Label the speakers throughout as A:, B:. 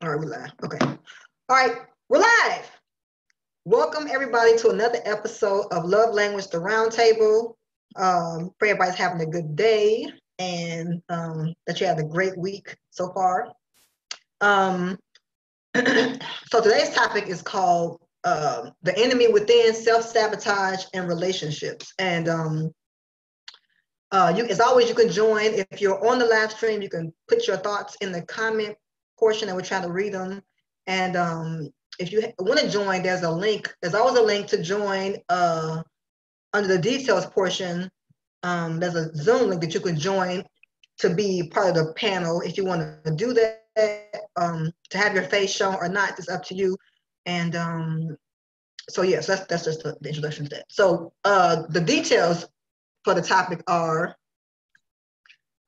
A: All right, we're live. Okay. All right, we're live. Welcome everybody to another episode of Love Language the Roundtable. Um, pray everybody's having a good day and um, that you had a great week so far. Um, so today's topic is called uh, "The Enemy Within: Self-Sabotage and Relationships." And um, uh, you, as always, you can join if you're on the live stream. You can put your thoughts in the comment portion and we're trying to read them. And um, if you want to join, there's a link. There's always a link to join uh, under the details portion. Um, there's a Zoom link that you can join to be part of the panel if you want to do that. Um, to have your face shown or not, it's up to you. And um, so yes, that's that's just the, the introduction to that. So uh, the details for the topic are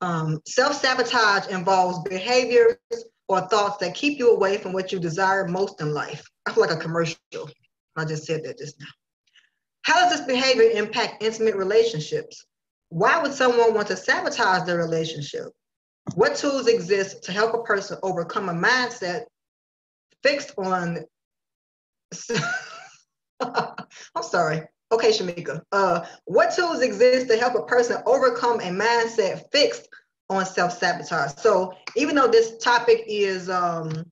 A: um, self-sabotage involves behaviors or thoughts that keep you away from what you desire most in life. I feel like a commercial. I just said that just now. How does this behavior impact intimate relationships? Why would someone want to sabotage their relationship? What tools exist to help a person overcome a mindset fixed on? I'm sorry. Okay, Shamika. Uh, what tools exist to help a person overcome a mindset fixed on self-sabotage. So even though this topic is um,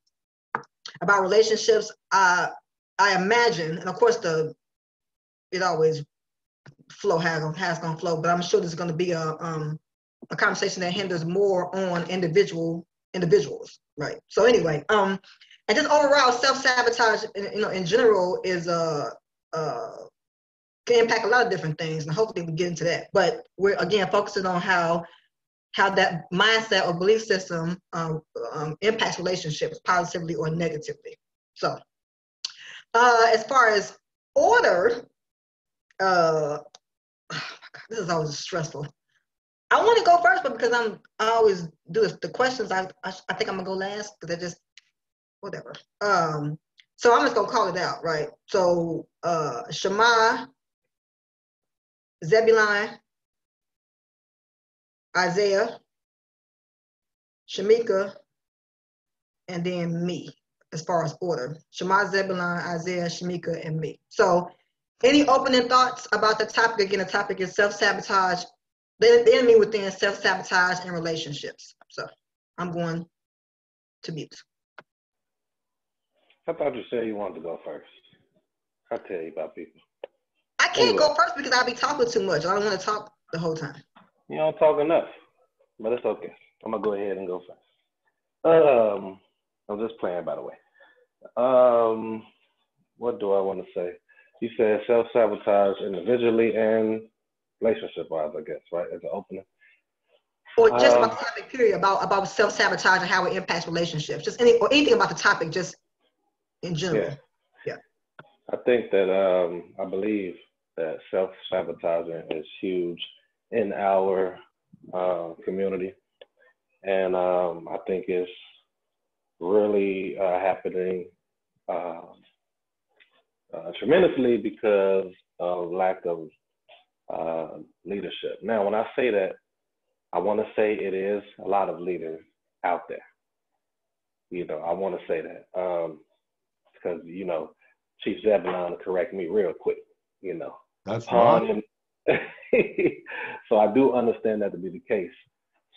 A: about relationships, I I imagine, and of course the it always flow has has gonna flow, but I'm sure there's gonna be a um, a conversation that hinders more on individual individuals, right? So anyway, um, and just overall self-sabotage, you know, in general is a uh, uh, can impact a lot of different things, and hopefully we get into that. But we're again focusing on how how that mindset or belief system um, um, impacts relationships positively or negatively. So, uh, as far as order, uh, oh God, this is always stressful. I want to go first, but because I'm, I always do this, the questions. I, I, I think I'm gonna go last because they're just whatever. Um, so I'm just gonna call it out, right? So, uh, Shema, Zebulon, Isaiah, Shamika, and then me as far as order. Shema, Zebulon, Isaiah, Shamika, and me. So any opening thoughts about the topic? Again, the topic is self-sabotage, the, the enemy within self-sabotage and relationships. So I'm going to mute.
B: I thought you said you wanted to go first. I'll tell you about people.
A: I can't anyway. go first because I'll be talking too much. I don't want to talk the whole time.
B: You don't talk enough, but it's okay. I'm gonna go ahead and go first. Um, I'm just playing, by the way. Um, what do I want to say? You said self sabotage individually and relationship wise, I guess, right? As an opener.
A: Or just um, about the topic, period, about about self sabotage and how it impacts relationships. Just any or anything about the topic, just in general. Yeah. yeah.
B: I think that um, I believe that self sabotaging is huge in our uh, community, and um, I think it's really uh, happening uh, uh tremendously because of lack of uh, leadership. Now, when I say that, I want to say it is a lot of leaders out there. You know, I want to say that um, because you know Chief Zebulon correct me real quick. You know,
C: that's fine.
B: so I do understand that to be the case.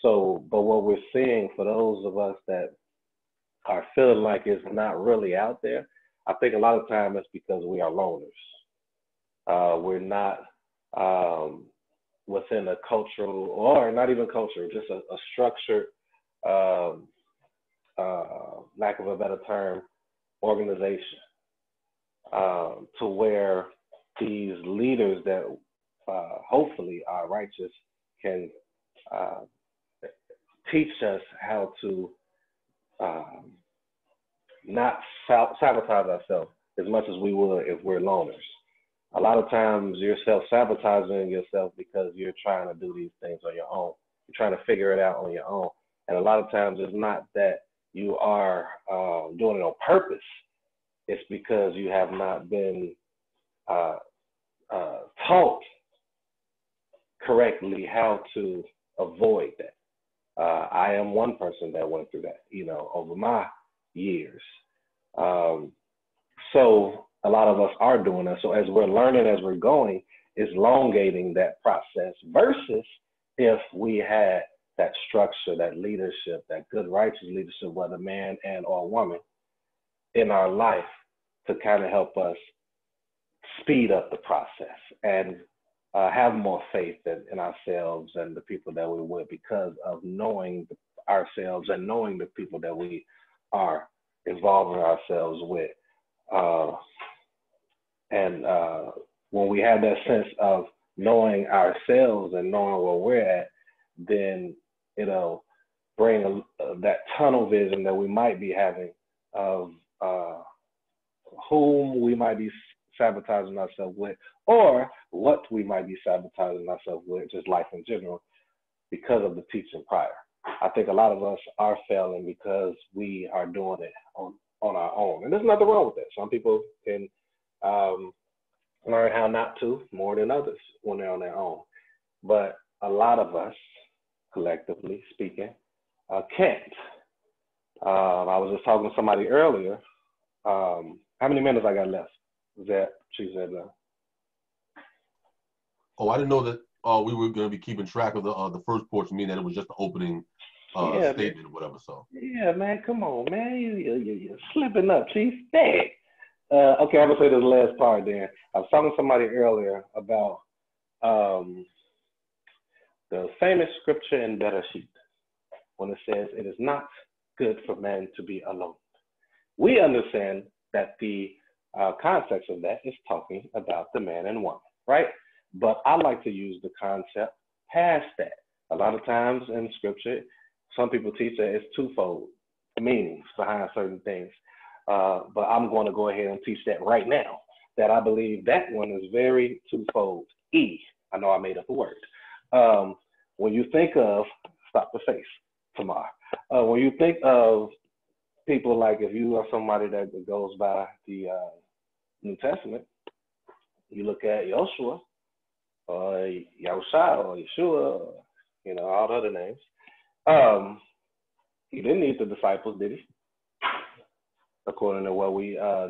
B: So, but what we're seeing for those of us that are feeling like it's not really out there, I think a lot of time it's because we are loners. Uh, we're not um, within a cultural or not even cultural, just a, a structured, um, uh, lack of a better term, organization um, to where these leaders that uh, hopefully our righteous can uh, teach us how to um, not sabotage ourselves as much as we would if we're loners. A lot of times you're self sabotaging yourself because you're trying to do these things on your own. You're trying to figure it out on your own. And a lot of times it's not that you are um, doing it on purpose, it's because you have not been uh, uh, taught correctly how to avoid that. Uh, I am one person that went through that, you know, over my years. Um, so a lot of us are doing that. So as we're learning, as we're going, it's elongating that process versus if we had that structure, that leadership, that good righteous leadership, whether man and or woman, in our life to kind of help us speed up the process and uh, have more faith in, in, ourselves and the people that we're with because of knowing ourselves and knowing the people that we are involving ourselves with. Uh, and uh, when we have that sense of knowing ourselves and knowing where we're at, then it'll bring a, uh, that tunnel vision that we might be having of uh, whom we might be sabotaging ourselves with, or what we might be sabotaging ourselves with, just life in general, because of the teaching prior. I think a lot of us are failing because we are doing it on, on our own. And there's nothing wrong with that. Some people can um, learn how not to more than others when they're on their own. But a lot of us, collectively speaking, uh, can't. Uh, I was just talking to somebody earlier. Um, how many minutes I got left? That she said no.
C: Oh, I didn't know that uh, we were going to be keeping track of the uh, the first portion, meaning that it was just the opening uh, yeah, statement or whatever. So.
B: Yeah, man, come on, man, you you you are slipping up, Chief. Dang. Uh, okay, I'm gonna say this last part. Then I was talking to somebody earlier about um, the famous scripture in Bereshit when it says, "It is not good for man to be alone." We understand that the uh, context of that is talking about the man and woman, right? But I like to use the concept past that. A lot of times in scripture, some people teach that it's twofold meanings behind certain things. Uh, but I'm going to go ahead and teach that right now. That I believe that one is very twofold. E. I know I made up a word. Um, when you think of stop the face, Tamar. Uh, when you think of people like if you are somebody that goes by the uh, New Testament, you look at Joshua or Yahusha or Yeshua, you know, all the other names. Um, he didn't need the disciples, did he? According to what we uh,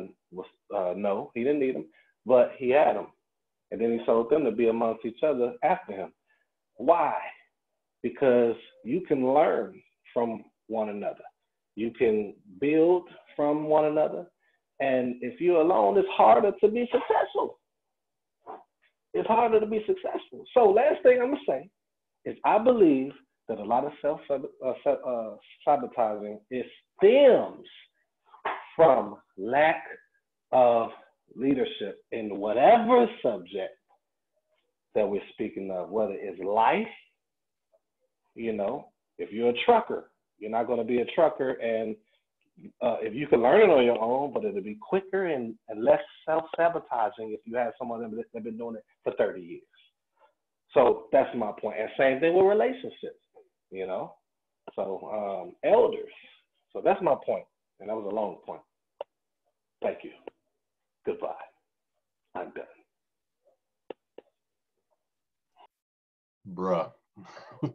B: uh, know, he didn't need them, but he had them. And then he told them to be amongst each other after him. Why? Because you can learn from one another. You can build from one another. And if you're alone, it's harder to be successful. It's harder to be successful. So, last thing I'm going to say is I believe that a lot of self uh, uh, stems from lack of leadership in whatever subject that we're speaking of, whether it's life, you know, if you're a trucker, you're not going to be a trucker, and uh, if you can learn it on your own, but it'll be quicker and, and less self-sabotaging if you have someone that's been doing it for 30 years. So that's my point. And same thing with relationships, you know. So um, elders. So that's my point. and that was a long point. Thank you. Goodbye. I'm done.
C: Bruh.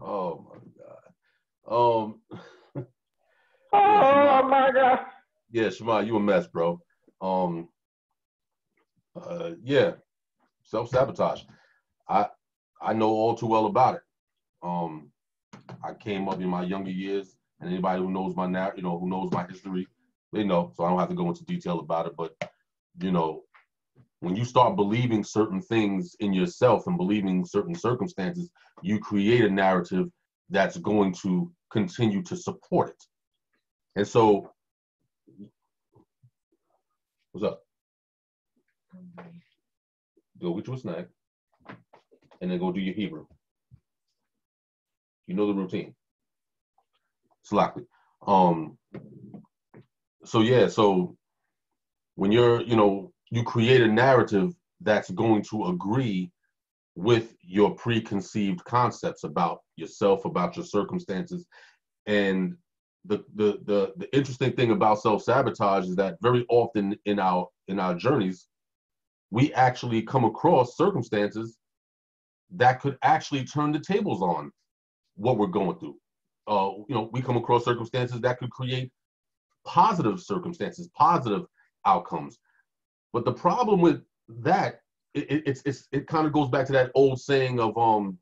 C: Oh my. Um.
B: oh my god.
C: Yeah, Shema, you a mess, bro. Um. Uh, yeah, self sabotage. I I know all too well about it. Um, I came up in my younger years, and anybody who knows my now, you know, who knows my history, they know. So I don't have to go into detail about it. But you know, when you start believing certain things in yourself and believing certain circumstances, you create a narrative that's going to continue to support it. And so, what's up? Go get you a snack and then go do your Hebrew. You know the routine. Slackly. Um, so yeah, so when you're, you know, you create a narrative that's going to agree with your preconceived concepts about yourself, about your circumstances. And the the the, the interesting thing about self-sabotage is that very often in our in our journeys, we actually come across circumstances that could actually turn the tables on what we're going through. uh, you know, we come across circumstances that could create positive circumstances, positive outcomes. But the problem with that, it, it, it's, it's, it kind of goes back to that old saying of um,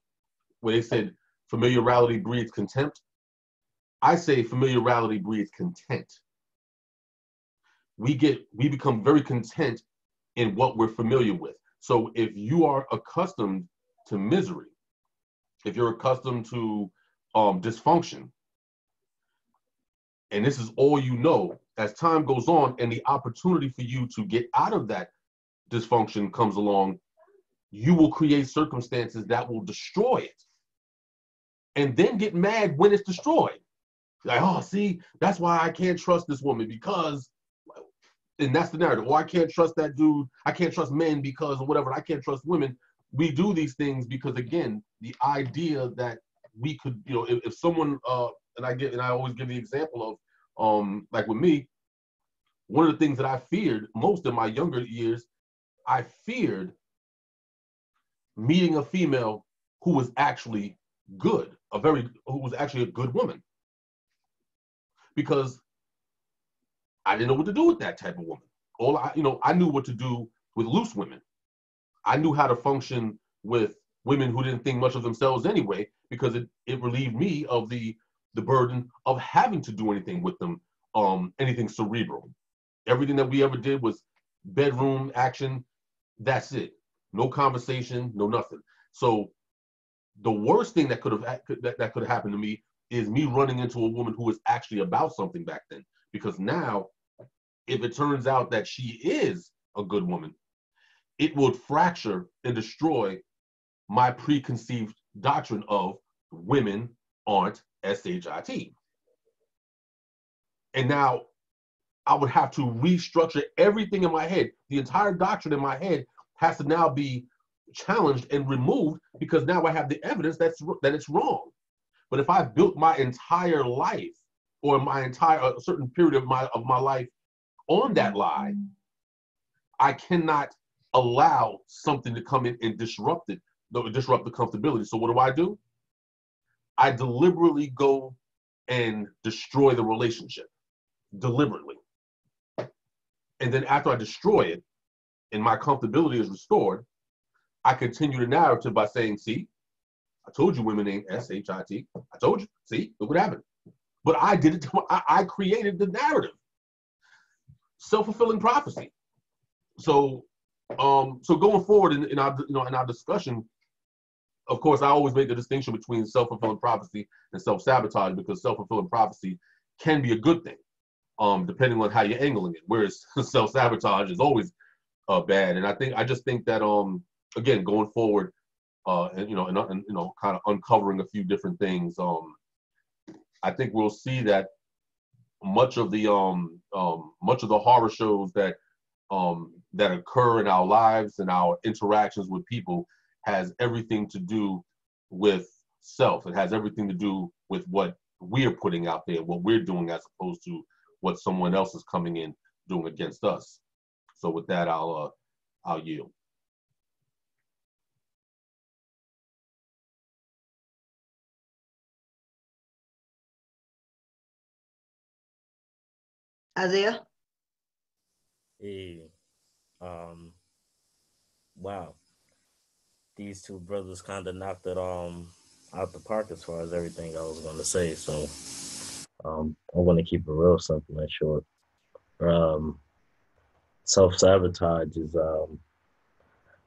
C: where they said familiarity breeds contempt. I say familiarity breeds content. We get we become very content in what we're familiar with. So if you are accustomed to misery, if you're accustomed to um, dysfunction, and this is all you know, as time goes on and the opportunity for you to get out of that dysfunction comes along, you will create circumstances that will destroy it. And then get mad when it's destroyed. Like, oh, see, that's why I can't trust this woman because, and that's the narrative. Or I can't trust that dude. I can't trust men because, or whatever. I can't trust women. We do these things because, again, the idea that we could, you know, if, if someone, uh, and I get, and I always give the example of, um, like with me, one of the things that I feared most in my younger years, I feared meeting a female who was actually good, a very, who was actually a good woman, because I didn't know what to do with that type of woman. All I, you know, I knew what to do with loose women. I knew how to function with women who didn't think much of themselves anyway, because it, it relieved me of the the burden of having to do anything with them, um, anything cerebral. Everything that we ever did was bedroom action. That's it. No conversation, no nothing. So the worst thing that could have that, that could have happened to me is me running into a woman who was actually about something back then. Because now, if it turns out that she is a good woman, it would fracture and destroy my preconceived doctrine of women aren't SHIT. And now I would have to restructure everything in my head. The entire doctrine in my head has to now be challenged and removed because now I have the evidence that's that it's wrong. But if I've built my entire life or my entire a certain period of my of my life on that lie, I cannot allow something to come in and disrupt it disrupt the comfortability. So what do I do? I deliberately go and destroy the relationship deliberately. And then after I destroy it and my comfortability is restored, I continue the narrative by saying, see, I told you women ain't S-H-I-T. I told you, see, look what happened. But I did it, I, I created the narrative. Self-fulfilling prophecy. So um, so going forward in, in our you know in our discussion, of course, I always make the distinction between self-fulfilling prophecy and self-sabotage because self-fulfilling prophecy can be a good thing, um, depending on how you're angling it. Whereas self-sabotage is always uh, bad. And I think I just think that um, again, going forward, uh, and you know, and, and you know, kind of uncovering a few different things, um, I think we'll see that much of the um, um, much of the horror shows that um, that occur in our lives and our interactions with people has everything to do with self. It has everything to do with what we're putting out there, what we're doing, as opposed to what someone else is coming in doing against us. So with that, I'll uh, I'll yield.
A: Isaiah.
D: Hey, um, wow these two brothers kind of knocked it um out the park as far as everything I was going to say. So um, I want to keep it real simple and short. Um, Self sabotage is um,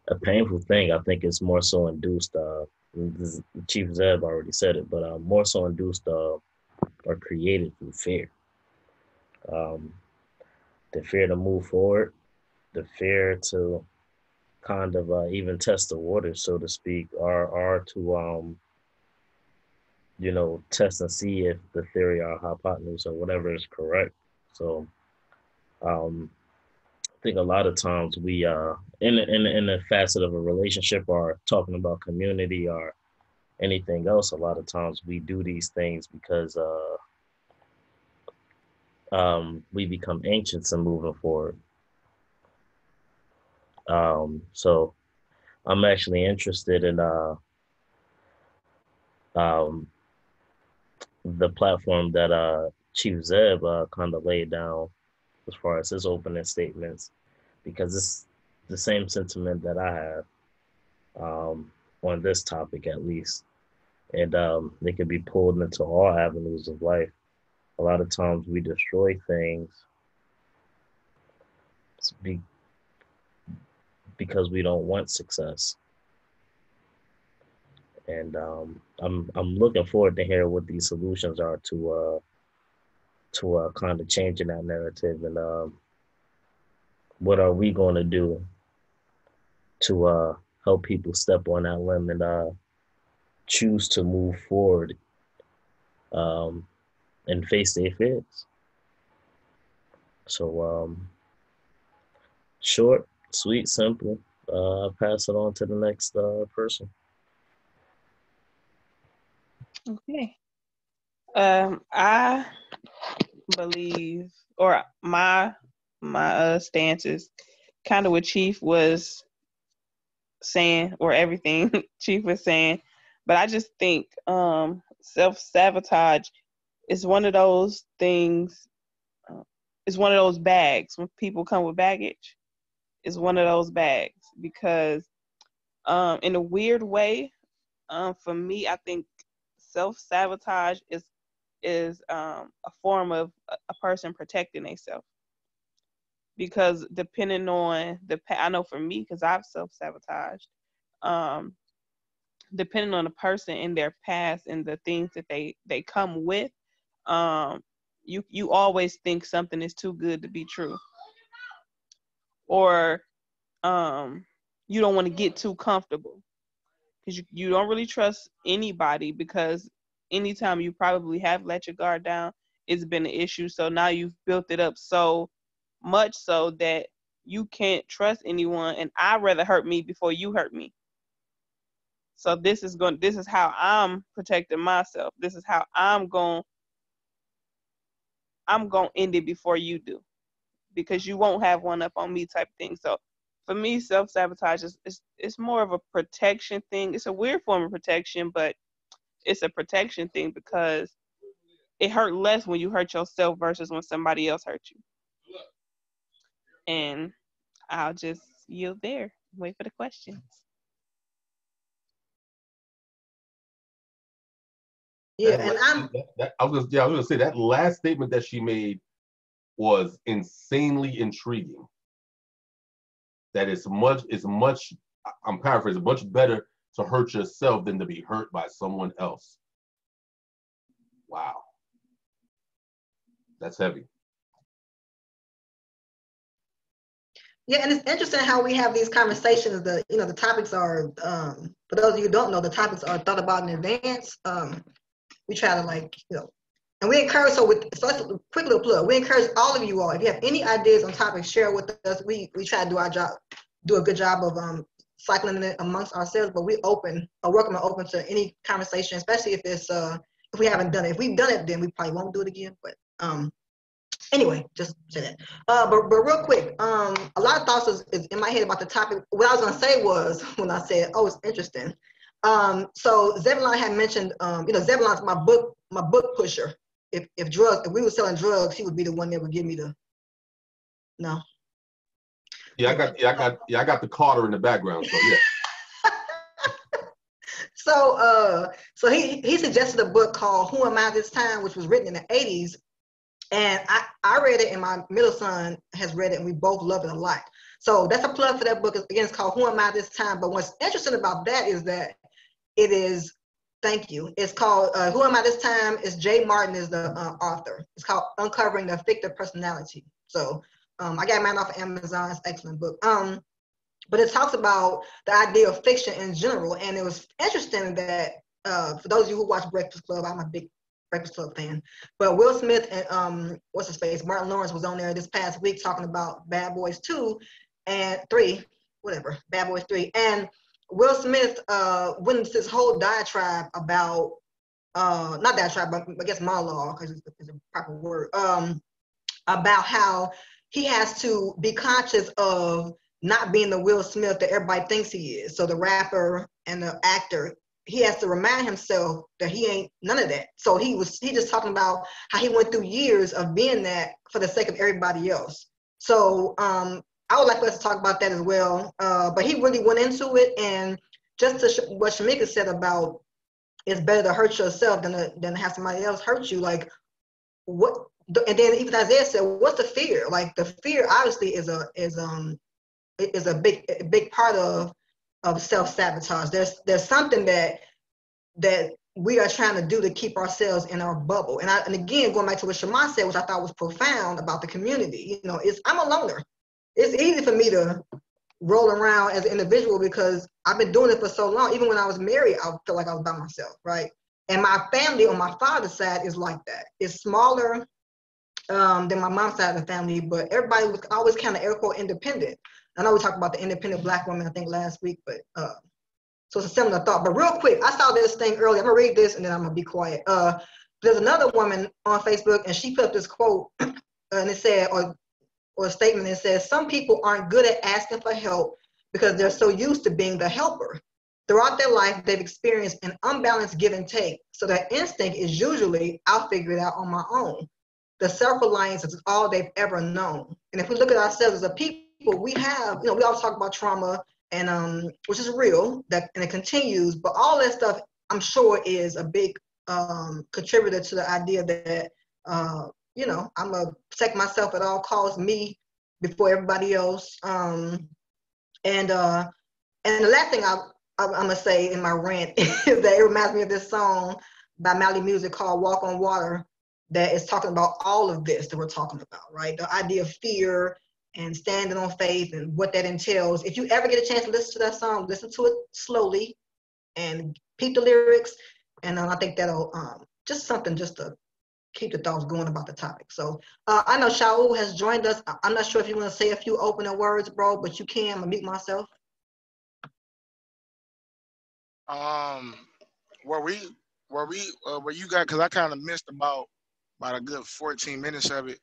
D: a painful thing. I think it's more so induced. Uh, Chief Zeb already said it, but uh, more so induced uh, or created through fear. Um, the fear to move forward, the fear to kind of uh, even test the waters, so to speak, or or to um, you know, test and see if the theory or hypotenuse or whatever is correct. So, um, I think a lot of times we uh, in the, in in the facet of a relationship or talking about community or anything else, a lot of times we do these things because uh, um, we become anxious and moving forward. Um, so I'm actually interested in uh, um, the platform that uh, Chief Zeb uh, kind of laid down as far as his opening statements, because it's the same sentiment that I have um, on this topic, at least. And um, they can be pulled into all avenues of life. A lot of times we destroy things be, because we don't want success. And um, I'm I'm looking forward to hear what these solutions are to uh, to uh, kind of changing that narrative and um, what are we going to do to uh, help people step on that limb and uh, choose to move forward um, and face their fears. So, um, short, sweet, simple. Uh, pass it on to the next uh, person.
E: Okay. Um, I believe, or my my uh, stance is kind of what Chief was saying, or everything Chief was saying. But I just think um, self sabotage is one of those things. Uh, is one of those bags when people come with baggage. Is one of those bags because, um, in a weird way, um, for me, I think self sabotage is is um, a form of a person protecting themselves. Because depending on the, I know for me, because I've self sabotaged, um, depending on the person in their past and the things that they they come with, um, you you always think something is too good to be true, or um, you don't want to get too comfortable because you, you don't really trust anybody because anytime you probably have let your guard down, it's been an issue. So now you've built it up so much so that you can't trust anyone and I'd rather hurt me before you hurt me. So this is going this is how I'm protecting myself. This is how I'm going I'm going to end it before you do. Because you won't have one up on me type thing. So for me self-sabotage is it's, it's more of a protection thing. It's a weird form of protection, but it's a protection thing because it hurt less when you hurt yourself versus when somebody else hurt you. And I'll just yield there. Wait for the questions.
A: Yeah, and I'm.
C: That, that, I was gonna, yeah, I was gonna say that last statement that she made was insanely intriguing. That it's much, it's much. I'm paraphrasing. Much better to hurt yourself than to be hurt by someone else. Wow. That's heavy.
A: Yeah, and it's interesting how we have these conversations. The you know the topics are um, for those of you who don't know, the topics are thought about in advance. Um, we try to like you know, and we encourage. So with so that's a quick little plug. We encourage all of you all. If you have any ideas on topics, share with us. We we try to do our job, do a good job of um, cycling it amongst ourselves, but we open, are welcome and open to any conversation, especially if it's uh if we haven't done it. If we've done it, then we probably won't do it again. But um anyway, just say that. Uh but but real quick, um a lot of thoughts is, is in my head about the topic. What I was gonna say was when I said, oh, it's interesting. Um, so Zebulon had mentioned, um, you know, Zebulon's my book, my book pusher. If if drugs, if we were selling drugs, he would be the one that would give me the no.
C: Yeah, I got yeah, I got yeah, I got the Carter in the background. So yeah.
A: so uh so he he suggested a book called Who Am I This Time, which was written in the 80s. And I, I read it and my middle son has read it and we both love it a lot. So that's a plug for that book. Again, it's called Who Am I This Time? But what's interesting about that is that it is thank you. It's called uh, Who Am I This Time? Is Jay Martin is the uh, author. It's called Uncovering the Fictive Personality. So um, I got mine off of Amazon. It's excellent book. Um, but it talks about the idea of fiction in general. And it was interesting that uh, for those of you who watch Breakfast Club, I'm a big Breakfast Club fan. But Will Smith and um, what's his face, Martin Lawrence was on there this past week talking about Bad Boys Two and Three, whatever, Bad Boys Three. And Will Smith uh, went this whole diatribe about uh, not diatribe, but I guess monologue because it's, it's, a proper word. Um, about how he has to be conscious of not being the Will Smith that everybody thinks he is. So the rapper and the actor, he has to remind himself that he ain't none of that. So he was he just talking about how he went through years of being that for the sake of everybody else. So um, I would like us to talk about that as well. Uh, but he really went into it, and just to sh- what Shamika said about it's better to hurt yourself than to, than to have somebody else hurt you. Like what? And then even Isaiah said, "What's the fear?" Like the fear obviously is a is um is a big a big part of of self sabotage. There's there's something that that we are trying to do to keep ourselves in our bubble. And I and again going back to what Shema said, which I thought was profound about the community. You know, is I'm a loner. It's easy for me to roll around as an individual because I've been doing it for so long. Even when I was married, I felt like I was by myself, right? And my family on my father's side is like that. It's smaller um, than my mom's side of the family, but everybody was always kind of air quote independent. I know we talked about the independent black woman, I think last week, but uh, so it's a similar thought. But real quick, I saw this thing earlier. I'm gonna read this and then I'm gonna be quiet. Uh, there's another woman on Facebook and she put up this quote and it said, or or a statement that says, some people aren't good at asking for help because they're so used to being the helper. Throughout their life, they've experienced an unbalanced give and take. So their instinct is usually, I'll figure it out on my own. The self-reliance is all they've ever known. And if we look at ourselves as a people, we have, you know, we always talk about trauma and um, which is real, that and it continues, but all that stuff I'm sure is a big um contributor to the idea that uh, you know, I'm gonna protect myself at all costs, me before everybody else. Um, and uh, and the last thing I, I am gonna say in my rant is that it reminds me of this song by Mali Music called "Walk on Water" that is talking about all of this that we're talking about, right? The idea of fear and standing on faith and what that entails. If you ever get a chance to listen to that song, listen to it slowly and peep the lyrics. And I think that'll um, just something just to keep the thoughts going about the topic. So uh, I know Shaul has joined us. I'm not sure if you want to say a few opening words, bro, but you can. I'm mute myself.
F: Um, where we, where we, uh, where you got? Cause I kind of missed about about a good 14 minutes of it.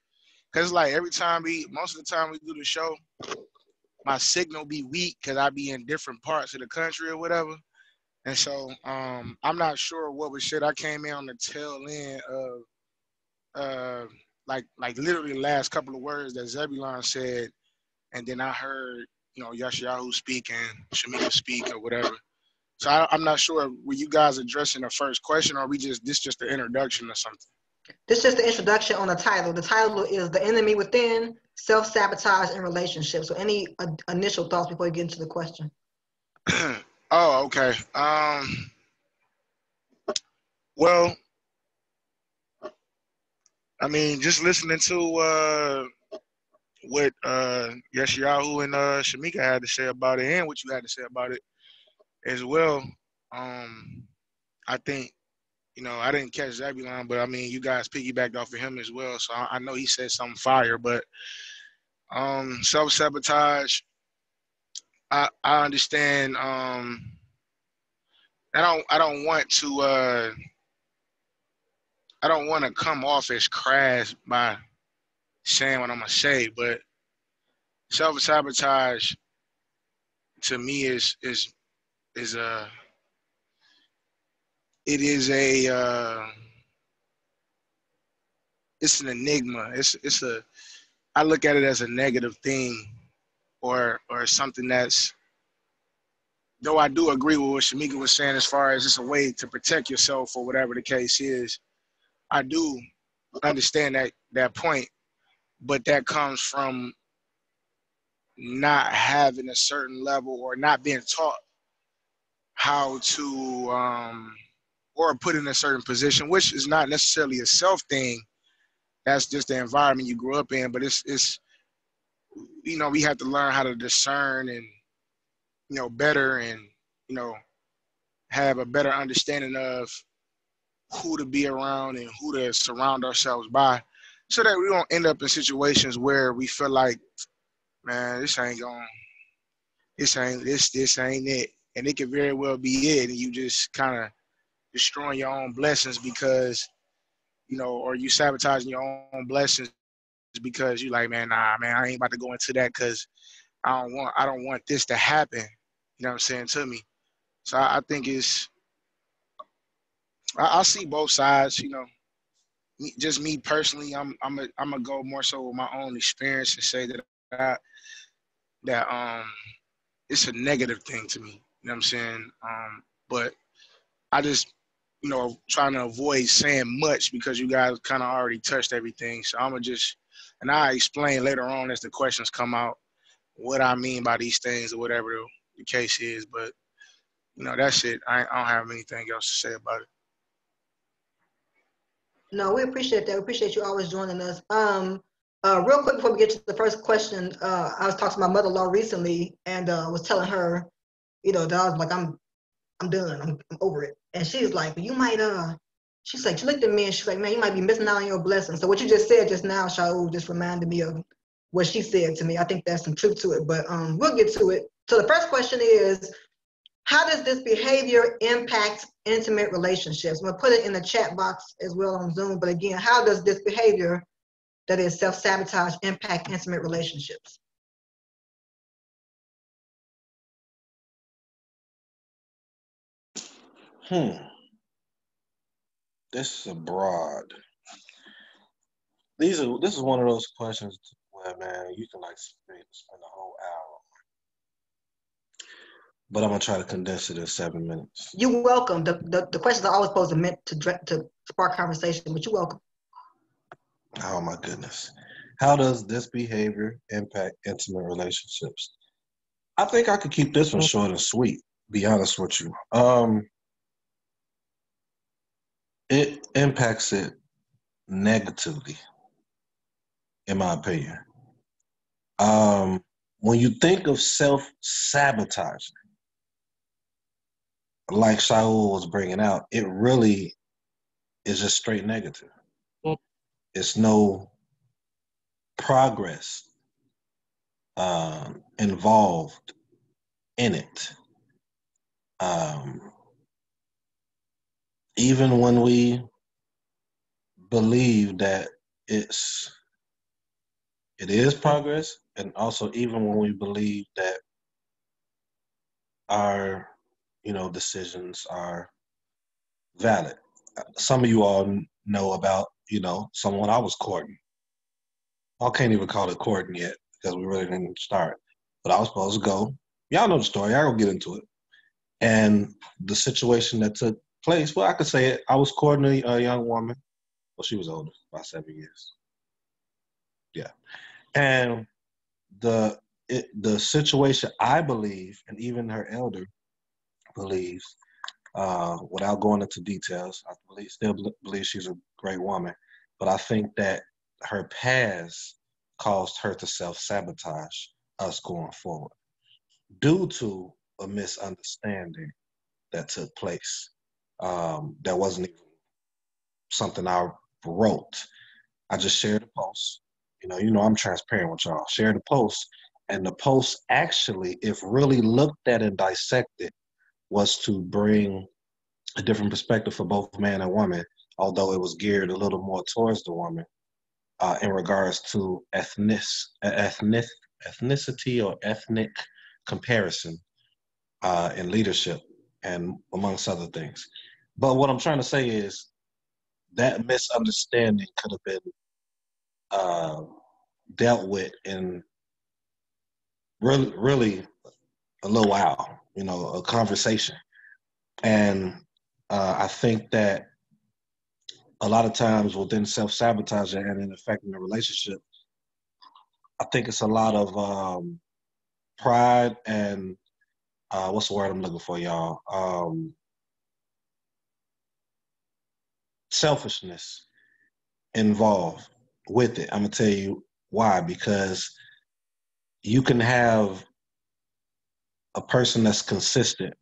F: Cause like every time we, most of the time we do the show, my signal be weak because I be in different parts of the country or whatever. And so um, I'm not sure what was shit. I came in on the tail end of uh, like like literally the last couple of words that Zebulon said, and then I heard you know Yashayahu speak and speak or whatever. So I, am not sure were you guys addressing the first question or we just this just the introduction or something.
A: This is just the introduction on the title. The title is "The Enemy Within: Self Sabotage in Relationships." So any uh, initial thoughts before you get into the question?
F: oh, okay. Um, well, I mean, just listening to uh, what uh, and uh, Shamika had to say about it, and what you had to say about it as well. Um, I think, you know, I didn't catch Zebulon, but I mean, you guys piggybacked off of him as well, so I, I know he said something fire. But um, self sabotage, I I understand. Um, I don't I don't want to. Uh, I don't want to come off as crass by saying what I'm gonna say, but self sabotage to me is is is a it is a uh, it's an enigma. It's it's a I look at it as a negative thing or or something that's though I do agree with what Shamika was saying as far as it's a way to protect yourself or whatever the case is. I do understand that that point, but that comes from not having a certain level or not being taught how to um, or put in a certain position, which is not necessarily a self thing. That's just the environment you grew up in, but it's it's you know we have to learn how to discern and you know better and you know have a better understanding of who to be around and who to surround ourselves by so that we don't end up in situations where we feel like man this ain't going this ain't this this ain't it. And it could very well be it and you just kind of destroying your own blessings because you know or you sabotaging your own blessings because you like man nah man i ain't about to go into that because i don't want i don't want this to happen. You know what i'm saying? To me. So i, I think it's I, I see both sides. You know, just me personally, I'm I'm a, I'm gonna go more so with my own experience and say that I, that um it's a negative thing to me. You know what I'm saying? Um, but I just you know trying to avoid saying much because you guys kind of already touched everything. So I'm gonna just and I explain later on as the questions come out what I mean by these things or whatever the case is. But you know that's it. I, I don't have anything else to say about it.
A: No, we appreciate that. We appreciate you always joining us. Um, uh, real quick before we get to the first question, uh, I was talking to my mother-in-law recently and uh, was telling her, you know, that I was like, I'm, I'm done. I'm, I'm over it. And she's like, you might, uh, she's like, she looked at me and she's like, man, you might be missing out on your blessing. So what you just said just now, Shaul, just reminded me of what she said to me. I think there's some truth to it, but um, we'll get to it. So the first question is, how does this behavior impact intimate relationships? I'm gonna put it in the chat box as well on Zoom, but again, how does this behavior that is self-sabotage impact intimate relationships?
G: Hmm. This is a broad. These are this is one of those questions where man, you can like spend, spend a whole hour but I'm gonna try to condense it in seven minutes.
A: You're welcome. The, the, the questions are always supposed to meant to to spark conversation, but you're welcome.
G: Oh my goodness. How does this behavior impact intimate relationships? I think I could keep this one short and sweet, be honest with you. Um it impacts it negatively, in my opinion. Um when you think of self sabotaging, like Shaul was bringing out, it really is just straight negative. It's no progress um, involved in it. Um, even when we believe that it's it is progress, and also even when we believe that our you know, decisions are valid. Some of you all know about, you know, someone I was courting. I can't even call it courting yet because we really didn't start. But I was supposed to go. Y'all know the story. I will get into it. And the situation that took place, well, I could say it. I was courting a, a young woman. Well, she was older, by seven years. Yeah. And the it, the situation I believe, and even her elder believes, uh, without going into details, I believe, still believe she's a great woman, but I think that her past caused her to self sabotage us going forward due to a misunderstanding that took place. Um, that wasn't even something I wrote. I just shared a post. You know, you know, I'm transparent with y'all. Shared a post, and the post actually, if really looked at and dissected, was to bring a different perspective for both man and woman, although it was geared a little more towards the woman uh, in regards to ethnic, ethnic, ethnicity or ethnic comparison uh, in leadership and amongst other things. But what I'm trying to say is that misunderstanding could have been uh, dealt with in really, really a little while you know, a conversation. And uh, I think that a lot of times within self sabotaging and in affecting the relationship, I think it's a lot of um, pride and uh, what's the word I'm looking for, y'all? Um, selfishness involved with it. I'm gonna tell you why because you can have a person that's consistent.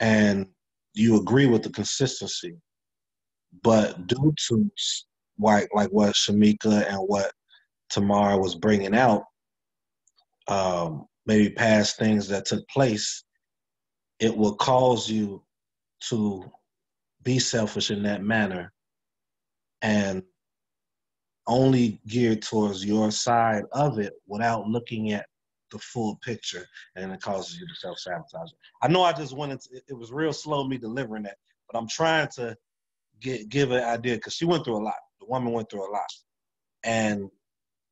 G: And you agree with the consistency, but due to like like what Shamika and what Tamara was bringing out, um, maybe past things that took place, it will cause you to be selfish in that manner and only geared towards your side of it without looking at the full picture and it causes you to self sabotage. I know I just into it was real slow me delivering that, but I'm trying to get give an idea because she went through a lot. The woman went through a lot, and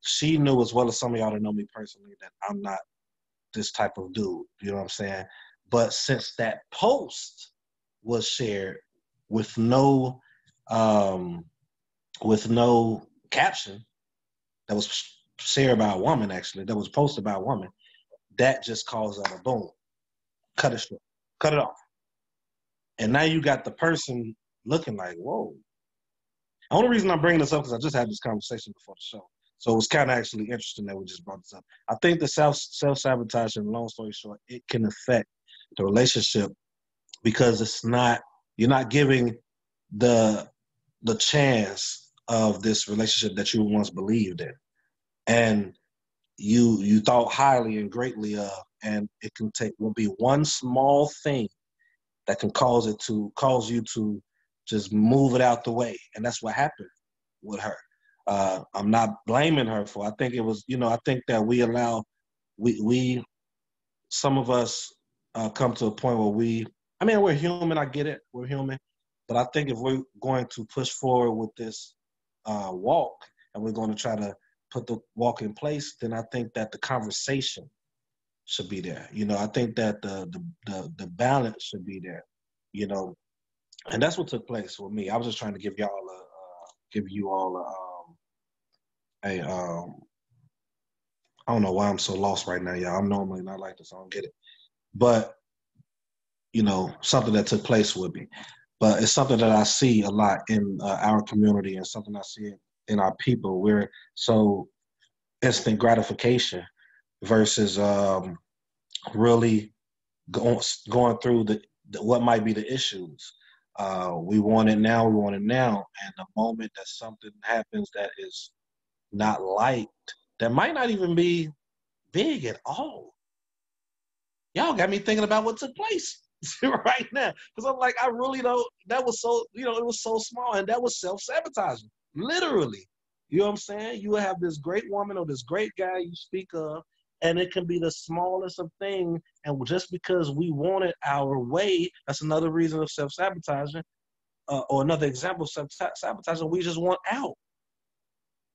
G: she knew as well as some of y'all that know me personally that I'm not this type of dude. You know what I'm saying? But since that post was shared with no um, with no caption that was shared by a woman actually that was posted by a woman that just caused a boom. Cut it short. Cut it off. And now you got the person looking like whoa. The only reason i'm bringing this up because i just had this conversation before the show. So it was kind of actually interesting that we just brought this up. I think the self self-sabotage and long story short it can affect the relationship because it's not you're not giving the the chance of this relationship that you once believed in and you you thought highly and greatly of and it can take will be one small thing that can cause it to cause you to just move it out the way. And that's what happened with her. Uh, i'm not blaming her for i think it was you know i think that we allow we we some of us uh, come to a point where we i mean we're human i get it we're human but I think if we're going to push forward with this uh, walk and we're going to try to put the walk in place, then I think that the conversation should be there. You know, I think that the the the, the balance should be there. You know, and that's what took place with me. I was just trying to give y'all a uh, give you all a, um, a um, I don't know why I'm so lost right now, y'all. I'm normally not like this. I don't get it, but you know, something that took place with me but it's something that I see a lot in uh, our community and something I see in our people. We're so instant gratification versus um, really going going through the, the, what might be the issues. Uh, we want it now. We want it now. And the moment that something happens that is not liked, that might not even be big at all. Y'all got me thinking about what took place. right now because I'm like, I really don't. That was so, you know, it was so small, and that was self sabotaging, literally. You know what I'm saying? You have this great woman or this great guy you speak of, and it can be the smallest of things, and just because we want it our way, that's another reason of self sabotaging, uh, or another example of self sabotaging. We just want out,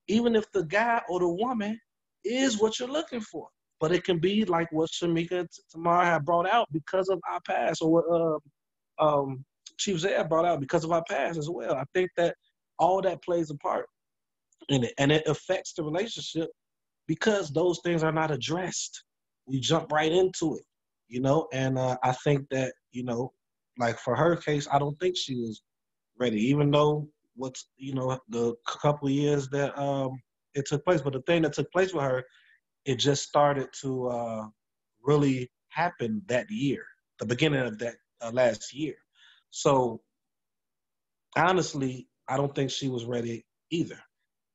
G: even if the guy or the woman is what you're looking for but it can be like what Shamika Tamara had brought out because of our past, or what uh, um, Chief Zeb brought out because of our past as well. I think that all that plays a part in it, and it affects the relationship because those things are not addressed. We jump right into it, you know. And uh, I think that you know, like for her case, I don't think she was ready, even though what's you know the couple years that um, it took place. But the thing that took place with her it just started to uh, really happen that year, the beginning of that uh, last year. So honestly, I don't think she was ready either.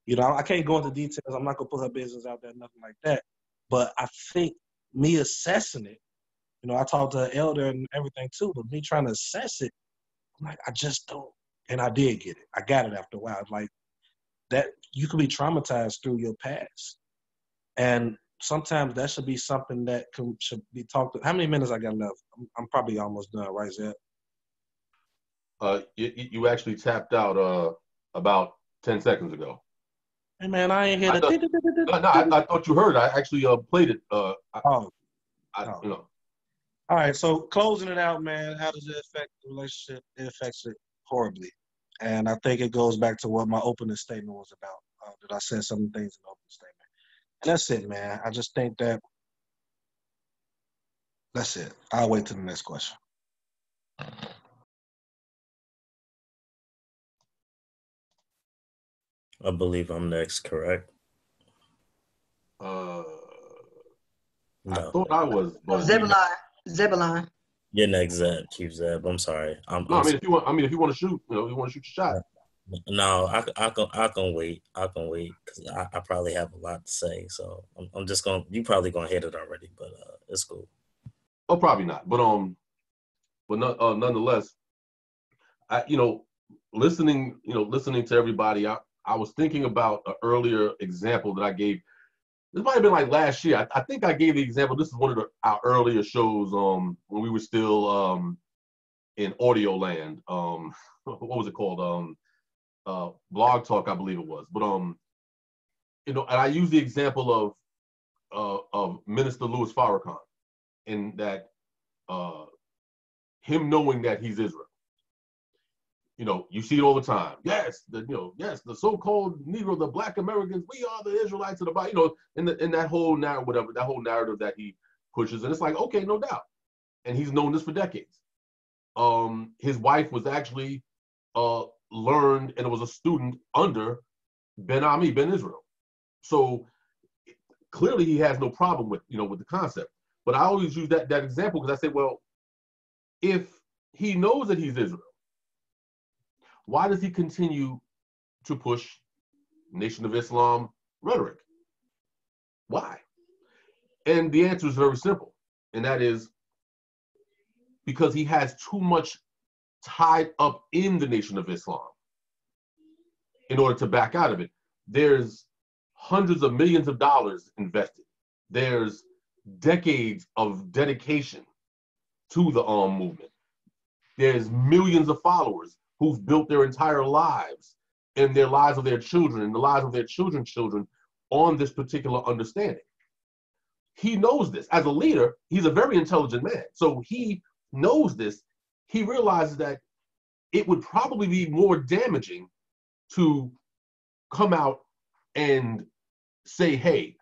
G: You know, I can't go into details. I'm not gonna put her business out there, nothing like that. But I think me assessing it, you know, I talked to her elder and everything too, but me trying to assess it, I'm like, I just don't. And I did get it. I got it after a while. Like that, you can be traumatized through your past. And sometimes that should be something that can, should be talked. How many minutes I got left? I'm, I'm probably almost done, right, Zeb?
C: Uh, you, you actually tapped out uh about ten seconds ago.
G: Hey man, I ain't hear that.
C: No, no, I, I, thought you heard. I actually uh played it. Uh, I,
G: oh,
C: I, oh. you know.
G: All right, so closing it out, man. How does it affect the relationship? It affects it horribly, and I think it goes back to what my opening statement was about. Uh, that I said some things in the opening statement that's it, man. I just think that that's it. I'll wait to the next question.
D: I believe I'm next, correct?
C: Uh, no. I thought I was.
A: But Zebulon. Zebulon.
D: You're next, Zeb. Chief Zeb. I'm sorry. I'm,
C: no,
D: I'm
C: i mean, if you want, I mean, if you want to shoot, you know, you want to shoot your shot.
D: No, I, I can I can wait. I can wait because I, I probably have a lot to say. So I'm, I'm just gonna. You probably gonna hit it already, but uh, it's cool.
C: Oh, probably not. But um, but not, uh, nonetheless, I you know listening you know listening to everybody, I I was thinking about an earlier example that I gave. This might have been like last year. I, I think I gave the example. This is one of the, our earlier shows um when we were still um in audio land. Um, what was it called? Um, uh, Blog Talk, I believe it was. But um, you know, and I use the example of uh, of Minister Louis Farrakhan, in that uh, him knowing that he's Israel. You know, you see it all the time. Yes, the you know, yes, the so-called Negro, the Black Americans, we are the Israelites of the Bible. You know, in the in that whole narrative, whatever that whole narrative that he pushes, and it's like, okay, no doubt, and he's known this for decades. Um, his wife was actually uh learned and was a student under Ben Ammi, Ben Israel. So clearly he has no problem with you know with the concept. But I always use that that example because I say, well, if he knows that he's Israel, why does he continue to push Nation of Islam rhetoric? Why? And the answer is very simple, and that is because he has too much tied up in the Nation of Islam in order to back out of it. There's hundreds of millions of dollars invested. There's decades of dedication to the Arm movement. There's millions of followers who've built their entire lives and their lives of their children and the lives of their children's children on this particular understanding. He knows this. As a leader, he's a very intelligent man. So he knows this. He realizes that it would probably be more damaging to come out and say, hey,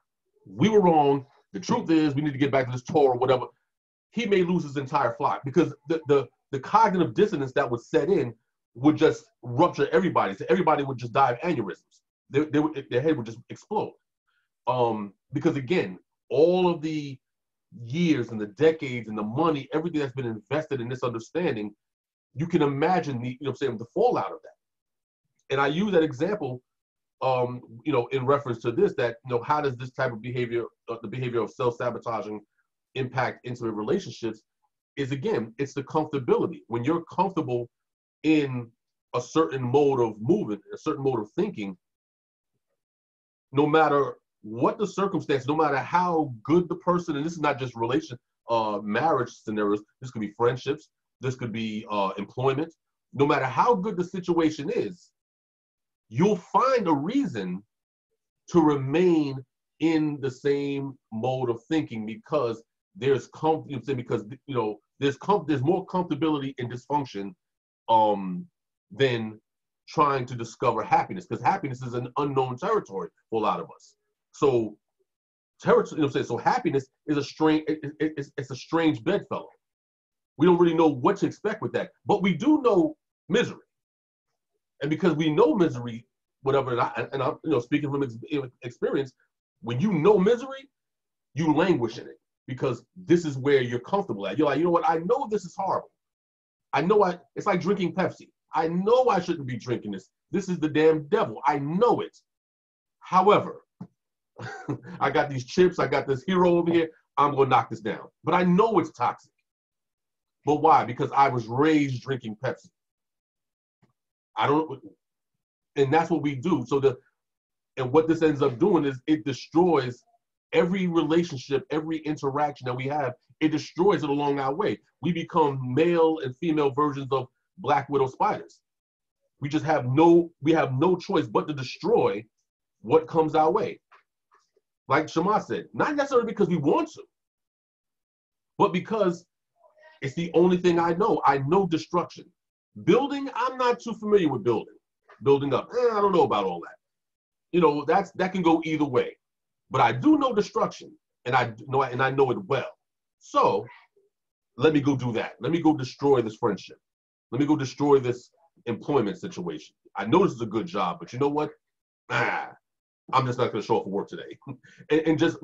C: we were wrong. The truth is, we need to get back to this Torah or whatever. He may lose his entire flock because the, the, the cognitive dissonance that would set in would just rupture everybody. So everybody would just die of aneurysms. They, they would, their head would just explode. Um, because again, all of the years and the decades and the money, everything that's been invested in this understanding, you can imagine the, you know, saying the fallout of that. And I use that example um, you know, in reference to this, that you know, how does this type of behavior, uh, the behavior of self-sabotaging, impact intimate relationships? Is again, it's the comfortability. When you're comfortable in a certain mode of movement, a certain mode of thinking, no matter what the circumstance, no matter how good the person, and this is not just relation, uh, marriage scenarios. This could be friendships. This could be uh, employment. No matter how good the situation is, you'll find a reason to remain in the same mode of thinking because there's com- because you know there's com- there's more comfortability in dysfunction um than trying to discover happiness because happiness is an unknown territory for a lot of us so territory you know so happiness is a strange it, it, it's, it's a strange bedfellow we don't really know what to expect with that but we do know misery and because we know misery, whatever, and, I, and I'm you know speaking from ex- experience, when you know misery, you languish in it because this is where you're comfortable at. You're like, you know what? I know this is horrible. I know I. It's like drinking Pepsi. I know I shouldn't be drinking this. This is the damn devil. I know it. However, I got these chips. I got this hero over here. I'm gonna knock this down. But I know it's toxic. But why? Because I was raised drinking Pepsi. I don't, and that's what we do. So the, and what this ends up doing is it destroys every relationship, every interaction that we have. It destroys it along our way. We become male and female versions of black widow spiders. We just have no, we have no choice but to destroy what comes our way. Like Shema said, not necessarily because we want to, but because it's the only thing I know. I know destruction. Building, I'm not too familiar with building. Building up, eh, I don't know about all that. You know, that's that can go either way. But I do know destruction, and I know and I know it well. So let me go do that. Let me go destroy this friendship. Let me go destroy this employment situation. I know this is a good job, but you know what? Ah, I'm just not going to show up for work today. and, and, just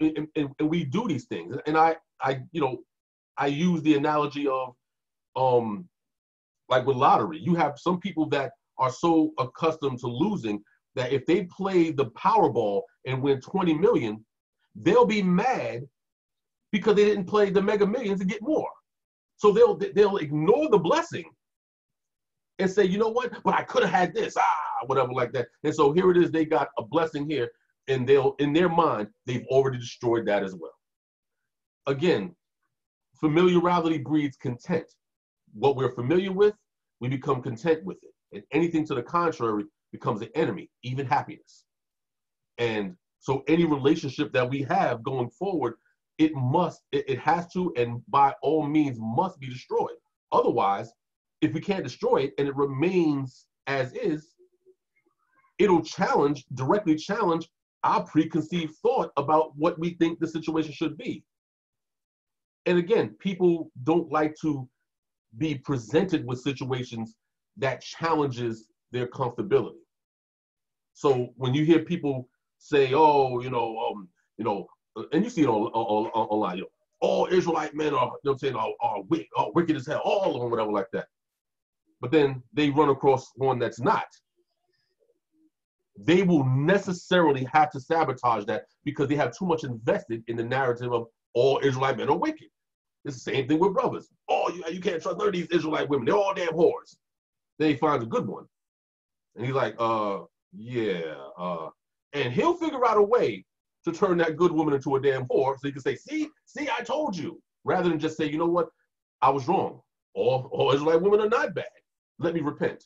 C: and, and, we do these things. And I I you know I use the analogy of um like with lottery, you have some people that are so accustomed to losing that if they play the Powerball and win 20 million, they'll be mad because they didn't play the Mega Millions to get more. So they'll they'll ignore the blessing and say, you know what? But I could have had this, ah, whatever like that. And so here it is. They got a blessing here, and they'll in their mind they've already destroyed that as well. Again, familiarity breeds content what we're familiar with, we become content with it. And anything to the contrary becomes an enemy, even happiness. And so any relationship that we have going forward, it must, it, it has to, and by all means must be destroyed. Otherwise, if we can't destroy it and it remains as is, it'll challenge, directly challenge our preconceived thought about what we think the situation should be. And again, people don't like to be presented with situations that challenges their comfortability. So when you hear people say, "Oh, you know, um, you know," and you see it on on, on online, you know, all Israelite men are, you know, I'm saying, are, are wicked, are wicked as hell, all of them, whatever, like that. But then they run across one that's not. They will necessarily have to sabotage that because they have too much invested in the narrative of all Israelite men are wicked. It's the same thing with brothers. Oh, you, you can't trust none of these Israelite women. They're all damn whores. Then he finds a good one. And he's like, uh, yeah, uh, and he'll figure out a way to turn that good woman into a damn whore so he can say, see, see, I told you, rather than just say, you know what, I was wrong. All, all Israelite women are not bad. Let me repent.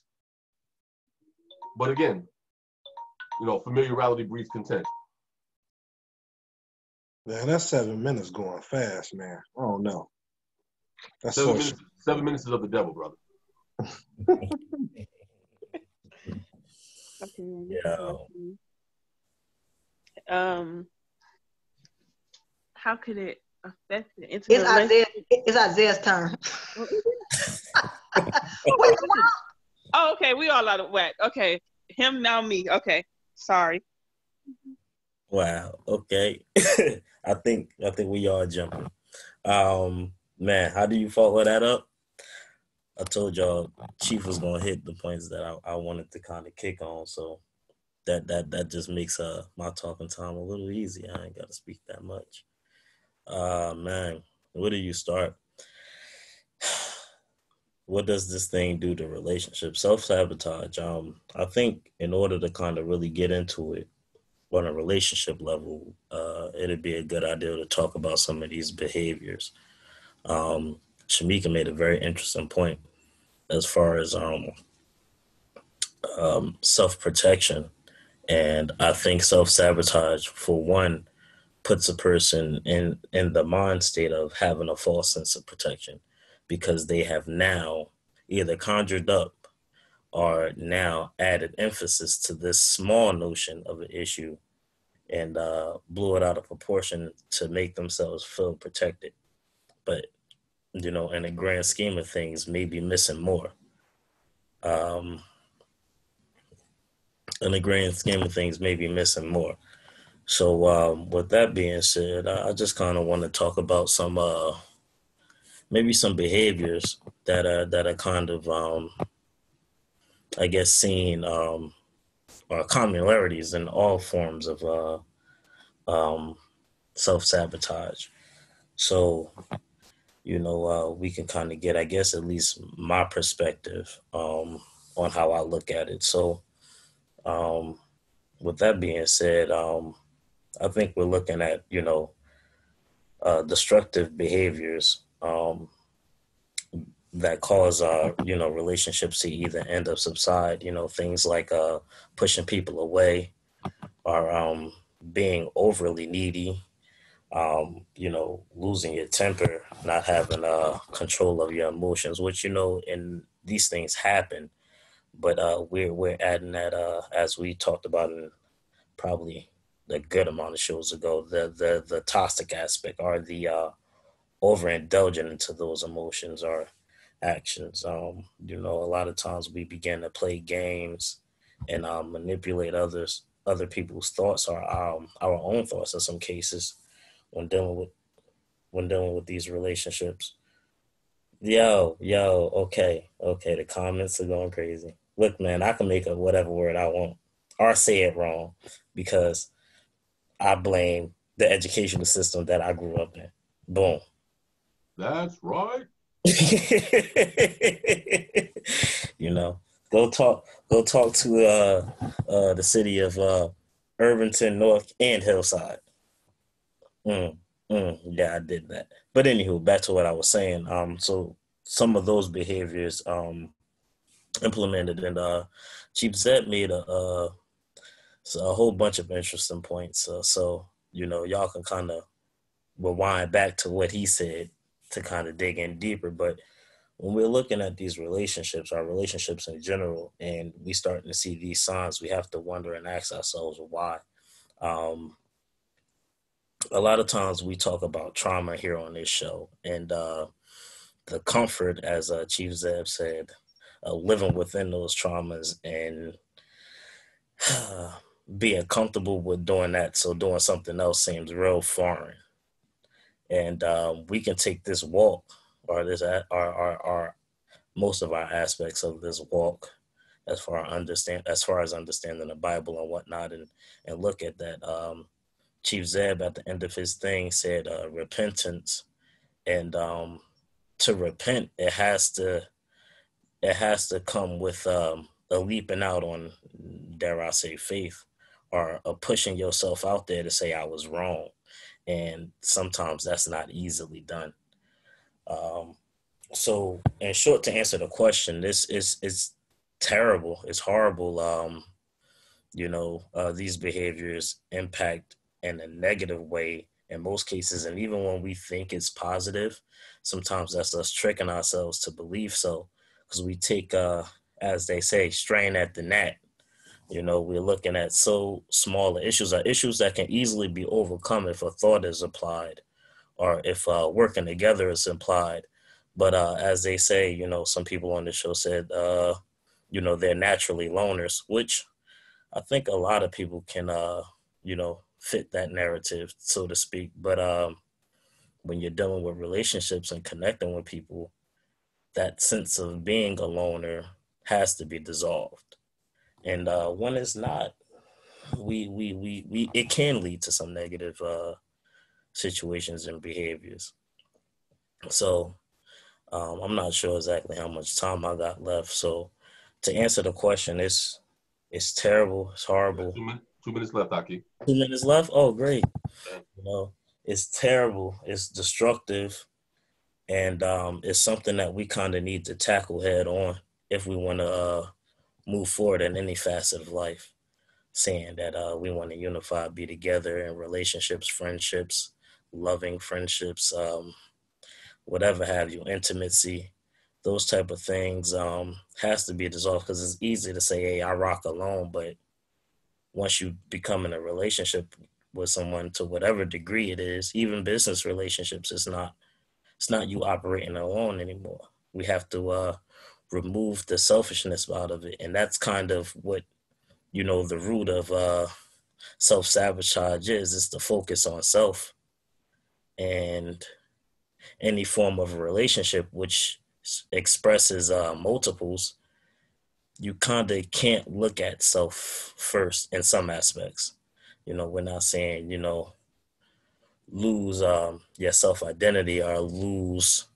C: But again, you know, familiarity breeds content.
G: Man, that's seven minutes going fast, man. Oh no. That's
C: Seven
G: so
C: minutes, seven minutes is of the devil, brother.
D: Yeah.
E: Um, how could it affect the
A: It's
E: intimate
A: Isaiah. It's Isaiah's turn. Wait,
E: Oh, okay. We all out of whack. Okay. Him now me. Okay. Sorry.
D: Wow. Okay. I think I think we all jumping. Um, man, how do you follow that up? I told y'all Chief was gonna hit the points that I, I wanted to kind of kick on, so that that that just makes uh my talking time a little easy. I ain't gotta speak that much. Uh man, where do you start? What does this thing do to relationships? Self sabotage. Um, I think in order to kind of really get into it, on a relationship level, uh, it'd be a good idea to talk about some of these behaviors. Um, Shamika made a very interesting point as far as um, um, self protection. And I think self sabotage, for one, puts a person in, in the mind state of having a false sense of protection because they have now either conjured up or now added emphasis to this small notion of an issue and uh, blew it out of proportion to make themselves feel protected. But, you know, in the grand scheme of things, maybe missing more. Um, in the grand scheme of things, maybe missing more. So, um, with that being said, I, just kind of want to talk about some, uh, maybe some behaviors that are that are kind of, um, I guess, seen um, or commonalities in all forms of uh, um, self sabotage. So, you know, uh, we can kind of get, I guess, at least my perspective um, on how I look at it. So, um, with that being said, um, I think we're looking at, you know, uh, destructive behaviors um, that cause our, you know, relationships to either end up subside. You know, things like uh, pushing people away, or um, being overly needy, um, you know, losing your temper, not having uh, control of your emotions, which you know, and these things happen. But uh, we're we're adding that uh, as we talked about in probably a good amount of shows ago, the the the toxic aspect or the uh, overindulgent into those emotions or actions. Um, you know, a lot of times we begin to play games and um, manipulate others, other people's thoughts or um, our own thoughts in some cases when dealing with when dealing with these relationships. Yo, yo, okay, okay. The comments are going crazy. Look, man, I can make up whatever word I want or say it wrong because I blame the educational system that I grew up in. Boom.
C: That's right.
D: you know, go talk, go talk to uh, uh, the city of uh, Irvington North and Hillside. Mm, mm, yeah, I did that. But anywho, back to what I was saying. Um, so some of those behaviors um, implemented. And uh, Chief Zeb made a, a, a whole bunch of interesting points. Uh, so, you know, y'all can kind of rewind back to what he said to kind of dig in deeper. But when we're looking at these relationships, our relationships in general, and we starting to see these signs, we have to wonder and ask ourselves why. Um, a lot of times we talk about trauma here on this show, and uh, the comfort, as uh, Chief Zeb said, uh, living within those traumas and being comfortable with doing that. So doing something else seems real foreign. And um, we can take this walk or this our, our, our most of our aspects of this walk as far as understand as far as understanding the Bible and whatnot and and look at that. Um, Chief Zeb at the end of his thing said uh, repentance and um, to repent, it has to it has to come with um, a leaping out on, dare I say, faith, or a pushing yourself out there to say I was wrong, and sometimes that's not easily done. Um, so, in short, to answer the question, this is is terrible. It's horrible. Um, you know, uh, these behaviors impact in a negative way in most cases. And even when we think it's positive, sometimes that's us tricking ourselves to believe so because we take, uh, as they say, strain at the net. You know, we're looking at so smaller issues are issues that can easily be overcome if a thought is applied or if uh, working together is implied. But uh, as they say, you know, some people on the show said, uh, you know, they're naturally loners, which I think a lot of people can, uh, you know, fit that narrative, so to speak. But um, when you're dealing with relationships and connecting with people, that sense of being a loner has to be dissolved. And uh, when it's not, we, we, we, we, it can lead to some negative uh, situations and behaviors. So um, I'm not sure exactly how much time I got left. So to answer the question, it's it's terrible. It's horrible.
C: Two minutes left, Aki.
D: Two minutes left. Oh, great. You know, it's terrible. It's destructive, and um, it's something that we kind of need to tackle head on if we want to uh, move forward in any facet of life. Saying that uh, we want to unify, be together in relationships, friendships, loving friendships, um, whatever have you, intimacy, those type of things um, has to be dissolved because it's easy to say, "Hey, I rock alone," but once you become in a relationship with someone to whatever degree it is, even business relationships, it's not it's not you operating alone anymore. We have to uh, remove the selfishness out of it, and that's kind of what you know the root of uh, self sabotage is. It's the focus on self, and any form of a relationship which expresses uh, multiples you kind of can't look at self first in some aspects. You know, we're not saying, you know, lose um, your self identity or lose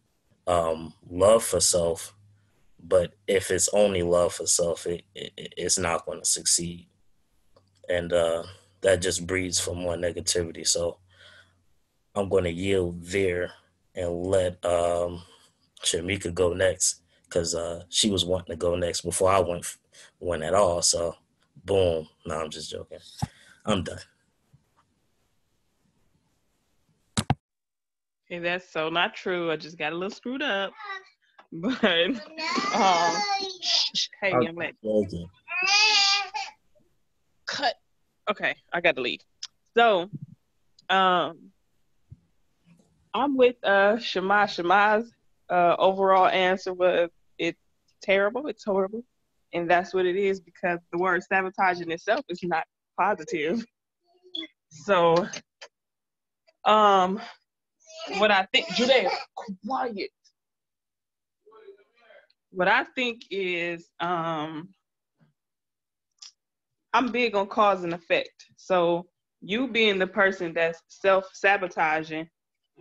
D: um, love for self. But if it's only love for self, it, it it's not going to succeed. And uh, that just breeds for more negativity. So I'm going to yield there and let um, Shamika go next because uh, she was wanting to go next before I went went at all. So, boom. No, I'm just joking. I'm done.
E: Okay, that's so not true. I just got a little screwed up. But um, hey, young lady. Cut. Okay, I got to leave. So, um, I'm with uh Shema. Shema's uh, overall answer was it's terrible, it's horrible. And that's what it is because the word sabotage in itself is not positive. So, um, what I think, Judea, quiet. What I think is, um, I'm big on cause and effect. So, you being the person that's self sabotaging,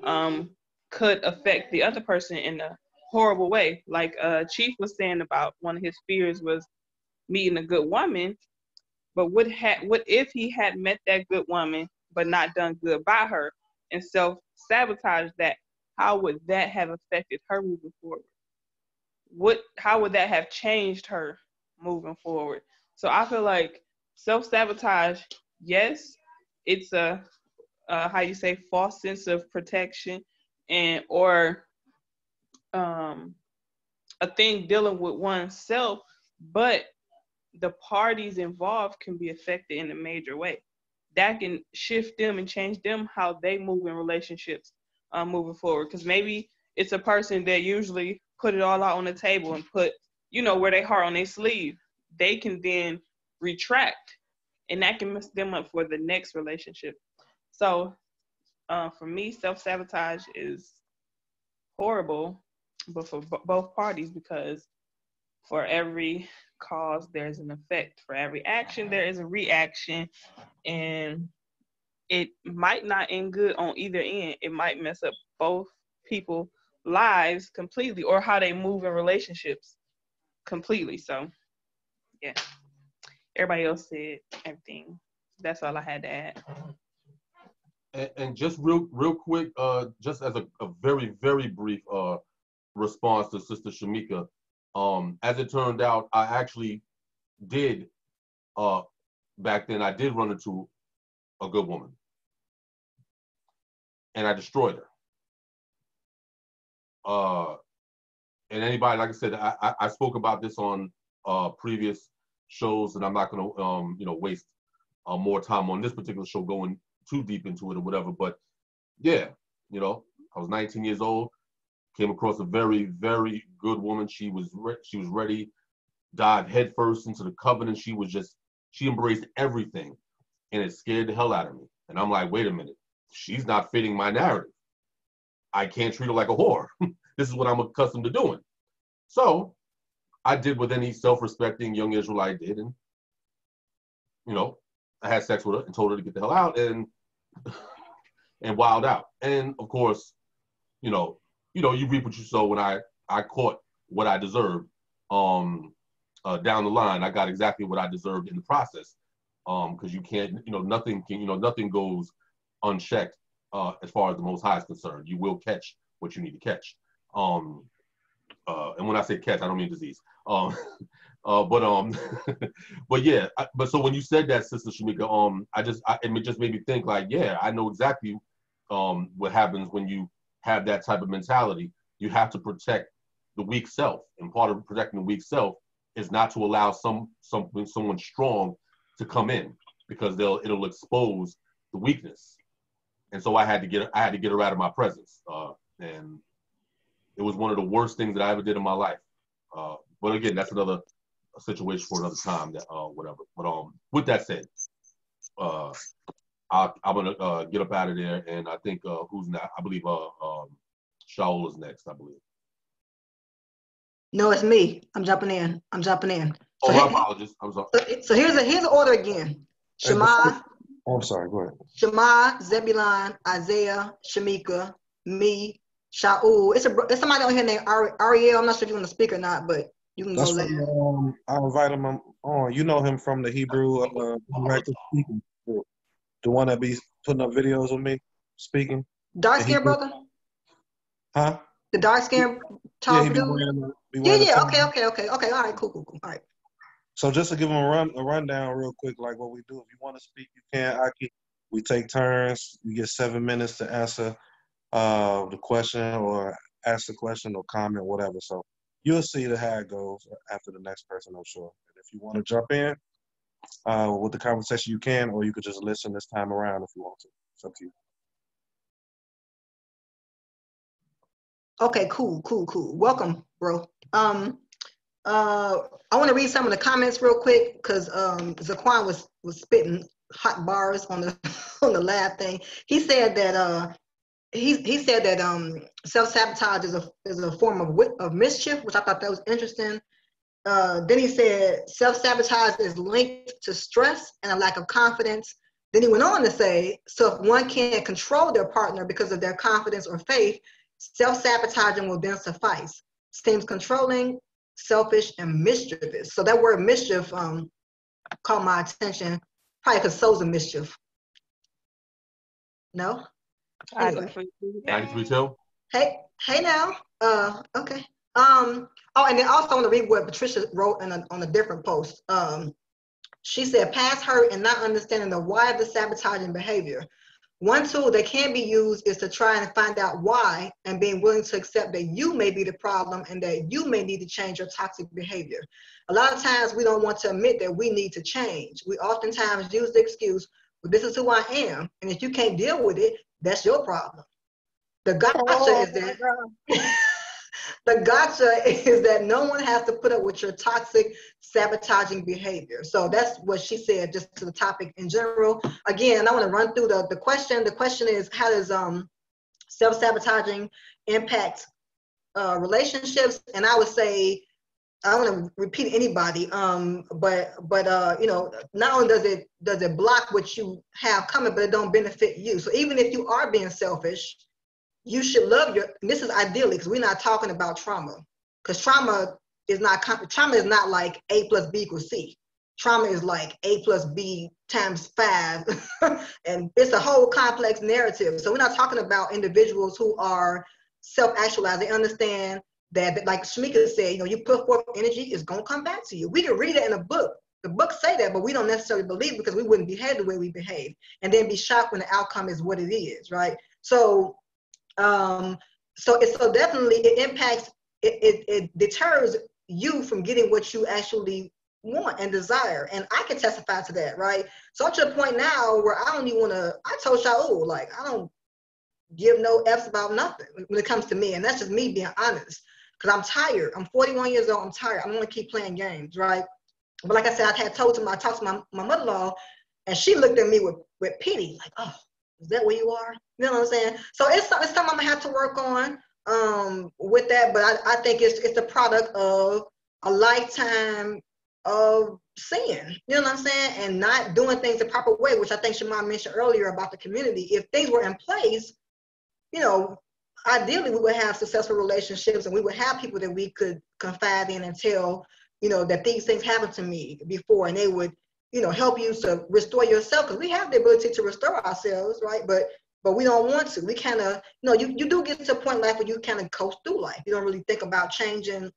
E: um, could affect the other person in a horrible way. Like uh, Chief was saying about one of his fears was meeting a good woman. But what had what if he had met that good woman but not done good by her and self sabotage that? How would that have affected her moving forward? what how would that have changed her moving forward? So I feel like self sabotage, yes, it's a uh, how you say false sense of protection and or um a thing dealing with oneself, but the parties involved can be affected in a major way. That can shift them and change them how they move in relationships uh, moving forward. Because maybe it's a person that usually put it all out on the table and put, you know, where they heart on their sleeve. They can then retract, and that can mess them up for the next relationship. So, uh, for me, self sabotage is horrible, but for b- both parties because for every cause there's an effect. For every action there is a reaction. And it might not end good on either end. It might mess up both people lives completely or how they move in relationships completely. So yeah. Everybody else said everything. That's all i had to add.
C: And, and just real, real quick, uh, just as a, a very, very brief uh, response to Sister Shamika, um, as it turned out, I actually did uh, back then. I did run into a good woman, and I destroyed her. Uh, and anybody, like I said, I, I, I spoke about this on uh, previous shows, and I'm not going to, um, you know, waste uh, more time on this particular show going too deep into it or whatever. But yeah, you know, I was 19 years old, came across a very, very good woman. She was re- she was ready, dived headfirst into the covenant. She was just she embraced everything, and it scared the hell out of me. And I'm like, wait a minute, she's not fitting my narrative. I can't treat her like a whore. this is what I'm accustomed to doing. So I did what any self-respecting young Israelite did, and you know, I had sex with her and told her to get the hell out and and wild out. And of course, you know, you know, you reap what you sow. When I I caught what I deserved, um, uh, down the line, I got exactly what I deserved in the process. Um, because you can't, you know, nothing can, you know, nothing goes unchecked uh, as far as the Most High is concerned. You will catch what you need to catch. Um, uh, and when I say catch, I don't mean disease. Um, uh, but um, but yeah, I, but so when you said that, Sister Shamika, um, I just, I, it just made me think like, yeah, I know exactly um what happens when you have that type of mentality. You have to protect the weak self, and part of protecting the weak self is not to allow some something someone strong to come in because they'll it'll expose the weakness. And so I had to get I had to get her out of my presence, uh, and it was one of the worst things that I ever did in my life. Uh, but again, that's another situation for another time. That uh, whatever. But um, with that said, uh, I, I'm gonna uh, get up out of there, and I think uh, who's next? I believe uh, um, Shaul is next. I believe.
A: No, it's me. I'm jumping in. I'm jumping in.
C: Oh,
A: So,
C: my
A: here-
C: apologies. I'm sorry.
A: so- so here's a here's the order again. Shema,
G: Oh, I'm sorry. Go ahead.
A: Shema, Zebulon, Isaiah, Shamika, me, Shaul. It's a it's somebody on here named Ari- Ariel. I'm not sure if you want to speak or not, but you can
G: That's
A: go
G: from,
A: later.
G: um, I invite him on. You know him from the Hebrew uh, Interactive Speaking. Group. The one that be putting up videos with me speaking.
A: Dark
G: and he
A: skinned
G: do-
A: brother,
G: Huh?
A: the dark
G: Yeah,
A: tall
G: be
A: dude.
G: wearing,
A: Yeah, yeah. Okay, okay, okay, okay. All right, cool, cool, cool. All right.
G: So just to give him a run a rundown real quick, like what we do. If you want to speak, you can. Aki. We take turns. You get seven minutes to answer uh, the question or ask the question or comment, whatever. So you'll see the how it goes after the next person, I'm sure. And if you want to jump in uh, with the conversation, you can, or you could just listen this time around if you want to. It's up to you.
A: Okay, cool, cool, cool. Welcome, bro. Um, uh, I want to read some of the comments real quick because um, Zaquan was was spitting hot bars on the on the lab thing. He said that uh, he he said that um, self sabotage is a is a form of of mischief, which I thought that was interesting. Uh, then he said self sabotage is linked to stress and a lack of confidence. Then he went on to say, so if one can't control their partner because of their confidence or faith, self-sabotaging will then suffice. Seems controlling, selfish, and mischievous. So that word mischief um, caught my attention, probably because so's a mischief. No?
E: I
A: Anyway.
E: definitely agree with that.
C: 93 till.
A: Hey, hey now. Uh, okay. Um, oh, and then also want to read what Patricia wrote in a, on a different post. Um, she said, past hurt and not understanding the why of the sabotaging behavior. One tool that can be used is to try and find out why and being willing to accept that you may be the problem and that you may need to change your toxic behavior. A lot of times we don't want to admit that we need to change. We oftentimes use the excuse, well, this is who I am. And if you can't deal with it, that's your problem. The gotcha oh, is that the gotcha is that no one has to put up with your toxic sabotaging behavior. So that's what she said just to the topic in general. Again, I want to run through the, the question. The question is how does um self-sabotaging impact uh, relationships? And I would say I don't want to repeat anybody, um, but but uh, you know, not only does it does it block what you have coming, but it don't benefit you. So even if you are being selfish, you should love your. this is ideally because we're not talking about trauma, because trauma is not trauma is not like A plus B equals C. Trauma is like A plus B times five, and it's a whole complex narrative. So we're not talking about individuals who are self-actualized. They understand that, like Shamika said, you know, you put forth energy, it's gonna come back to you. We can read it in a book. The books say that, but we don't necessarily believe because we wouldn't behave the way we behave, and then be shocked when the outcome is what it is, right? So, um, so it's so definitely it impacts. It, it, it deters you from getting what you actually want and desire. And I can testify to that, right? So I'm to the point now where I don't even want to, I told y'all, like, I don't give no F's about nothing when it comes to me. And that's just me being honest because I'm tired. I'm 41 years old. I'm tired. I don't want to keep playing games, right? But like I said, I had told to my, I talked to my, my mother-in-law, and she looked at me with, with pity, like, oh, is that where you are? You know what I'm saying? So it's, it's something I'm gonna have to work on um, with that. But I, I think it's it's a product of a lifetime of sin. You know what I'm saying? And not doing things the proper way, which I think Shema mentioned earlier about the community. If things were in place, you know, ideally we would have successful relationships and we would have people that we could confide in and tell, you know, that these things happened to me before and they would, you know, help you to restore yourself because we have the ability to restore ourselves, right? But but we don't want to. We kind of, you know, you, you do get to a point in life where you kind of coast through life. You don't really think about changing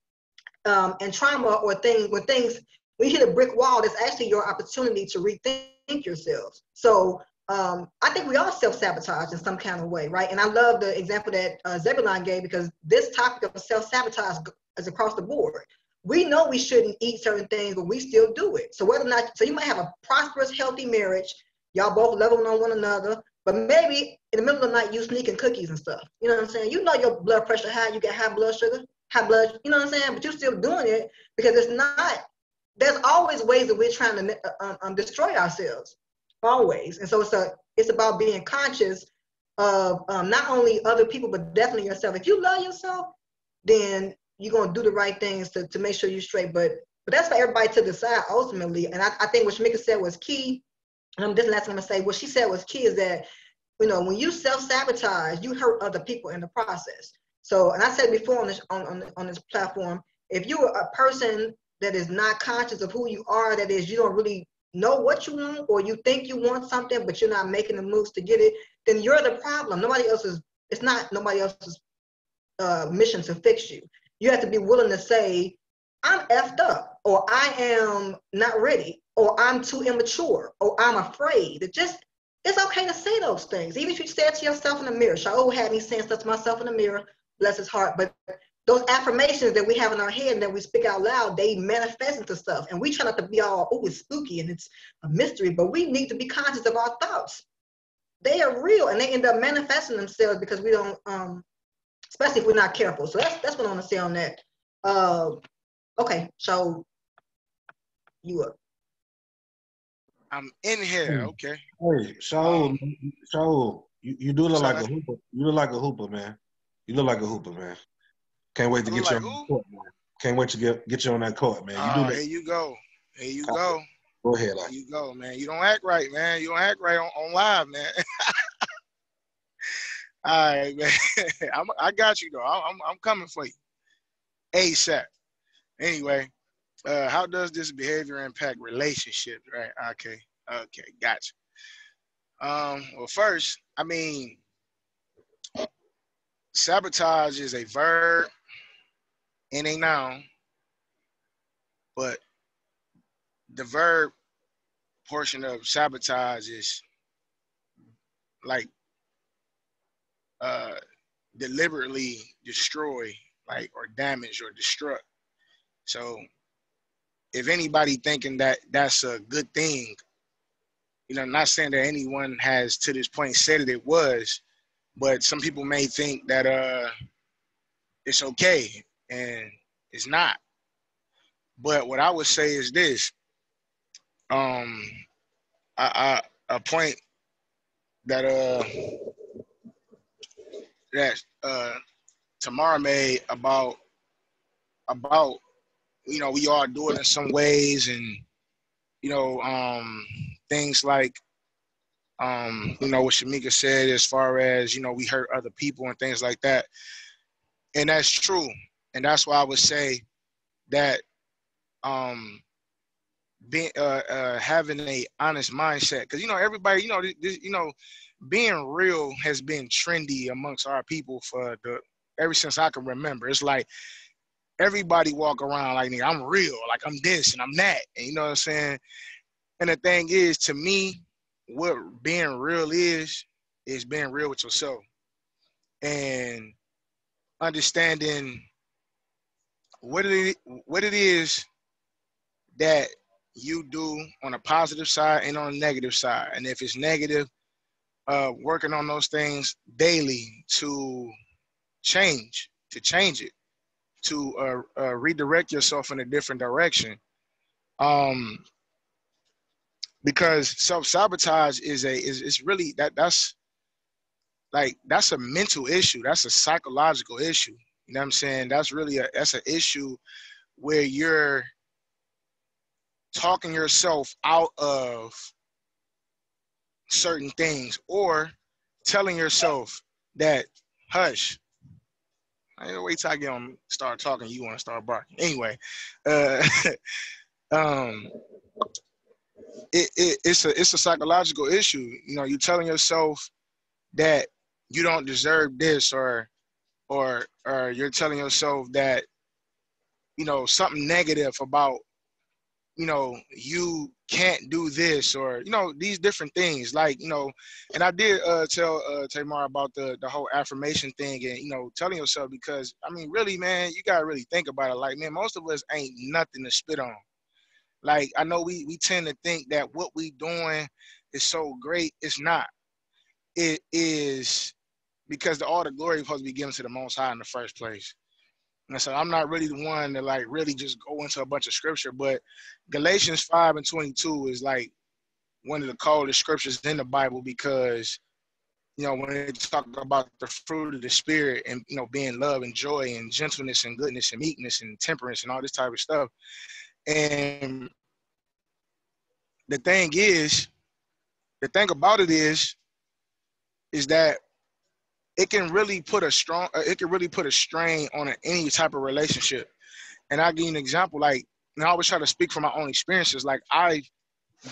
A: um, and trauma or things when things when you hit a brick wall, it's actually your opportunity to rethink yourselves. So um, I think we all self-sabotage in some kind of way, right? And I love the example that uh, Zebulon gave because this topic of self-sabotage is across the board. We know we shouldn't eat certain things, but we still do it. So whether or not, so you might have a prosperous, healthy marriage, y'all both loving on one another, but maybe in the middle of the night you sneaking cookies and stuff. You know what I'm saying? You know your blood pressure high, you get high blood sugar, high blood. You know what I'm saying? But you're still doing it because it's not. There's always ways that we're trying to uh, um, um, destroy ourselves always. And so it's a it's about being conscious of um, not only other people but definitely yourself. If you love yourself, then you're gonna do the right things to, to make sure you're straight. But but that's for everybody to decide ultimately. And I, I think what Shamika said was key. Um, this last thing I'm gonna say, what she said was key is that you know when you self-sabotage, you hurt other people in the process. So, and I said before on this on, on, on this platform, if you're a person that is not conscious of who you are, that is, you don't really know what you want or you think you want something but you're not making the moves to get it then you're the problem nobody else is it's not nobody else's uh, mission to fix you you have to be willing to say i'm effed up or i am not ready or i'm too immature or i'm afraid it just it's okay to say those things even if you say it to yourself in the mirror shaul had me saying stuff to myself in the mirror bless his heart but those affirmations that we have in our head and that we speak out loud, they manifest into stuff. And we try not to be all, oh, it's spooky and it's a mystery, but we need to be conscious of our thoughts. They are real and they end up manifesting themselves because we don't, um, especially if we're not careful. So that's that's what I want to say on that. Uh, okay, so you up.
F: I'm in here. Hmm. Okay.
G: Hey, Shaul, Shaul, you, you do look like a hooper. You look like a hooper, man. You look like a hooper, man. Can't wait to get like, you on court, man. Can't wait to get get you on that court, man. You
F: uh, do that. Here you go. Here you go.
G: Go ahead.
F: Here you go, man. You don't act right, man. You don't act right on, on live, man. All right, man. I'm, I got you though. I'm, I'm coming for you. ASAP. Anyway, uh, how does this behavior impact relationships? Right. Okay. Okay. Gotcha. Um, well, first, I mean, sabotage is a verb and a noun, but the verb portion of sabotage is like uh deliberately destroy like or damage or destruct. So if anybody thinking that that's a good thing you know not saying that anyone has to this point said that it was but some people may think that uh it's okay and it's not. But what i would say is this um I, I, a point that uh that uh Tamara made about about you know we all do it in some ways and you know um things like um you know what Shamika said as far as you know we hurt other people and things like that. And that's true. And that's why I would say that um being uh, uh having a honest mindset. Because you know everybody you know this, you know being real has been trendy amongst our people for the ever since I can remember. It's like everybody walk around like I'm real, like I'm this and I'm that, and you know what I'm saying. And the thing is, to me, what being real is is being real with yourself and understanding what it what it is that you do on a positive side and on a negative side. And if it's negative, uh, working on those things daily to change, to change it, to uh, uh, redirect yourself in a different direction. Um, because self sabotage is a is is really that that's like that's a mental issue. That's a psychological issue. You know what I'm saying? That's really a that's an issue where you're talking yourself out of certain things or telling yourself that hush I wait till I get on start talking you want to start barking. Anyway uh um it, it it's a it's a psychological issue. You know you're telling yourself that you don't deserve this or or or you're telling yourself that you know something negative about you know, you can't do this or, you know, these different things. Like, you know, and I did uh, tell uh, Tamar about the, the whole affirmation thing and, you know, telling yourself because, I mean, really, man, you got to really think about it. Like, man, most of us ain't nothing to spit on. Like, I know we, we tend to think that what we doing is so great. It's not. It is because the, all the glory is supposed to be given to the Most High in the first place. And so I'm not really the one to like really just go into a bunch of scripture, but Galatians 5 and 22 is like one of the coldest scriptures in the Bible because you know when they talk about the fruit of the spirit and you know being love and joy and gentleness and goodness and meekness and temperance and all this type of stuff. And the thing is, the thing about it is, is that it can really put a strong uh, it can really put a strain on any type of relationship. And i'll give you an example like and i always try to speak from my own experiences like i've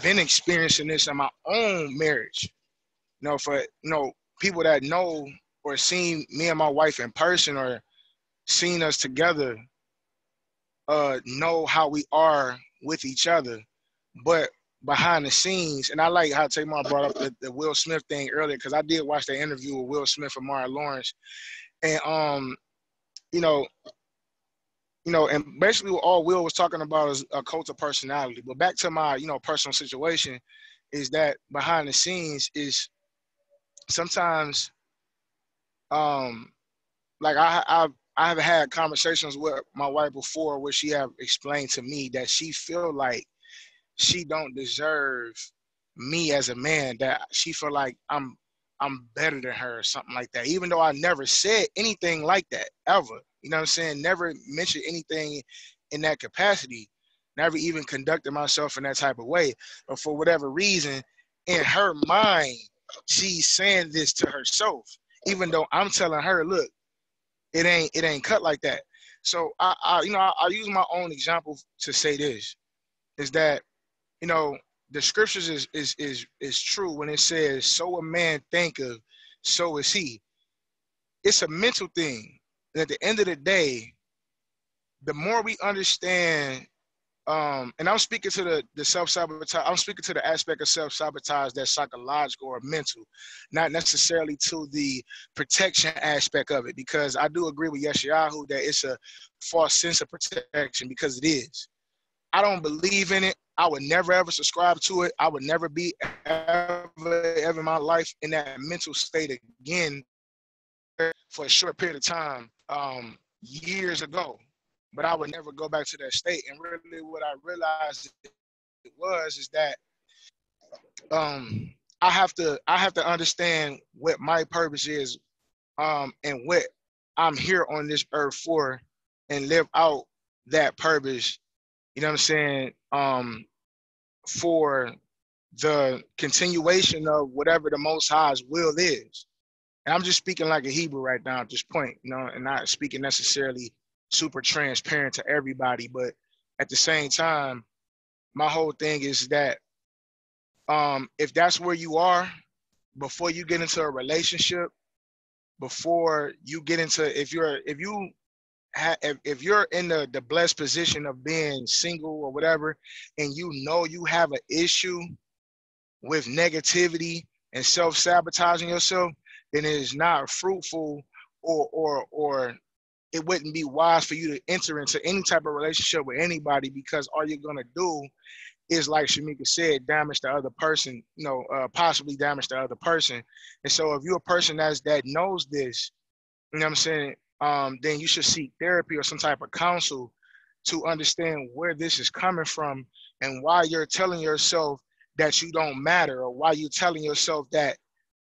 F: been experiencing this in my own marriage. You know for you know people that know or seen me and my wife in person or seen us together uh know how we are with each other. But behind the scenes, and I like how Tamar brought up the, the Will Smith thing earlier because I did watch the interview with Will Smith and Martin Lawrence, and um, you know, you know, and basically all Will was talking about is a cult of personality. But back to my you know personal situation, is that behind the scenes is sometimes, um, like I I I have had conversations with my wife before where she have explained to me that she feel like she don't deserve me as a man that she feel like I'm I'm better than her or something like that. Even though I never said anything like that ever. You know what I'm saying? Never mentioned anything in that capacity. Never even conducted myself in that type of way. But for whatever reason, in her mind, she's saying this to herself. Even though I'm telling her, look, it ain't it ain't cut like that. So I, I you know I, I use my own example to say this is that you know, the scriptures is is is is true when it says, "So a man thinketh, so is he." It's a mental thing. And at the end of the day, the more we understand um, and I'm speaking to the the self sabotage. I'm speaking to the aspect of self sabotage that's psychological or mental, not necessarily to the protection aspect of it. Because I do agree with Yeshayahu that it's a false sense of protection because it is. I don't believe in it. I would never ever subscribe to it. I would never be ever ever in my life in that mental state again for a short period of time um, years ago but I would never go back to that state. And really, what I realized it was is that um, I have to I have to understand what my purpose is, um, and what I'm here on this earth for, and live out that purpose. You know what I'm saying? Um, for the continuation of whatever the Most High's will is. And I'm just speaking like a Hebrew right now at this point, you know, and not speaking necessarily super transparent to everybody. But at the same time, my whole thing is that um, if that's where you are before you get into a relationship, before you get into if you're if you if, if you're in the, the blessed position of being single or whatever, and you know you have an issue with negativity and self-sabotaging yourself, then it is not fruitful or or or it wouldn't be wise for you to enter into any type of relationship with anybody because all you're gonna do is like Shamika said, damage the other person, you know, uh, possibly damage the other person. And so if you're a person that's that knows this, you know what I'm saying, um, then you should seek therapy or some type of counsel to understand where this is coming from and why you're telling yourself that you don't matter or why you're telling yourself that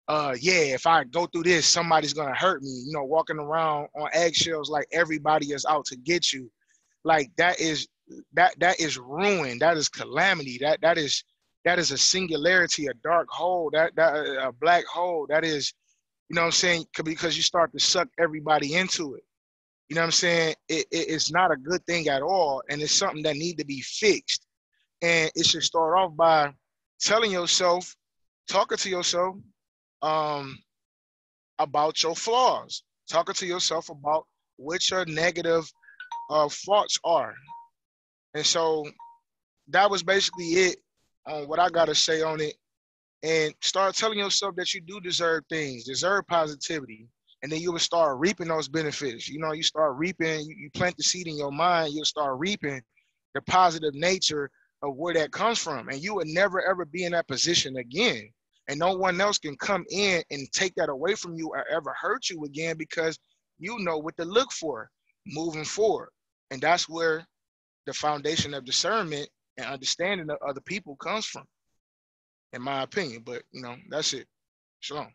F: uh yeah if i go through this somebody's gonna hurt me. You know walking around on eggshells like everybody is out to get you. Like that is that that is ruin. That is calamity. That that is that is a singularity a dark hole that that a black hole. That is you know what i'm saying? Because you start to suck everybody into it. You know what i'm saying? It, it, it's not a good thing at all and it's something that need to be fixed. And it should start off by telling yourself talking to yourself um, about your flaws, talking to yourself about what your negative uh, thoughts are. And so that was basically it on what I got to say on it. And start telling yourself that you do deserve things, deserve positivity. And then you will start reaping those benefits. You know, you start reaping, you, plant the seed in your mind, you'll start reaping the positive nature of where that comes from. And you will never ever be in that position again and no one else can come in and take that away from you or ever hurt you again because you know what to look for moving forward and that's where the foundation of discernment and understanding of other people comes from in my opinion but you know that's it shalom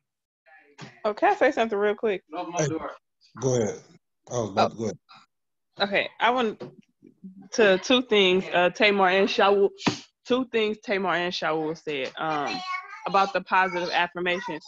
E: oh can i say something real quick
G: Hey, go ahead. Oh, was about to go ahead.
E: okay i want to two things uh tamar and shaul two things tamar and shaul said um about the positive affirmations.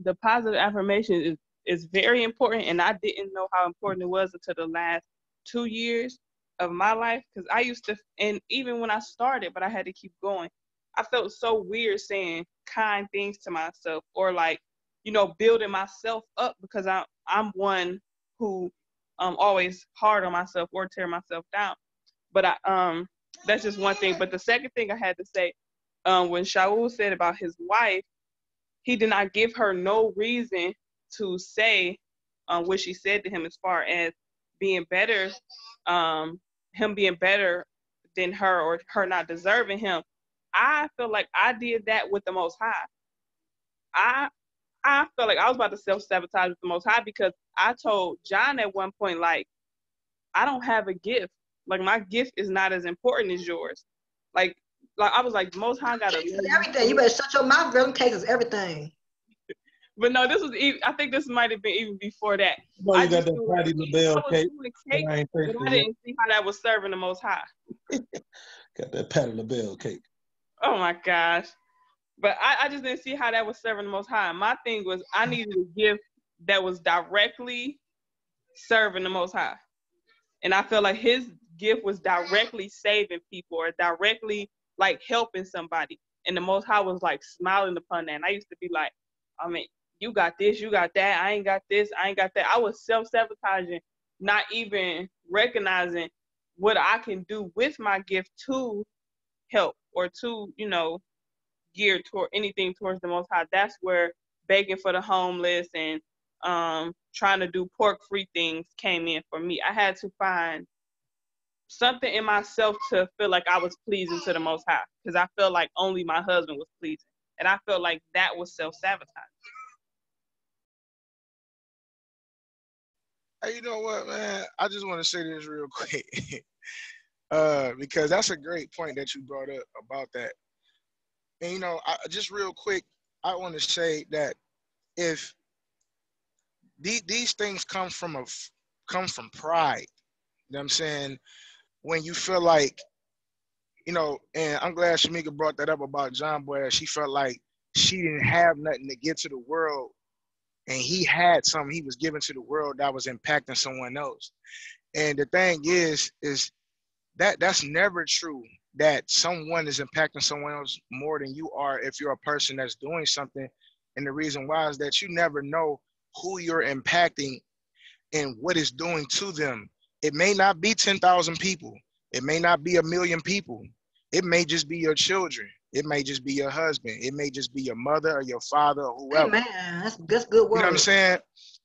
E: The positive affirmation is, is very important, and I didn't know how important it was until the last two years of my life because I used to, and even when I started, but I had to keep going. I felt so weird saying kind things to myself or like, you know, building myself up because I, I'm one who um always hard on myself or tear myself down. But I um that's just one thing. But the second thing I had to say um, when Shaul said about his wife, he did not give her no reason to say um, what she said to him as far as being better, um, him being better than her or her not deserving him. I feel like I did that with the Most High. I I felt like I was about to self sabotage with the Most High because I told John at one point like, I don't have a gift. Like my gift is not as important as yours. Like like I was like, most high got
A: a everything. You better shut your mouth, girl. Cakes is everything.
E: But no, this was even. I think this might have been even before that.
G: Well, you I got that Patti LaBelle cake.
E: cake I, but I didn't see how that was serving the Most High.
G: got that Patti LaBelle cake.
E: Oh my gosh! But I, I just didn't see how that was serving the Most High. My thing was I needed a gift that was directly serving the Most High, and I felt like His gift was directly saving people or directly like helping somebody. And the Most High was like smiling upon that. And I used to be like, I mean, you got this, you got that. I ain't got this, I ain't got that. I was self sabotaging not even recognizing what I can do with my gift to help or to, you know, gear toward anything towards the most high. That's where begging for the homeless and um, trying to do pork free things came in for me. I had to find something in myself to feel like I was pleasing to the most high because I felt like only my husband was pleasing. And I felt like that was self sabotage.
F: Hey, you know what, man? I just want to say this real quick. Uh, because that's a great point that you brought up about that. And you know, I, just real quick, I want to say that if these these things come from a come from pride, you know what I'm saying? When you feel like, you know, and I'm glad Shamika brought that up about John Boy. She felt like she didn't have nothing to give to the world and he had something he was giving to the world that was impacting someone else. And the thing is, is that that's never true that someone is impacting someone else more than you are if you're a person that's doing something. And the reason why is that you never know who you're impacting and what it's doing to them. It may not be 10,000 people. It may not be a million people. It may just be your children. It may just be your husband. It may just be your mother or your father or whoever.
A: Man, that's that's good word.
F: You know what I'm saying?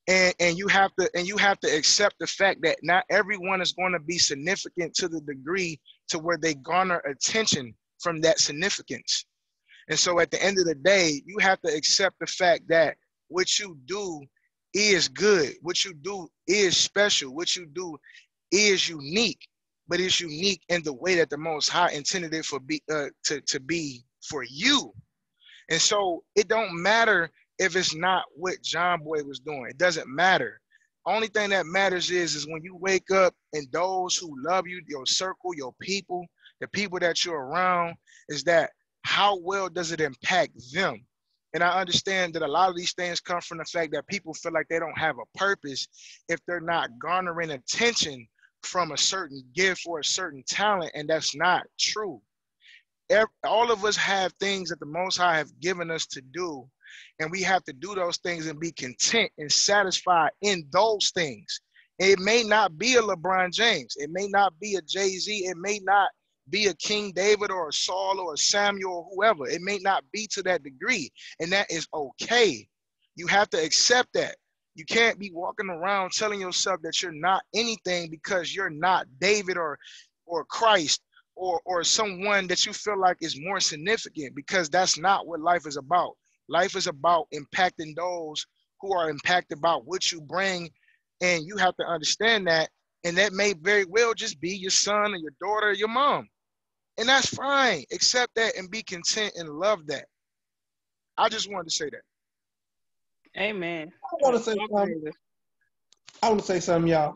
F: And and you have to and you have to accept the fact that not everyone is going to be significant to the degree to where they garner attention from that significance. And so at the end of the day, you have to accept the fact that what you do is good. What you do is special. What you do is unique but it's unique in the way that the Most High intended it for be uh, to to be for you. And so it don't matter if it's not what John Boy was doing. It doesn't matter. Only thing that matters is is when you wake up and those who love you, your circle, your people, the people that you're around, is that how well does it impact them? And I understand that a lot of these things come from the fact that people feel like they don't have a purpose if they're not garnering attention from a certain gift or a certain talent, and that's not true. Every, all of us have things that the Most High have given us to do, and we have to do those things and be content and satisfied in those things. It may not be a LeBron James, it may not be a Jay Z, it may not be a King David or a Saul or a Samuel or whoever. It may not be to that degree, and that is okay. You have to accept that. You can't be walking around telling yourself that you're not anything because you're not David or or Christ or or someone that you feel like is more significant because that's not what life is about. Life is about impacting those who are impacted by what you bring and you have to understand that and that may very well just be your son or your daughter or your mom. And that's fine. Accept that and be content and love that. I just wanted to say that.
E: Amen.
G: I want to say something. I want to say something, y'all.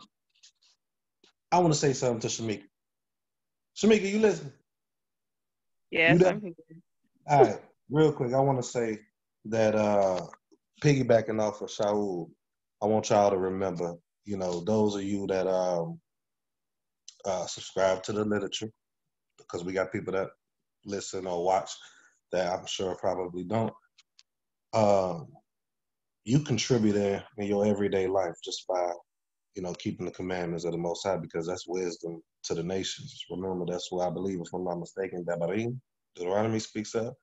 G: I want to say something to Shamika. Shamika, you listen?
E: Yes,
G: I'm All right, real quick, I want to say that uh piggybacking off of Shaul, I want y'all to remember, you know, those of you that um uh subscribe to the literature, because we got people that listen or watch that I'm sure probably don't. Um, you contribute in, your everyday life just by, you know, keeping the commandments of the Most High because that's wisdom to the nations. Remember, that's what I believe, if I'm not mistaken, Devarim, Deuteronomy speaks of.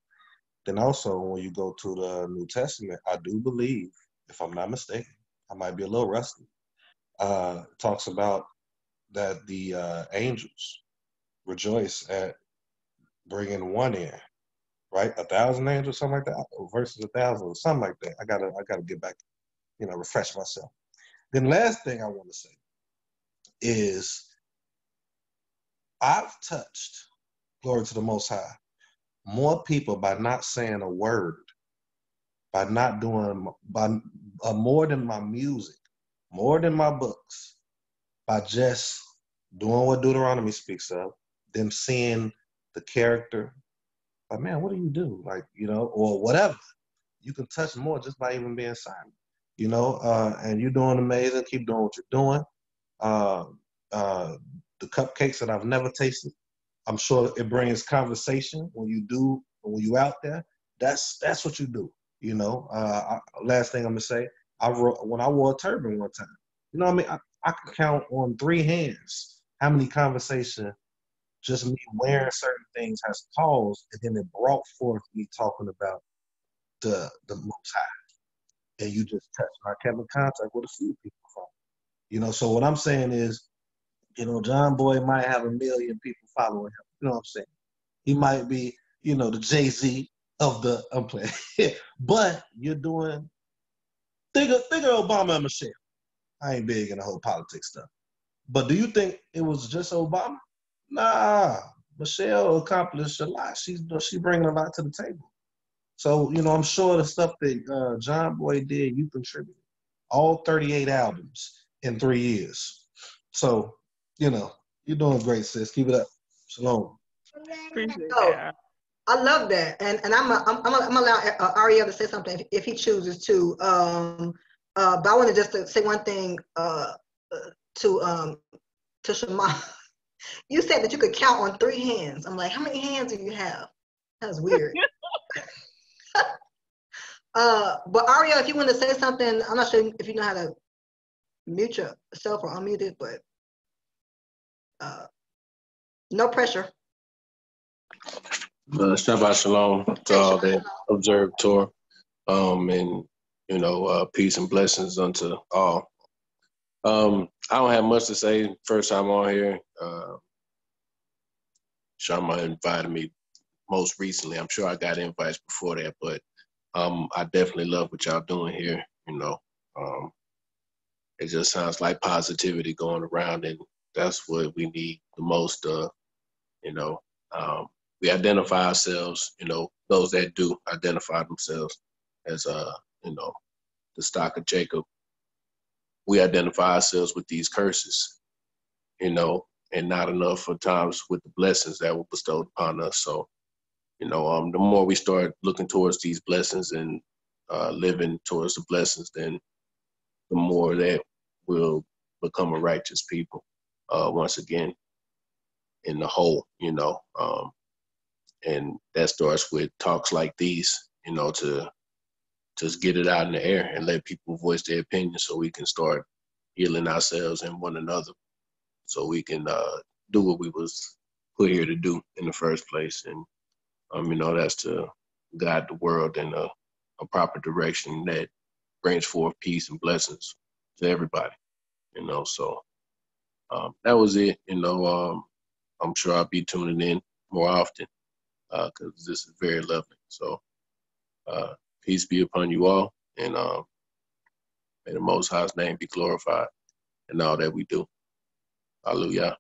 G: Then also, when you go to the New Testament, I do believe, if I'm not mistaken, I might be a little rusty, uh, talks about that the uh, angels rejoice at bringing one in right? A thousand angels, something like that, versus a thousand, or something like that. I gotta, I gotta get back, you know, refresh myself. Then last thing I want to say is I've touched, glory to the Most High, more people by not saying a word, by not doing, by uh, more than my music, more than my books, by just doing what Deuteronomy speaks of, them seeing the character like, man, what do you do? Like, you know, or whatever. You can touch more just by even being silent, you know, uh, and you're doing amazing. Keep doing what you're doing. Uh, uh, the cupcakes that I've never tasted, I'm sure it brings conversation when you do, when you out there. That's that's what you do, you know. Uh, I, last thing I'm gonna say, I wrote, when I wore a turban one time, you know, what I mean, I, I can count on three hands how many conversation just me wearing certain things has caused, and then it brought forth me talking about the the Most High, and you just touched. I kept in contact with a few people from, you know. So what I'm saying is, you know, John Boy might have a million people following him. You know what I'm saying? He might be, you know, the Jay Z of the I'm playing, but you're doing. Think of think of Obama and Michelle. I ain't big in the whole politics stuff, but do you think it was just Obama? Nah, Michelle accomplished a lot. She's she bringing a lot to the table. So you know, I'm sure the stuff that uh, John Boy did, you contributed. All 38 albums in three years. So you know, you're doing great, sis. Keep it up. Shalom.
E: Appreciate
A: Oh,
E: that.
A: I love that, and and I'm a, I'm I'm, a, I'm allow uh, Ariel to say something if, if he chooses to. Um, uh, but I want to just to say one thing uh, uh, to um to Shema. You said that you could count on three hands. I'm like, how many hands do you have? That's weird. uh, but Ariel, if you want to say something, I'm not sure if you know how to mute yourself or unmute it, but uh, no pressure.
H: Uh, Shabbat Shalom to all that observed Torah, um, and you know, uh, peace and blessings unto all. Um, I don't have much to say. First time on here. Uh, Shama invited me most recently. I'm sure I got invites before that, but um, I definitely love what y'all doing here. You know, um, it just sounds like positivity going around, and that's what we need the most of. You know, um, we identify ourselves. You know, those that do identify themselves as uh, you know, the stock of Jacob. We identify ourselves with these curses. You know, and not enough for times with the blessings that were bestowed upon us. So, you know, um, the more we start looking towards these blessings and uh, living towards the blessings, then the more that we'll become a righteous people. Uh, once again, in the whole, you know, um, and that starts with talks like these, you know, to just get it out in the air and let people voice their opinion, so we can start healing ourselves and one another so we can uh, do what we was put here to do in the first place. And um, you know, that's to guide the world in a, a proper direction that brings forth peace and blessings to everybody. You know, so um, that was it. You know, um, I'm sure I'll be tuning in more often because uh, this is very lovely. So uh, peace be upon you all, and um, may the Most High's name be glorified in all that we do. Hallelujah.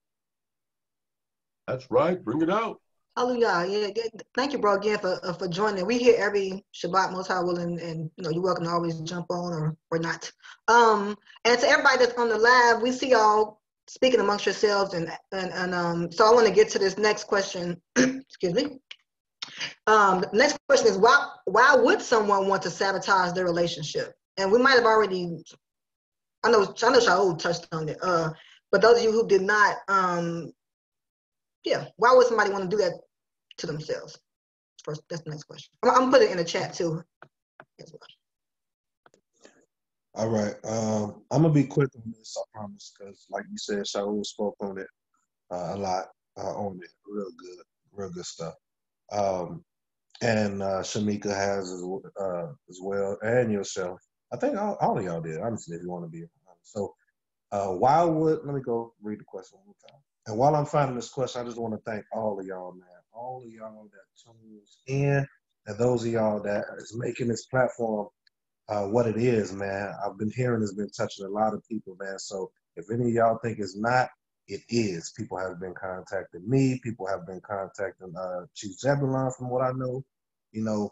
C: That's right. Bring it out.
A: Hallelujah. Yeah, yeah. Thank you, bro, again for uh, for joining. We here every Shabbat, most high willing, and you know you're welcome to always jump on or or not. Um, and to everybody that's on the live, we see y'all speaking amongst yourselves, and and and um. So I want to get to this next question. Excuse me. Um, next question is why why would someone want to sabotage their relationship? And we might have already. I know I know Shaul touched on it. Uh, but those of you who did not, um, yeah, why would somebody want to do that to themselves? First, that's the next question. I'm, I'm gonna put it in the chat too. As well.
G: All right. Um, I'm gonna be quick on this, I promise, because like you said, Shaul spoke on it uh, a lot uh, on it. Real good, real good stuff. Um, and uh, Shamika has as, uh, as well, and yourself. I think all, all of y'all did, honestly, if you want to be honest. So, uh, let me go read the question one time. And while I'm finding this question, I just want to thank all of y'all, man. All of y'all that tunes in, and those of y'all that is making this platform uh, what it is, man. I've been hearing it's been touching a lot of people, man. So if any of y'all think it's not, it is. People have been contacting me. People have been contacting uh, Chief Zebulon, from what I know. You know,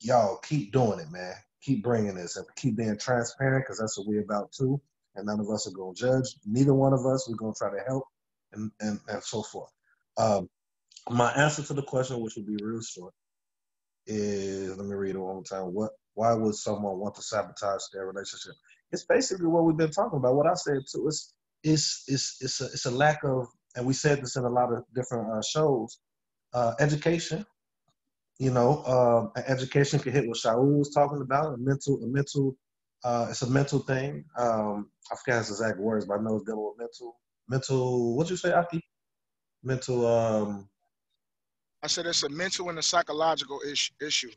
G: y'all keep doing it, man. Keep bringing this and keep being transparent because that's what we're about too. And none of us are going to judge. Neither one of us. We're going to try to help and, and, and so forth. Um, my answer to the question, which will be real short, is let me read it one more time. What? Why would someone want to sabotage their relationship? It's basically what we've been talking about. What I said too. It's it's it's it's a, it's a lack of, and we said this in a lot of different uh, shows. Uh, education. You know, um, education can hit what Shaul was talking about, a mental a mental Uh, it's a mental thing. Um, I forget his exact words, but I know it's dealing with mental. Mental. What'd you say, Aki? Mental. Um,
F: I said it's a mental and a psychological ish, issue.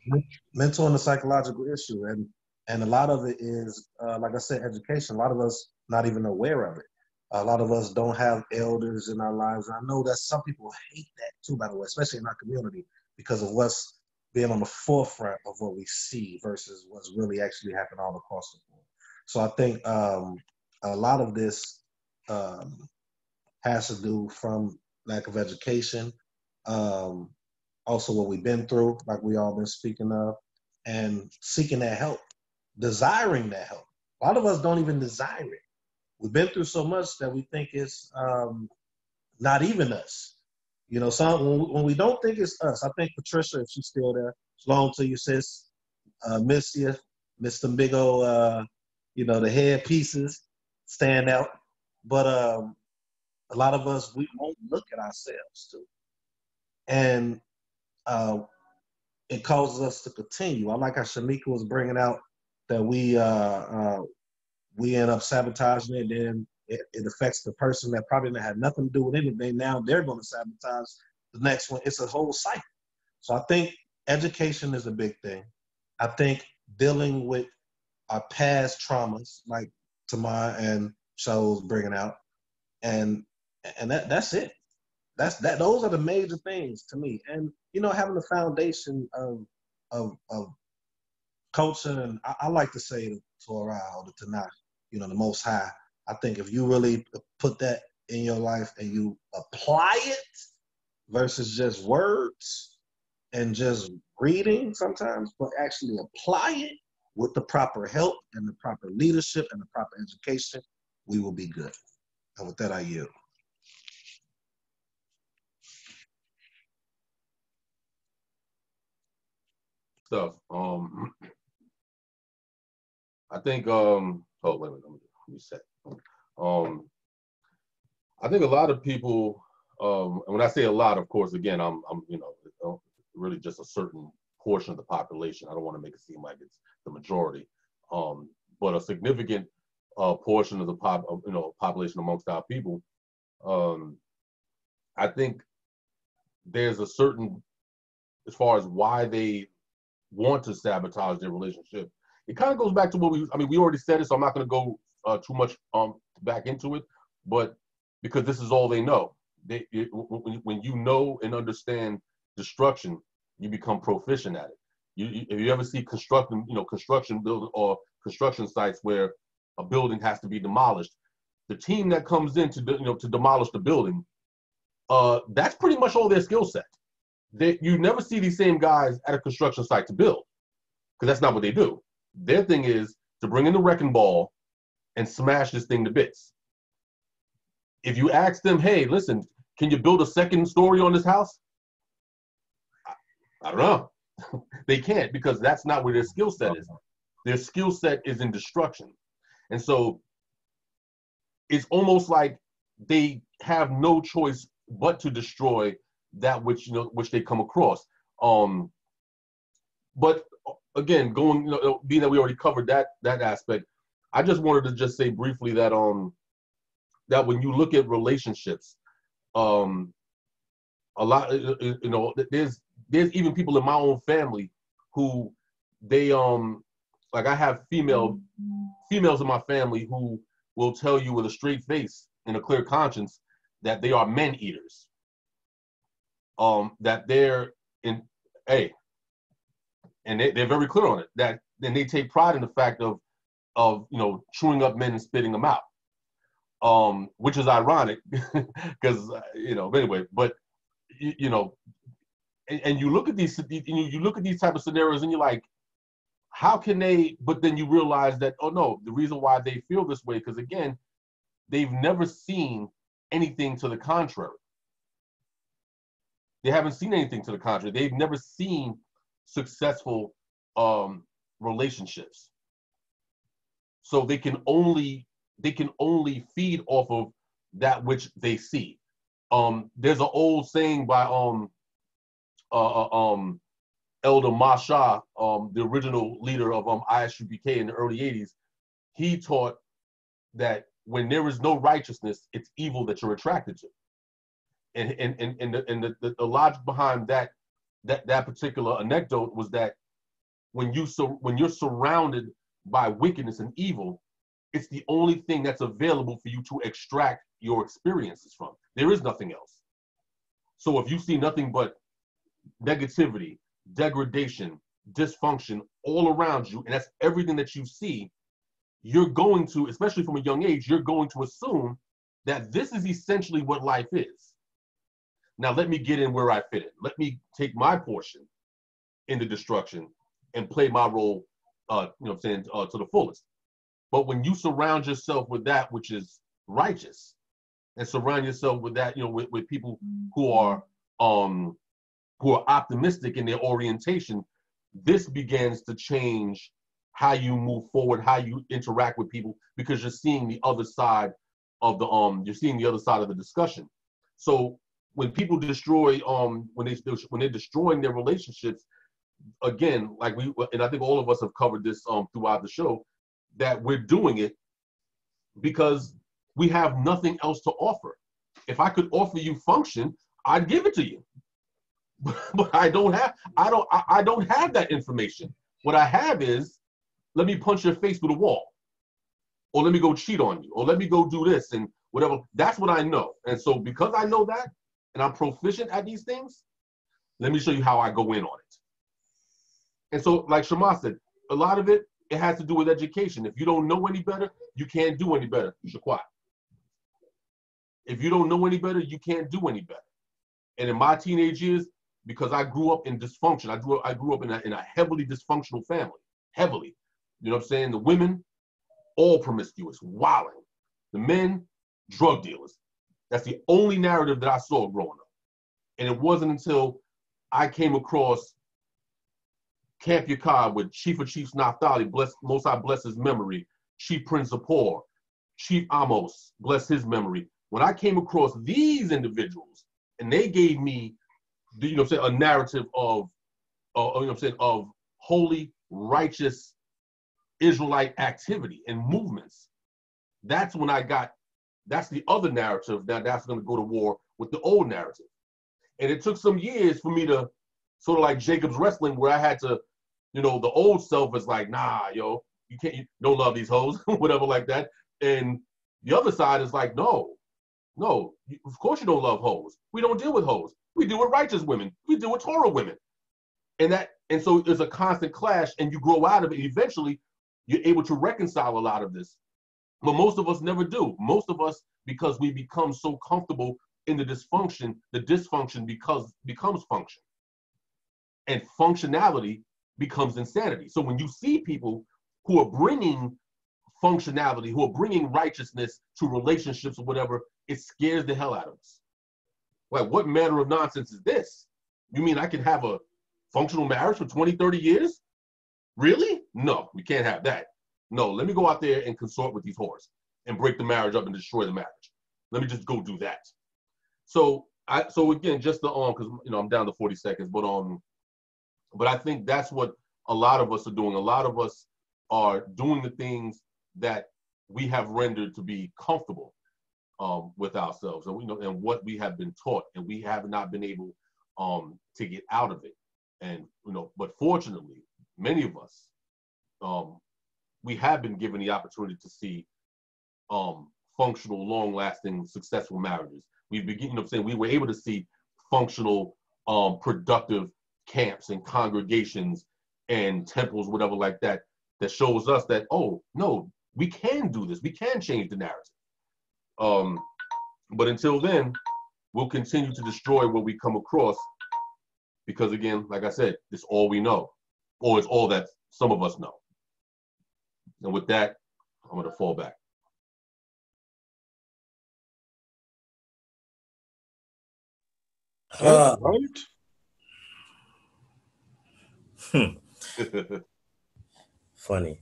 G: mental and a psychological issue, and and a lot of it is, uh, like I said, education. A lot of us not even aware of it. A lot of us don't have elders in our lives. And I know that some people hate that too, by the way, especially in our community, because of what's being on the forefront of what we see versus what's really actually happening all across the board. So I think um, a lot of this um, has to do from lack of education, um, also what we've been through, like we all been speaking of, and seeking that help, desiring that help. A lot of us don't even desire it. We've been through so much that we think it's um, not even us. You know, some when we, don't think it's us, I think Patricia, if she's still there, long to you, sis. Uh, miss you, miss some big old, uh, you know, the head pieces stand out. But um, a lot of us, we won't look at ourselves too. And uh, it causes us to continue. I like how Shamika was bringing out that we uh, uh, we end up sabotaging it, then it, it affects the person that probably had nothing to do with anything. Now they're going to sabotage the next one. It's a whole cycle. So I think education is a big thing. I think dealing with our past traumas, like Tamar and Shaul's bringing out, and and that that's it. That's that. Those are the major things to me. And you know, having the foundation of of of culture, and I, I like to say the Torah or the Tanakh, you know, the Most High. I think if you really put that in your life and you apply it versus just words and just reading sometimes, but actually apply it with the proper help and the proper leadership and the proper education, we will be good. And with that, I yield.
C: Stuff. Um, I think. Um, oh wait minute. Let me reset. Um, I think a lot of people. Um, and when I say a lot, of course, again, I'm, I'm, you know, really just a certain portion of the population. I don't want to make it seem like it's the majority, um, but a significant uh, portion of the pop, you know, population amongst our people. Um, I think there's a certain, as far as why they want to sabotage their relationship. It kind of goes back to what we. I mean, we already said it, so I'm not going to go uh, too much um, back into it. But because this is all they know, they it, when, when you know and understand destruction, you become proficient at it. You, you, if you ever see construction, you know, construction building or construction sites where a building has to be demolished, the team that comes in to you know to demolish the building, uh, that's pretty much all their skill set. They, you never see these same guys at a construction site to build, because that's not what they do. Their thing is to bring in the wrecking ball and smash this thing to bits. If you ask them, hey, listen, can you build a second story on this house? I, I don't know. they can't because that's not where their skill set is. Their skill set is in destruction. And so it's almost like they have no choice but to destroy that which you know which they come across. Um, but again, going you know, being that we already covered that that aspect, I just wanted to just say briefly that um that when you look at relationships, um, a lot you know there's there's even people in my own family who they um like I have female females in my family who will tell you with a straight face and a clear conscience that they are men eaters. Um, that they're in hey, and they, they're very clear on it. That then they take pride in the fact of of you know chewing up men and spitting them out, um, which is ironic because uh, you know anyway. But you, you know, and, and, you look at these you, you look at these type of scenarios and you're like, how can they? But then you realize that oh no, the reason why they feel this way because again, they've never seen anything to the contrary. They haven't seen anything to the contrary. They've never seen successful um, relationships. So they can only they can only feed off of that which they see. Um, there's an old saying by um uh, uh um Elder Masha, um, the original leader of um ISUPK in the early 80s, he taught that when there is no righteousness, it's evil that you're attracted to. And and and, and, the, and the, the, the logic behind that that that particular anecdote was that when you so when you're surrounded by wickedness and evil, it's the only thing that's available for you to extract your experiences from. There is nothing else. So if you see nothing but negativity, degradation, dysfunction all around you, and that's everything that you see, you're going to, especially from a young age, you're going to assume that this is essentially what life is. Now, let me get in where I fit in. Let me take my portion in the destruction and play my role, uh, you know I'm saying, uh, to the fullest. But when you surround yourself with that which is righteous and surround yourself with that, you know, with, with people who are um who are optimistic in their orientation, this begins to change how you move forward, how you interact with people, because you're seeing the other side of the um, you're seeing the other side of the discussion. So when people destroy um, when they when they're destroying their relationships, again, like we and I think all of us have covered this um throughout the show, that we're doing it because we have nothing else to offer. If I could offer you function, I'd give it to you. but I don't have I don't I, I don't have that information. What I have is let me punch your face through the wall. Or let me go cheat on you. Or let me go do this and whatever. That's what I know. And so because I know that and I'm proficient at these things, let me show you how I go in on it. And so, like Shema said, a lot of it, it has to do with education. If you don't know any better, you can't do any better. Quiet. If you don't know any better, you can't do any better. And in my teenage years, because I grew up in dysfunction. I grew up, I grew up in a, in a heavily dysfunctional family, heavily. You know what I'm saying? The women, all promiscuous, wilding. The men, drug dealers. That's the only narrative that I saw growing up. And it wasn't until I came across Camp Yakar with Chief of Chiefs Naftali, bless, Most High bless his memory, Chief Prince of Chief Amos, bless his memory. When I came across these individuals and they gave me you know, I'm saying a narrative of, uh, you know, I'm saying of holy, righteous Israelite activity and movements. That's when I got. That's the other narrative that that's going to go to war with the old narrative. And it took some years for me to sort of like Jacob's wrestling, where I had to, you know, the old self is like, nah, yo, you can't, you don't love these hoes, whatever, like that. And the other side is like, no, no, of course you don't love hoes. We don't deal with hoes. We deal with righteous women. We deal with Torah women. And that and so there's a constant clash, and you grow out of it. Eventually, you're able to reconcile a lot of this. But most of us never do. Most of us, because we become so comfortable in the dysfunction, the dysfunction because becomes function. And functionality becomes insanity. So when you see people who are bringing functionality, who are bringing righteousness to relationships or whatever, it scares the hell out of us. Like, what manner of nonsense is this? You mean I can have a functional marriage for 20, 30 years? Really? No, we can't have that. No, let me go out there and consort with these whores and break the marriage up and destroy the marriage. Let me just go do that. So I so again, just the um, because you know I'm down to 40 seconds, but um, but I think that's what a lot of us are doing. A lot of us are doing the things that we have rendered to be comfortable um, with ourselves, and we know and what we have been taught, and we have not been able um, to get out of it. And you know, but fortunately, many of us, um, we have been given the opportunity to see um, functional, long-lasting, successful marriages. We begin, you know, saying we were able to see functional, um, productive camps and congregations and temples, whatever like that, that shows us that oh no, we can do this. We can change the narrative. Um, but until then, we'll continue to destroy what we come across because, again, like I said, it's all we know, or it's all that some of us know. And with that, I'm going to fall back.
D: Uh, funny.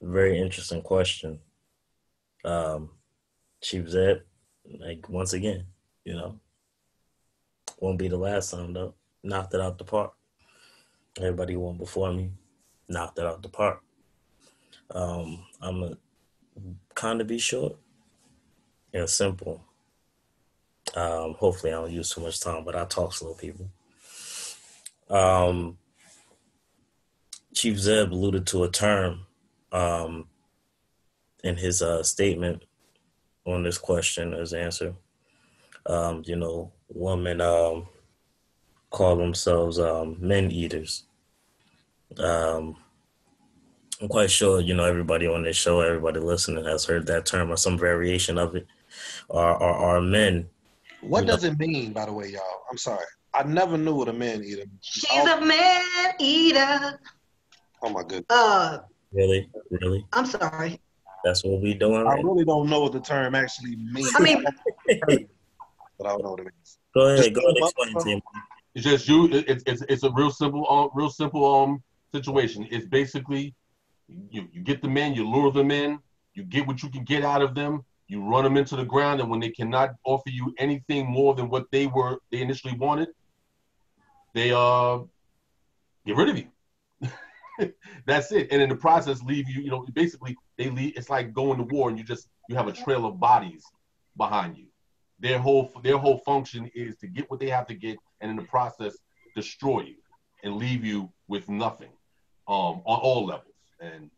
D: Very interesting question. Um, Chief Zeb, like once again, you know, won't be the last time though. Knocked it out the park. Everybody won before me, knocked it out the park. Um, I'm gonna kind of be short and simple. Um, hopefully, I don't use too much time, but I talk slow, people. Um, Chief Zeb alluded to a term um, in his uh, statement on this question, his answer. Um, you know, women um, call themselves um, men eaters. Um, I'm quite sure, you know, everybody on this show, everybody listening has heard that term or some variation of it. Are are, are men?
G: What
D: you
G: does it mean, by the way, y'all? I'm sorry. I never knew what a man eater.
A: She's
G: Oh,
A: a man eater.
G: oh my goodness.
A: Uh,
D: Really, really?
A: I'm sorry.
D: That's what we doing.
G: I
D: Right?
G: really don't know what the term actually means.
A: I mean,
G: but I don't know what it means.
D: Go ahead,
G: Just
D: go ahead, explain
G: up-
D: to him.
C: It's just you. It's it's it's a real simple, um, real simple um situation. It's basically you you get them in, you lure them in, you get what you can get out of them, you run them into the ground, and when they cannot offer you anything more than what they were they initially wanted, they uh get rid of you. That's it. And in the process, leave you. You know, basically they leave. It's like going to war, and you just you have a trail of bodies behind you. Their whole their whole function is to get what they have to get, and in the process, destroy you and leave you with nothing, um, on all levels. And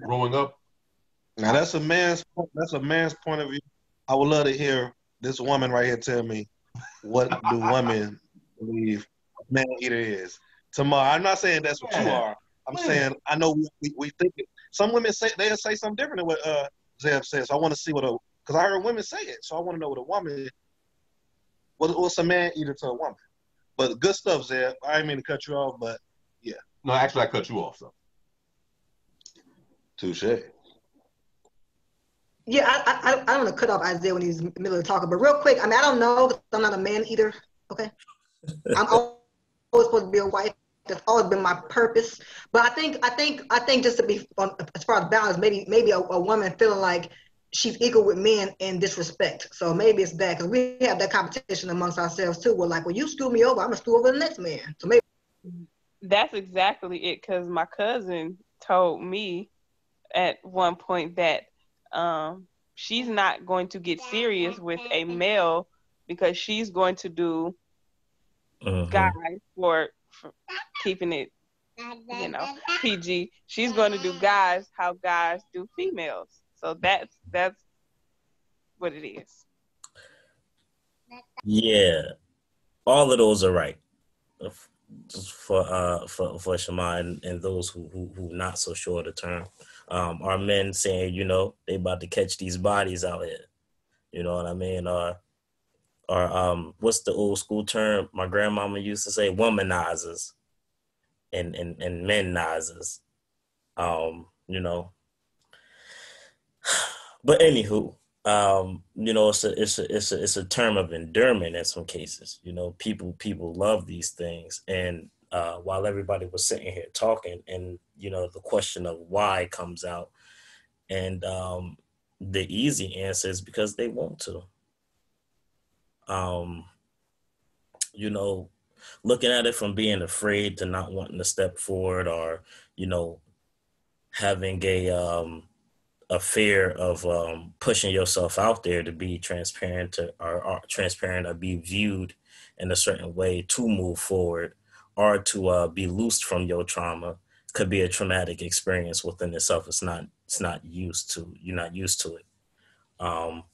C: growing up,
G: Now that's a man's that's a man's point of view. I would love to hear this woman right here tell me what do women believe man eater is. Tomorrow, I'm not saying that's what you are. I'm
C: Yeah.
G: saying I know we, we, think it. Some women say they'll say something different than what uh Zeb says. So I want to see what a because I heard women say it. So I want to know what a woman what, what's a man eater to a woman. But good stuff, Zeb. I didn't mean to cut you off, but yeah.
C: no, actually, I cut you off. So
G: touche.
A: yeah, I, I, I don't want to cut off Isaiah when he's in the middle of talking, but real quick, I mean, I don't know 'cause I'm not a man either. Okay, I'm always supposed to be a wife. That's always been my purpose. But I think, I think, I think just to be on, as far as balance, maybe, maybe a, a woman feeling like she's equal with men in disrespect. So maybe it's that because we have that competition amongst ourselves too. We're like, well, you screw me over, I'm gonna screw over the next man. So maybe.
E: That's exactly it. Because my cousin told me at one point that um, she's not going to get serious with a male because she's going to do
D: Mhm.
E: guys for, for keeping it, you know, PG. She's going to do guys how guys do females. So that's that's what it is.
D: Yeah, all of those are right. For uh for for Shema and, and those who who who not so sure of the term, um, are men saying you know they about to catch these bodies out here, you know what I mean? Or or um, what's the old school term my grandmama used to say? Womanizers and and and menizers, um, you know. But anywho, um, you know, it's a it's a it's a it's a term of endearment in some cases. You know, people people love these things, and uh, while everybody was sitting here talking, and you know, the question of why comes out, and um, the easy answer is because they want to. Um, you know, looking at it from being afraid to not wanting to step forward, or you know, having a um, a fear of um, pushing yourself out there to be transparent to, or, or transparent or be viewed in a certain way to move forward or to uh, be loosed from your trauma could be a traumatic experience within itself. It's not it's not used to you're not used to it. Um,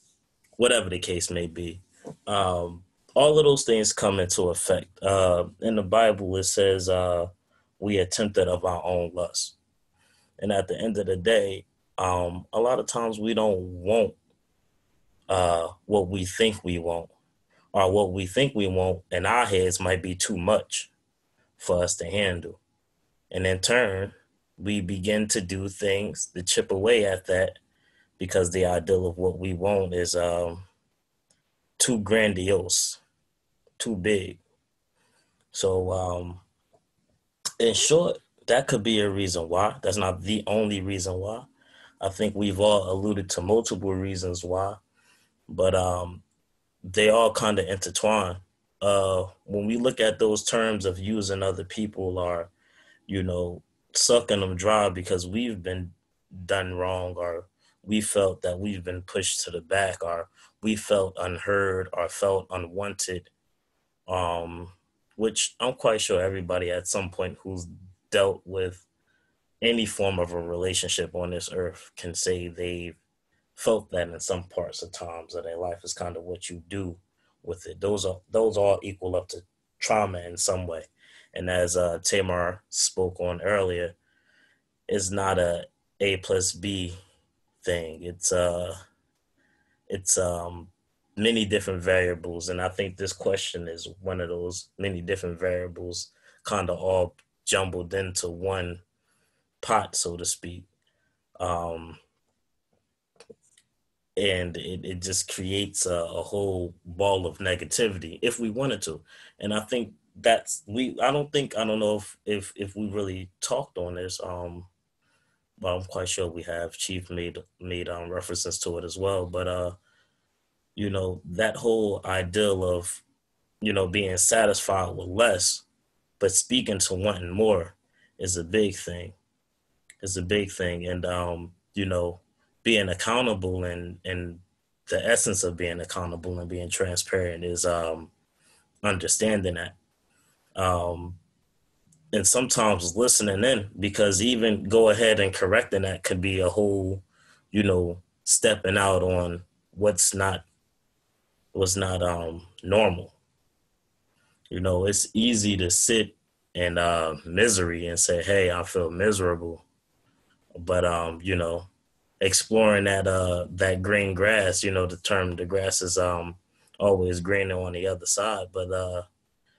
D: whatever the case may be, um, all of those things come into effect. Uh, in the Bible, it says uh, we are tempted of our own lust, and at the end of the day, um, a lot of times we don't want uh, what we think we want, or what we think we want in our heads might be too much for us to handle. And in turn, we begin to do things to chip away at that because the ideal of what we want is um, too grandiose, too big. So, um, in short, that could be a reason why. That's not the only reason why. I think we've all alluded to multiple reasons why, but um, they all kind of intertwine. Uh, when we look at those terms of using other people or, you know, sucking them dry because we've been done wrong or we felt that we've been pushed to the back or we felt unheard or felt unwanted um, which i'm quite sure everybody at some point who's dealt with any form of a relationship on this earth can say they've felt that in some parts of times of their life. Is kind of what you do with it those are those all equal up to trauma in some way and as uh, tamar spoke on earlier is not a a plus b thing. It's uh it's um many different variables and I think this question is one of those many different variables kind of all jumbled into one pot so to speak. Um and it, it just creates a, a whole ball of negativity if we wanted to. And I think that's we I don't think I don't know if if if we really talked on this um but I'm quite sure we have Chief made made um, references to it as well. But uh, you know, that whole ideal of, you know, being satisfied with less, but speaking to wanting more is a big thing. Is a big thing. And um, you know, being accountable and and the essence of being accountable and being transparent is um understanding that. Um and sometimes listening in because even go ahead and correcting that could be a whole, you know, stepping out on what's not what's not um normal. You know, it's easy to sit in uh misery and say, Hey, I feel miserable. But um, you know, exploring that uh that green grass, you know, the term the grass is um always greener on the other side. But uh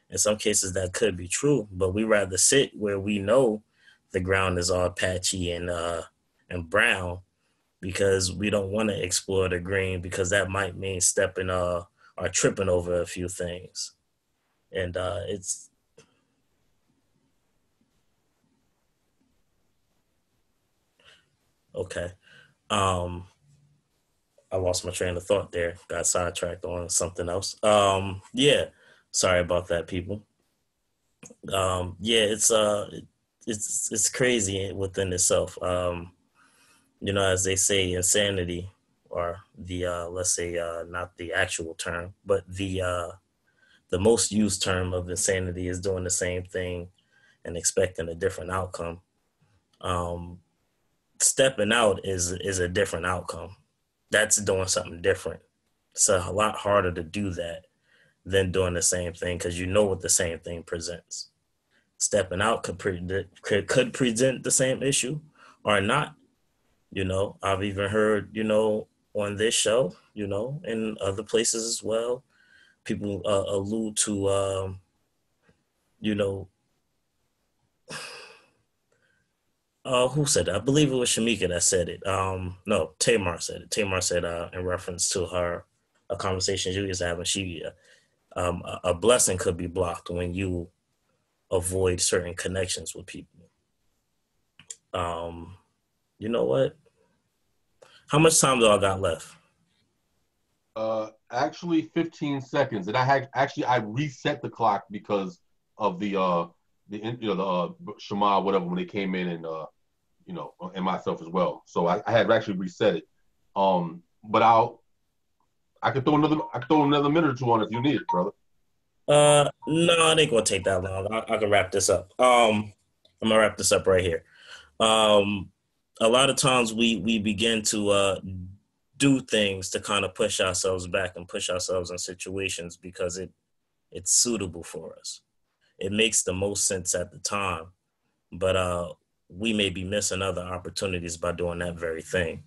D: in some cases that could be true, but we rather sit where we know the ground is all patchy and uh and brown because we don't want to explore the green because that might mean stepping uh or tripping over a few things. And uh it's okay. Um I lost my train of thought there. Got sidetracked on something else. Um yeah Sorry about that, people. Um, yeah, it's uh, it's it's crazy within itself. Um, you know, as they say, insanity, or the uh, let's say uh, not the actual term, but the uh, the most used term of insanity is doing the same thing and expecting a different outcome. Um, stepping out is is a different outcome. That's doing something different. It's a lot harder to do that than doing the same thing because you know what the same thing presents. Stepping out could, pre- could could present the same issue or not. You know, I've even heard, you know, on this show, you know, in other places as well, people uh, allude to, um, you know, uh, who said it? I believe it was Shamika that said it. Um, no, Tamar said it. Tamar said uh, in reference to her a conversation she was having. She um, a, blessing could be blocked when you avoid certain connections with people. Um, you know what? How much time do I got left?
C: Uh, actually, 15 seconds, and I had actually I reset the clock because of the uh the you know the uh, Shema whatever when they came in and uh you know and myself as well. So I, I had actually reset it. Um, but I'll I could throw another. I could throw another minute or two on if you need it, brother.
D: Uh, no, it ain't gonna take that long. I, I can wrap this up. Um, I'm gonna wrap this up right here. Um, a lot of times we we begin to uh do things to kind of push ourselves back and push ourselves in situations because it it's suitable for us. It makes the most sense at the time, but uh, we may be missing other opportunities by doing that very thing.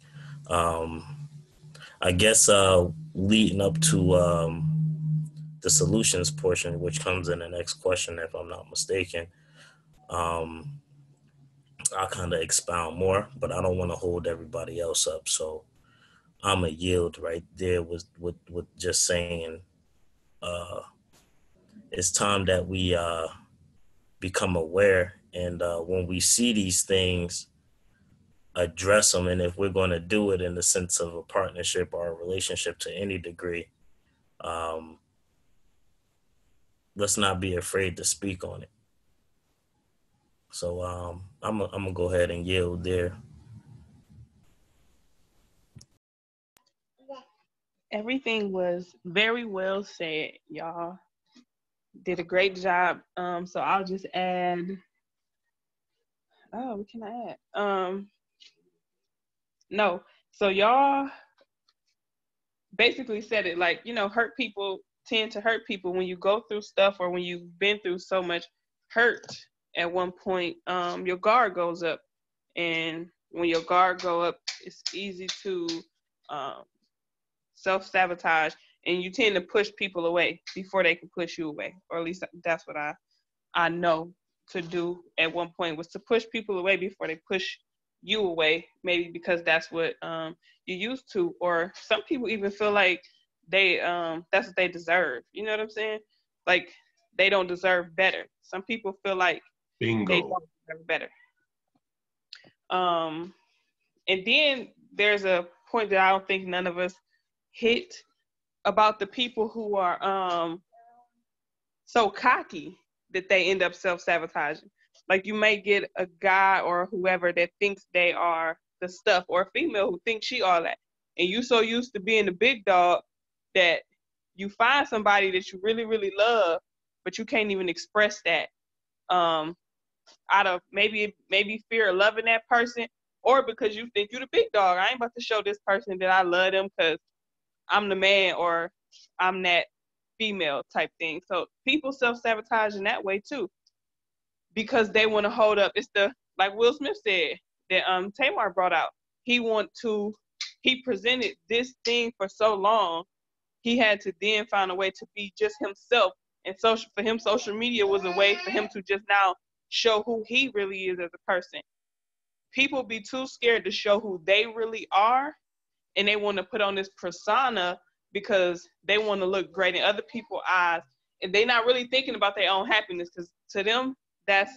D: Um, I guess uh, leading up to um, the solutions portion, which comes in the next question, if I'm not mistaken, um, I'll kind of expound more, but I don't want to hold everybody else up. So I'm a yield right there with, with, with just saying uh, it's time that we uh, become aware. And uh, when we see these things, address them. And if we're going to do it in the sense of a partnership or a relationship to any degree, um, let's not be afraid to speak on it. So um, I'm, gonna go ahead and yield there.
E: Everything was very well said, y'all. Did a great job. Um, so I'll just add Oh, what can add? Um, no. So y'all basically said it like you know, hurt people tend to hurt people when you go through stuff or when you've been through so much hurt. At one point, um, your guard goes up, and when your guard go up, it's easy to um, self sabotage, and you tend to push people away before they can push you away, or at least that's what I I know to do at one point was to push people away before they push you away. Maybe because that's what um, you used to, or some people even feel like they um, that's what they deserve. You know what I'm saying? Like they don't deserve better. Some people feel like
C: Bingo.
E: they don't deserve better. Um, and then there's a point that I don't think none of us hit about the people who are um so cocky that they end up self-sabotaging. Like you may get a guy or whoever that thinks they are the stuff or a female who thinks she all that. And you so used to being the big dog that you find somebody that you really, really love, but you can't even express that. Um out of maybe maybe fear of loving that person or because you think you're the big dog. I ain't about to show this person that I love them because I'm the man or I'm that female type thing. So people self sabotage in that way too, because they want to hold up. It's the like Will Smith said that um Tamar brought out. He want to he presented this thing for so long, he had to then find a way to be just himself. And social for him, social media was a way for him to just now show who he really is as a person. People be too scared to show who they really are and they want to put on this persona because they want to look great in other people's eyes and they're not really thinking about their own happiness because to them that's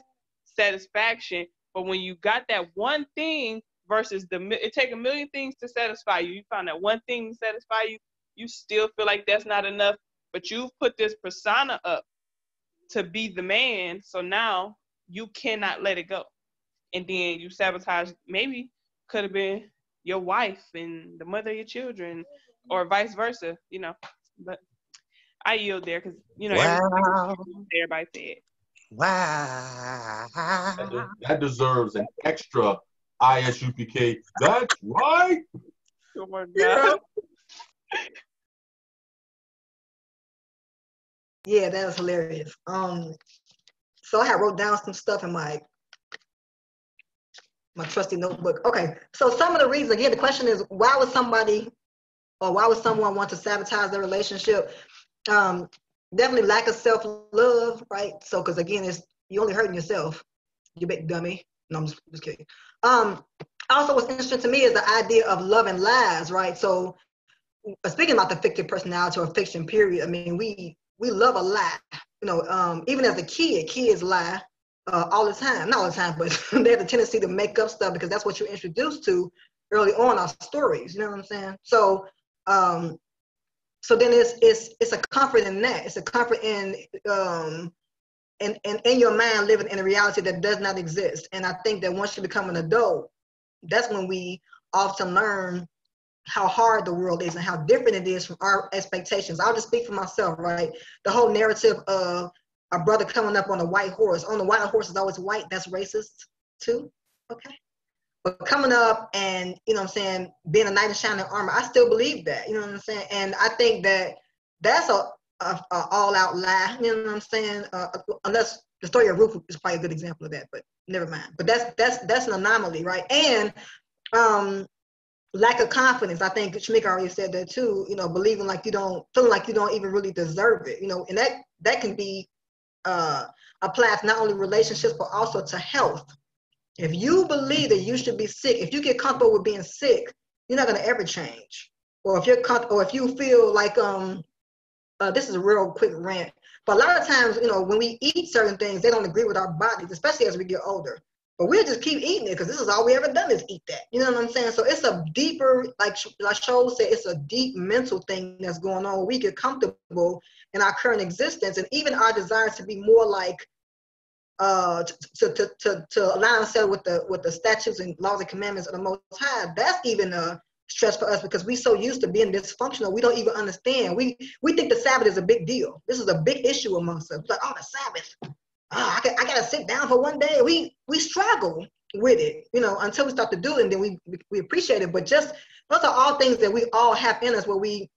E: satisfaction. But when you got that one thing versus the it take a million things to satisfy you you find that one thing to satisfy you you still feel like that's not enough but you've put this persona up to be the man so now you cannot let it go. And then you sabotage maybe could have been your wife and the mother of your children, or vice versa, you know. But I yield there because you know
I: wow.
E: everybody said.
I: Wow.
C: That, that deserves an extra ISUPK. That's right.
E: Oh my God.
A: Yeah, that was hilarious. Um, so I had wrote down some stuff in my my trusty notebook. Okay, so some of the reasons, again, the question is why would somebody or why would someone want to sabotage their relationship? Um, definitely lack of self love, right? So, because again, it's you only hurting yourself, you big dummy. No, I'm just, just kidding. Um, also, what's interesting to me is the idea of love and lies, right? So, speaking about the fictive personality or fiction, period. I mean, we we love a lie. You know, um, even as a kid, kids lie uh, all the time. Not all the time, but they have a tendency to make up stuff because that's what you're introduced to early on our stories. You know what I'm saying? So, um, so then it's it's it's a comfort in that. It's a comfort in um, in, in in your mind living in a reality that does not exist. And I think that once you become an adult, that's when we often learn how hard the world is and how different it is from our expectations. I'll just speak for myself, right? The whole narrative of a brother coming up on a white horse. On the white horse is always white. That's racist too. Okay. But coming up and, you know what I'm saying, being a knight in shining armor, I still believe that. You know what I'm saying? And I think that that's a, a, a all out lie. You know what I'm saying? Uh, unless the story of Ruth is probably a good example of that, but never mind. But that's that's that's an anomaly, right? And um, lack of confidence. I think Shamika already said that too. You know, believing like you don't, feeling like you don't even really deserve it. You know, and that that can be uh, applies not only relationships but also to health. If you believe that you should be sick, if you get comfortable with being sick, you're not going to ever change. Or if you're or if you feel like um, uh, this is a real quick rant, but a lot of times, you know, when we eat certain things, they don't agree with our bodies, especially as we get older. But we'll just keep eating it because this is all we ever done is eat that. You know what I'm saying? So it's a deeper, like Shaul said, it's a deep mental thing that's going on. We get comfortable in our current existence and even our desire to be more like uh, to, to, to, to align ourselves with the with the statutes and laws and commandments of the Most High. That's even a stress for us because we're so used to being dysfunctional, we don't even understand. We we think the Sabbath is a big deal. This is a big issue amongst us. Like, oh, the Sabbath. Oh, I, got, I gotta sit down for one day. We we struggle with it, you know, until we start to do it, and then we we appreciate it. But just those are all things that we all have in us where we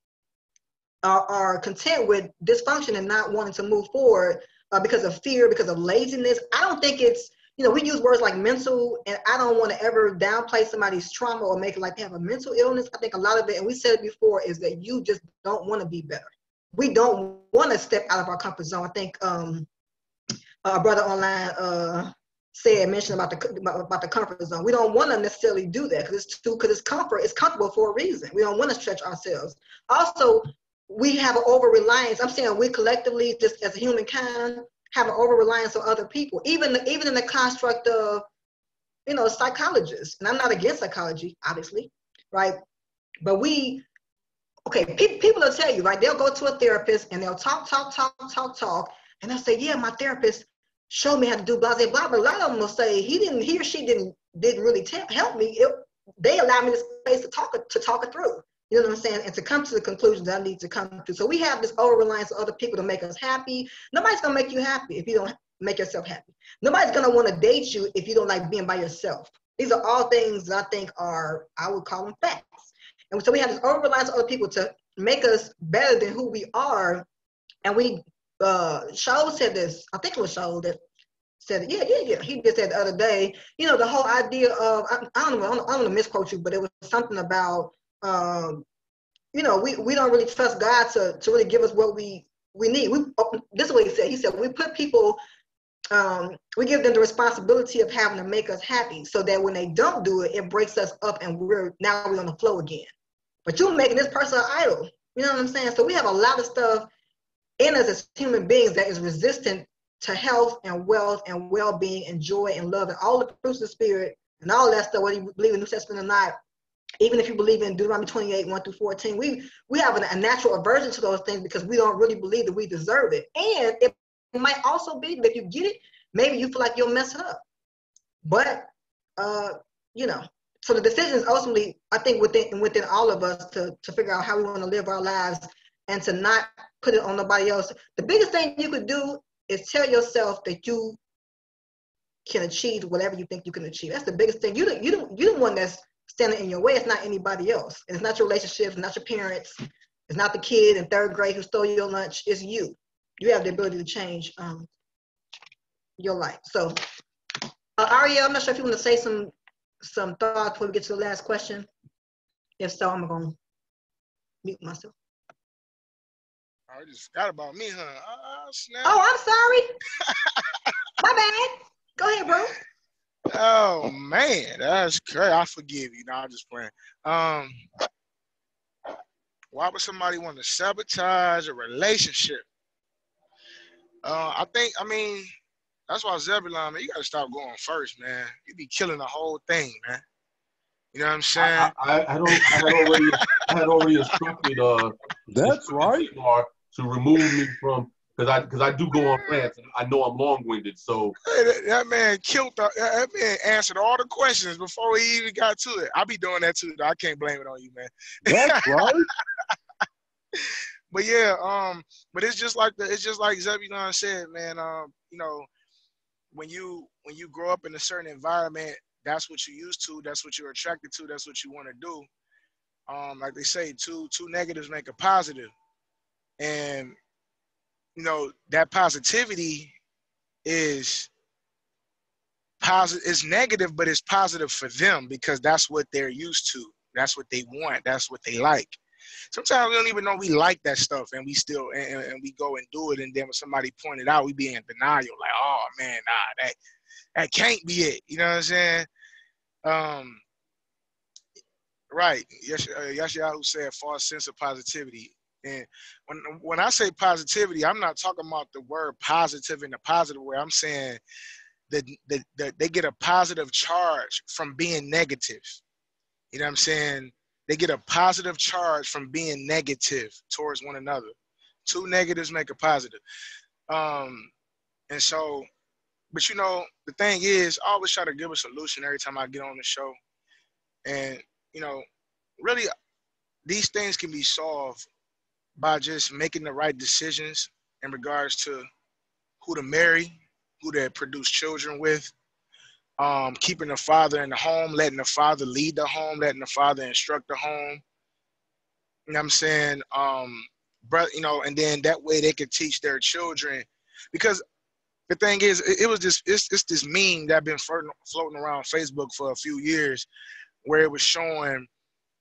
A: are, are content with dysfunction and not wanting to move forward uh, because of fear, because of laziness. I don't think it's you know, we use words like mental, and I don't want to ever downplay somebody's trauma or make it like they have a mental illness. I think a lot of it, and we said it before, is that you just don't want to be better. We don't want to step out of our comfort zone. I think um, a brother online uh, said mentioned about the about, the comfort zone. We don't want to necessarily do that because it's too because it's comfort. It's comfortable for a reason. We don't want to stretch ourselves. Also, we have an over reliance. I'm saying we collectively, just as a humankind, have an over reliance on other people, even even in the construct of you know psychologists. And I'm not against psychology, obviously, right? But we okay, pe- people will tell you, right? They'll go to a therapist and they'll talk, talk, talk, talk, talk, and they'll say, "Yeah, my therapist showed me how to do blah blah blah." But a lot of them will say, "He didn't, he or she didn't didn't really t- help me. It, they allowed me the space to talk to talk it through." You know what I'm saying? And to come to the conclusions that I need to come to. So we have this over reliance on other people to make us happy. Nobody's gonna make you happy if you don't make yourself happy. Nobody's gonna want to date you if you don't like being by yourself. These are all things that I think are, I would call them facts. And so we have this over reliance on other people to make us better than who we are. And we, uh, Shaw said this, I think it was Shaw that said it. Yeah, yeah, yeah. He just said the other day, you know, the whole idea of, I, I don't know, I don't, I don't want to misquote you, but it was something about um, you know, we, we don't really trust God to, to really give us what we, we need. We, oh, this is what he said. He said, we put people, um, we give them the responsibility of having to make us happy so that when they don't do it, it breaks us up and we're now we're on the flow again. But you're making this person an idol. You know what I'm saying? So we have a lot of stuff in us as human beings that is resistant to health and wealth and well-being and joy and love and all the fruits of the spirit and all that stuff, whether you believe in New Testament or not, even if you believe in Deuteronomy 28, 1 through 14, we, we have a natural aversion to those things because we don't really believe that we deserve it. And it might also be that if you get it, maybe you feel like you'll mess it up. But, uh, you know, so the decision is ultimately, I think, within within all of us to, to figure out how we want to live our lives and to not put it on nobody else. The biggest thing you could do is tell yourself that you can achieve whatever you think you can achieve. That's the biggest thing. You you you're the one that's standing in your way. It's not anybody else. It's not your relationships, not your parents. It's not the kid in third grade who stole your lunch. It's you. You have the ability to change um, your life. So, uh, Aria, I'm not sure if you want to say some some thoughts before we get to the last question. If so, I'm gonna mute myself.
F: I just forgot about me, huh? Oh.
A: Oh, I'm sorry. My bad. Go ahead, bro.
F: Oh man, that's crazy. I forgive you. No, I'm just playing. Um, why would somebody want to sabotage a relationship? Uh, I think. I mean, that's why Zebulon, man, you gotta stop going first, man. You be killing the whole thing, man. You know what I'm saying? I,
C: I, I don't. I had already. I had already instructed. Uh,
G: That's right.
C: To remove me from because I because I do go on rants and I know I'm long winded. So
F: hey, that, that, man killed the, that man answered all the questions before he even got to it. I'll be doing that too. Though. I can't blame it on you, man.
G: That's right.
F: but yeah, um, but it's just like the it's just like Zebulon said, man. Um, you know, when you when you grow up in a certain environment, that's what you're used to. That's what you're attracted to. That's what you want to do. Um, like they say, two two negatives make a positive, and you know that positivity is positive is negative but it's positive for them because that's what they're used to. That's what they want. That's what they like. Sometimes we don't even know we like that stuff and we still and, and we go and do it. And then when somebody pointed out we be in denial like oh man nah that that can't be it. You know what i'm saying? Um right. Yes uh, Yashayahu said false sense of positivity and when when I say positivity, I'm not talking about the word positive in a positive way. I'm saying that, that, that they get a positive charge from being negative. You know what I'm saying? They get a positive charge from being negative towards one another. Two negatives make a positive. Um, and so, but you know, the thing is, I always try to give a solution every time I get on the show. And, you know, really, these things can be solved by just making the right decisions in regards to who to marry, who to produce children with, um, keeping the father in the home, letting the father lead the home, letting the father instruct the home. You know what I'm saying? Um, you know, and then that way they can teach their children. Because the thing is, it, it was just it's, it's this meme that been floating, floating around Facebook for a few years, where it was showing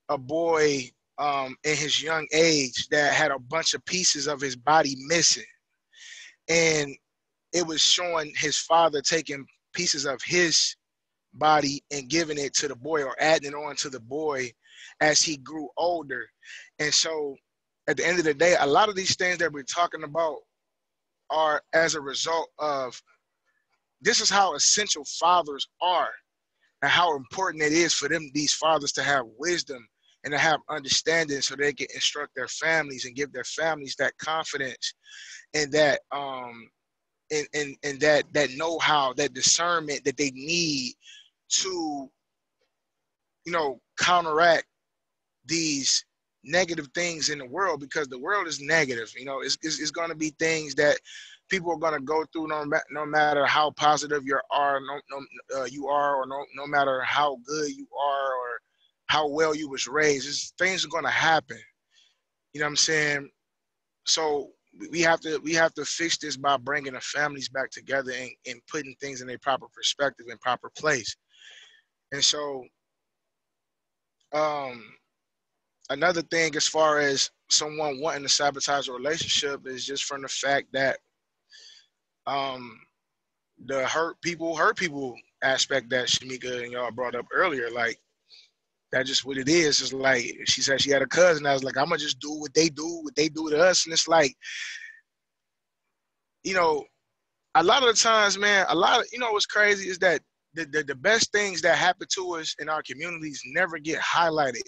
F: a boy um, in his young age that had a bunch of pieces of his body missing, and it was showing his father taking pieces of his body and giving it to the boy or adding it on to the boy as he grew older. And so at the end of the day, a lot of these things that we're talking about are as a result of this is how essential fathers are and how important it is for them, these fathers, to have wisdom and to have understanding so they can instruct their families and give their families that confidence and that um and and, and that that know-how, that discernment that they need to you know counteract these negative things in the world because the world is negative. You know, it's, it's, it's going to be things that people are going to go through no, no matter how positive you are, no, no, uh, you are, or no, no matter how good you are or how well you was raised. It's, things are to happen. You know what I'm saying? So we have to we have to fix this by bringing the families back together and, and putting things in a proper perspective and proper place. And so um another thing as far as someone wanting to sabotage a relationship is just from the fact that um the hurt people hurt people aspect that Shamika and y'all brought up earlier. Like that's just what it is. It's like she said she had a cousin. I was like, I'm gonna just do what they do, what they do to us. And it's like, you know, a lot of the times, man, a lot of you know what's crazy is that the, the, the best things that happen to us in our communities never get highlighted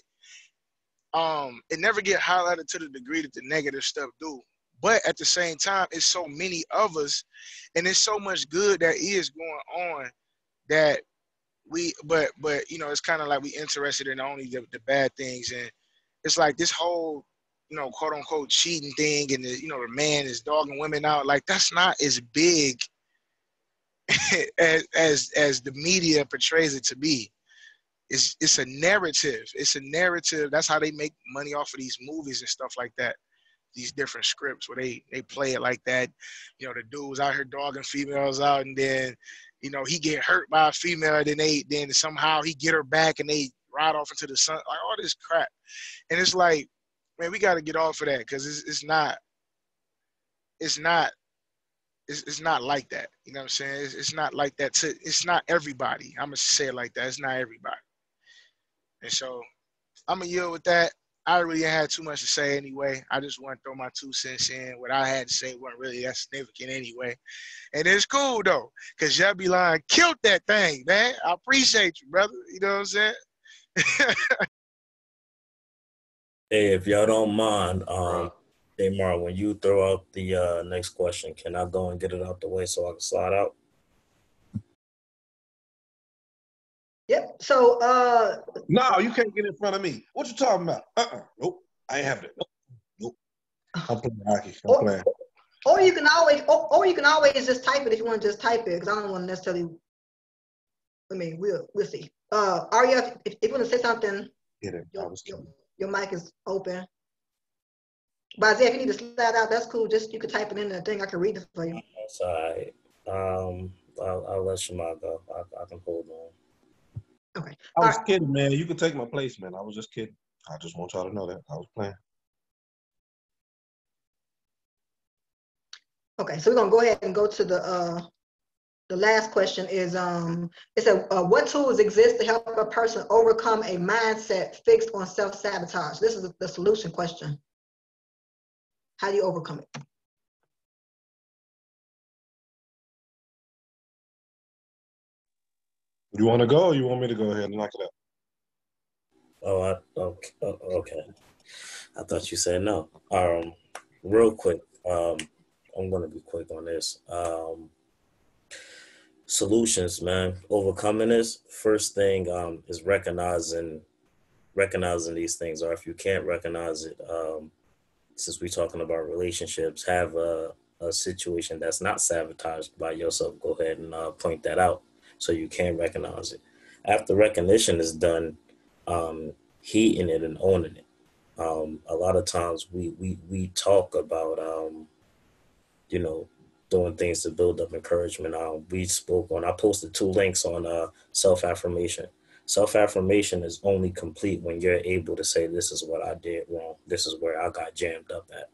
F: um, it never get highlighted to the degree that the negative stuff do. But at the same time, it's so many of us, and it's so much good that is going on that we. But but you know, it's kind of like we interested in only the, the bad things, and it's like this whole you know quote unquote cheating thing, and the, you know the man is dogging women out. Like that's not as big as as as the media portrays it to be it's it's a narrative. It's a narrative. That's how they make money off of these movies and stuff like that. These different scripts where they they play it like that. You know, the dudes out here dogging females out, and then you know he get hurt by a female, then they then somehow he get her back, and they ride off into the sun, like all this crap. And it's like, man, we got to get off of that because it's it's not it's not it's, it's not like that. You know what I'm saying? It's, it's not like that. To, it's not everybody. I'm gonna say it like that. It's not everybody. And so I'm gonna yield with that. I really had too much to say anyway. I just want to throw my two cents in. What I had to say wasn't really that significant anyway. And it's cool though, because y'all be Line killed that thing, man. I appreciate you, brother. You know what I'm saying?
D: hey, if y'all don't mind, um, hey when you throw out the uh, next question, can I go and get it out the way so I can slide out?
A: Yep. So uh
G: No, you can't get in front of me. What you talking about? Uh-uh. Nope. I ain't having it. Nope. Nope. I'm playing hockey. I'm
A: or,
G: playing.
A: Or you can always or, or you can always just type it if you want to just type it, because I don't want to necessarily I mean we'll we'll see. Uh Arya, if, if you want to say something,
G: Get it.
A: your, your, your mic is open. But Isaiah, if you need to slide out, that's cool. Just you can type it in the thing. I can read it for you.
D: That's all right. Um, I'll, I'll let Shema go. I, I can hold on.
A: Okay.
G: I was
A: right.
G: kidding, man. You can take my place, man. I was just kidding. I just want y'all to know that I was playing.
A: Okay, so we're gonna go ahead and go to the uh the last question is um it said uh, what tools exist to help a person overcome a mindset fixed on self-sabotage? This is the solution question. How do you overcome it?
G: You want to go, or you want me to go ahead and knock it out?
D: Oh, I, okay, oh, okay. I thought you said no. Um, real quick. Um, I'm gonna be quick on this. Um, solutions, man. Overcoming this. First thing um, is recognizing recognizing these things, or if you can't recognize it, um, since we're talking about relationships, have a, a situation that's not sabotaged by yourself, go ahead and uh, point that out so you can recognize it. After recognition is done, um, heating it and owning it. Um, a lot of times we we we talk about um, you know doing things to build up encouragement. Um, we spoke on. I posted two links on uh, self affirmation. Self affirmation is only complete when you're able to say, "This is what I did wrong. This is where I got jammed up at."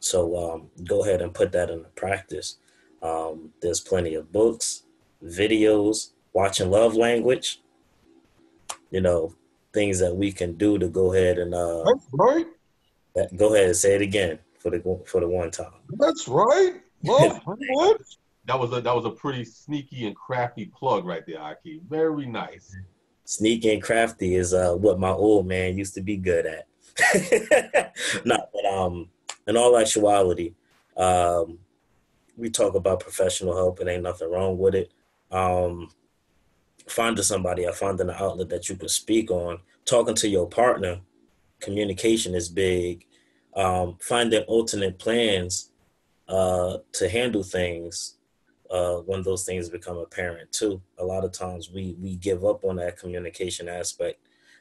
D: So um, go ahead and put that into practice. Um, there's plenty of books, videos, watching love language. You know, things that we can do to go ahead and uh,
C: That's right.
D: that, go ahead and say it again for the for the one time.
C: That's right. Love language. That was a that was a pretty sneaky and crafty plug right there, Aki. Very nice.
D: Sneaky and crafty is uh, what my old man used to be good at. no, but um, in all actuality, um, we talk about professional help and ain't nothing wrong with it. Um, finding somebody or finding an outlet that you can speak on, talking to your partner, communication is big. Um, finding alternate plans uh, to handle things uh, when those things become apparent too. A lot of times we we give up on that communication aspect.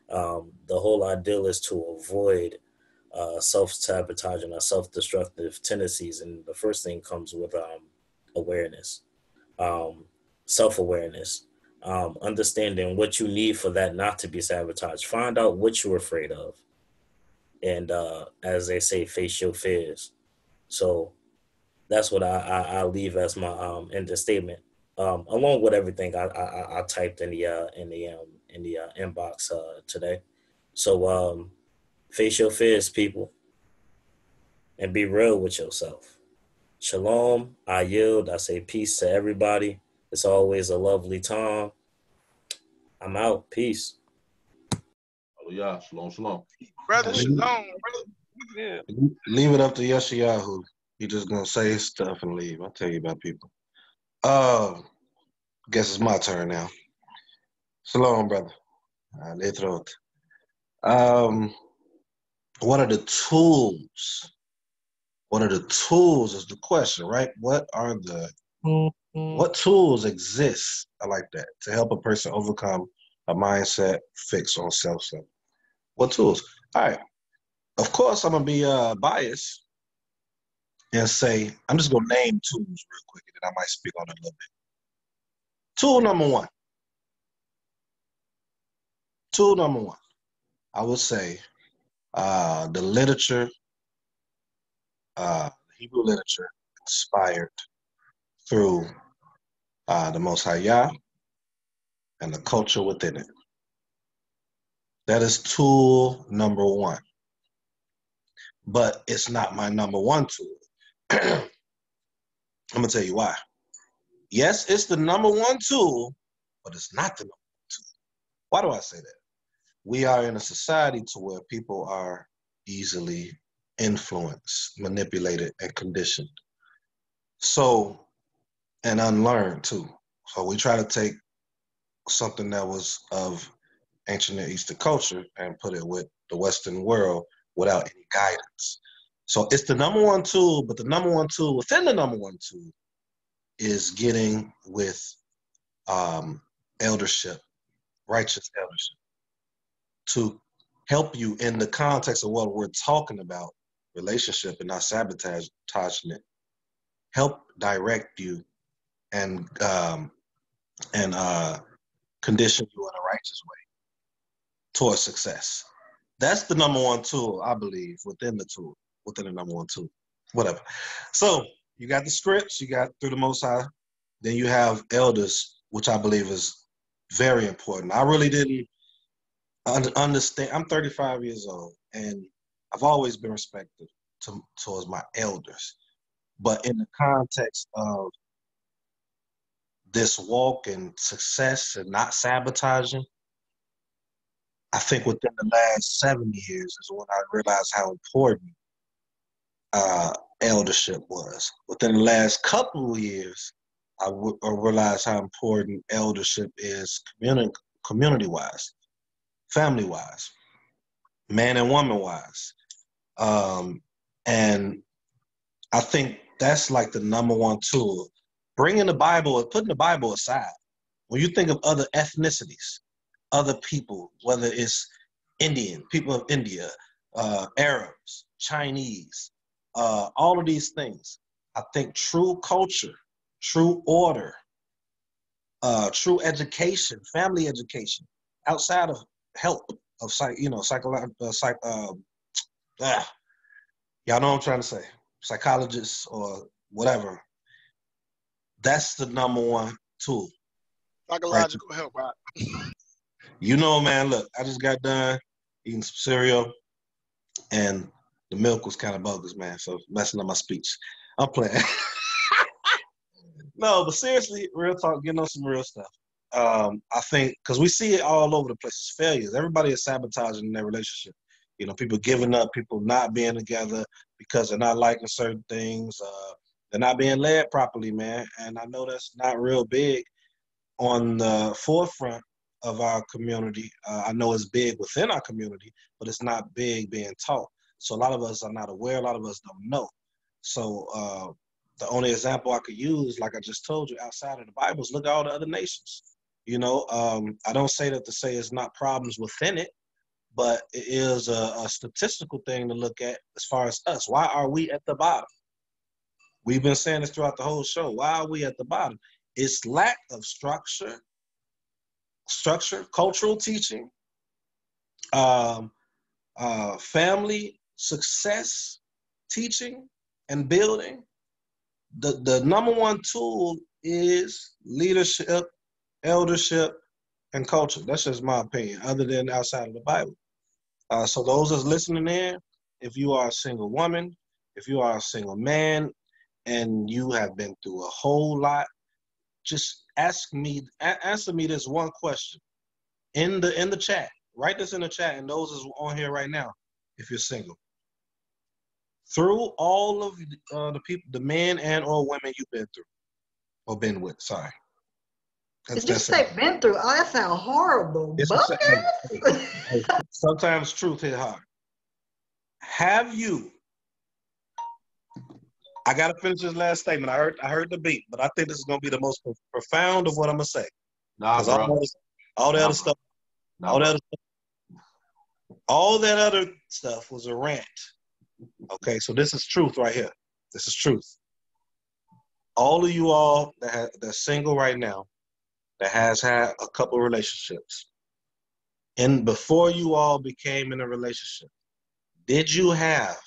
D: Um, the whole ideal is to avoid uh, self-sabotaging or self-destructive tendencies, and the first thing comes with um, awareness, um, self-awareness, um, understanding what you need for that not to be sabotaged. Find out what you're afraid of, and uh, as they say, face your fears. So that's what I, I, I leave as my um end of statement. Um, along with everything I, I, I typed in the uh, in the um, in the uh, inbox uh, today. So um, face your fears, people, and be real with yourself. Shalom. I yield. I say peace to everybody. It's always a lovely time. I'm out. Peace.
C: Hallelujah. Shalom, shalom.
F: Brother
G: Shalom.
F: Shalom, brother.
E: Yeah.
G: Leave it up to Yeshayahu. He just gonna say his stuff and leave. I'll tell you about people. Uh, guess it's my turn now. Shalom, brother. Letrot. Um, what are the tools? What are the tools is the question, right? What are the what tools exist? I like that to help a person overcome a mindset fix on self stuff. What tools? All right. Of course, I'm gonna be uh, biased and say I'm just gonna name tools real quick, and then I might speak on it a little bit. Tool number one. Tool number one. I would say uh, the literature, uh, Hebrew literature, inspired through uh, the Most High Yah and the culture within it. That is tool number one. But it's not my number one tool. I'm gonna tell you why. Yes, it's the number one tool, but it's not the number one tool. Why do I say that? We are in a society to where people are easily influenced, manipulated, and conditioned. So, and unlearned too. So we try to take something that was of ancient Near Eastern culture and put it with the Western world without any guidance. So it's the number one tool, but the number one tool within the number one tool is getting with um, eldership, righteous eldership, to help you in the context of what we're talking about, relationship and not sabotaging it, help direct you and um, and uh, condition you in a righteous way towards success. That's the number one tool, I believe, within the tool, within the number one tool, whatever. So you got the scripts, you got through the Most High, then you have elders, which I believe is very important. I really didn't un- understand. I'm 35 years old, and I've always been respected to, towards my elders, but in the context of this walk and success and not sabotaging, I think within the last seven years is when I realized how important uh, eldership was. Within the last couple of years, I, w- I realized how important eldership is community community wise, family wise. man and woman wise. Um, and I think that's like the number one tool. Bringing the Bible, or putting the Bible aside. When you think of other ethnicities, other people, whether it's Indian, people of India, uh, Arabs, Chinese, uh, all of these things, I think true culture, true order, uh, true education, family education, outside of help of psych, you know, psychological, uh, psych, uh, ah, y'all know what I'm trying to say, psychologists or whatever. That's the number one tool.
F: Psychological right? help. Right?
G: you know, man. Look, I just got done eating some cereal, and the milk was kind of bogus, man. So messing up my speech. I'm playing. no, but seriously, real talk, getting on some real stuff. Um, I think because we see it all over the place. failures. Everybody is sabotaging in their relationship. You know, people giving up, people not being together because they're not liking certain things. Uh, they're not being led properly, man. And I know that's not real big on the forefront of our community. Uh, I know it's big within our community, but it's not big being taught. So a lot of us are not aware. A lot of us don't know. So uh, the only example I could use, like I just told you, outside of the Bible, is look at all the other nations. You know, um, I don't say that to say it's not problems within it, but it is a, a statistical thing to look at as far as us. Why are we at the bottom? We've been saying this throughout the whole show. Why are we at the bottom? It's lack of structure, structure, cultural teaching, um, uh, family success teaching and building. The, the number one tool is leadership, eldership, and culture. That's just my opinion, other than outside of the Bible. Uh, so those that's listening in, if you are a single woman, if you are a single man, and you have been through a whole lot, just ask me, a- answer me this one question in the in the chat. Write this in the chat, and those is on here right now. If you're single, through all of uh, the people, the men and or women you've been through or been with. Sorry.
A: That's, Did you say it. been through? Oh, that sounds horrible.
G: Sometimes truth hit hard. Have you? I gotta finish this last statement. I heard I heard the beat, but I think this is gonna be the most profound of what I'm gonna say.
C: Nah, bro.
G: All, all that nah, other stuff, nah, all that other stuff, all that other stuff was a rant. Okay, so this is truth right here. This is truth. All of you all that have, that's single right now, that has had a couple relationships, and before you all became in a relationship, did you have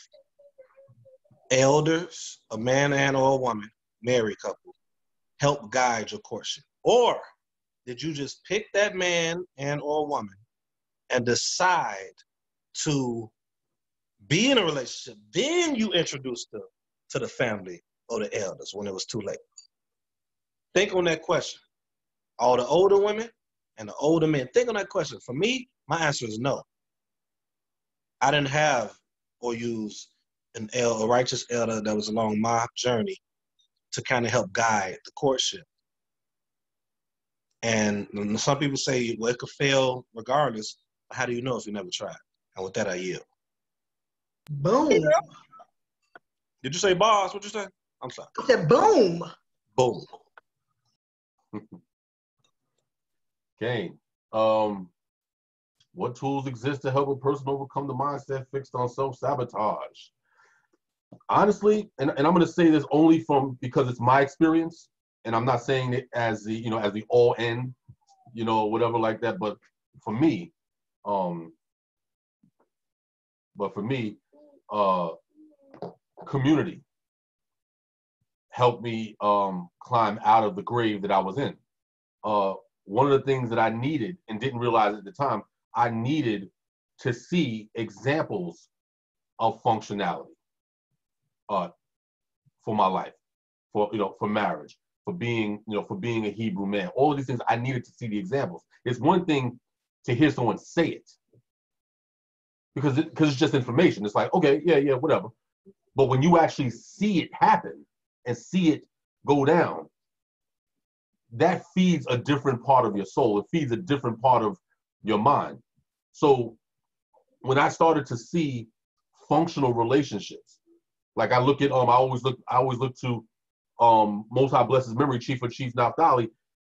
G: elders, a man and or a woman, married couple, help guide your courtship? Or did you just pick that man and or woman and decide to be in a relationship, then you introduce them to the family or the elders when it was too late. Think on that question. All the older women and the older men, think on that question. For me, my answer is no. I didn't have or use an elder, a righteous elder that was along my journey to kind of help guide the courtship. And some people say, well, it could fail regardless. How do you know if you never tried? And with that, I yield.
A: Boom.
G: Did you say boss? What you say? I'm sorry.
A: I said boom.
G: Boom.
C: Kane, um, what tools exist to help a person overcome the mindset fixed on self-sabotage? Honestly, and, and I'm gonna say this only from because it's my experience, and I'm not saying it as the you know as the all end, you know, whatever like that, but for me, um, but for me, uh, community helped me um, climb out of the grave that I was in. Uh, one of the things that I needed and didn't realize at the time, I needed to see examples of functionality uh, for my life, for you know, for marriage, for being you know, for being a Hebrew man. All these things I needed to see the examples. It's one thing to hear someone say it, because it, cause it's just information. It's like, okay, yeah, yeah, whatever. But when you actually see it happen and see it go down, that feeds a different part of your soul. It feeds a different part of your mind. So when I started to see functional relationships, like I look at um, I always look, I always look to um, Most High bless his memory, Chief of Chiefs Naphtali.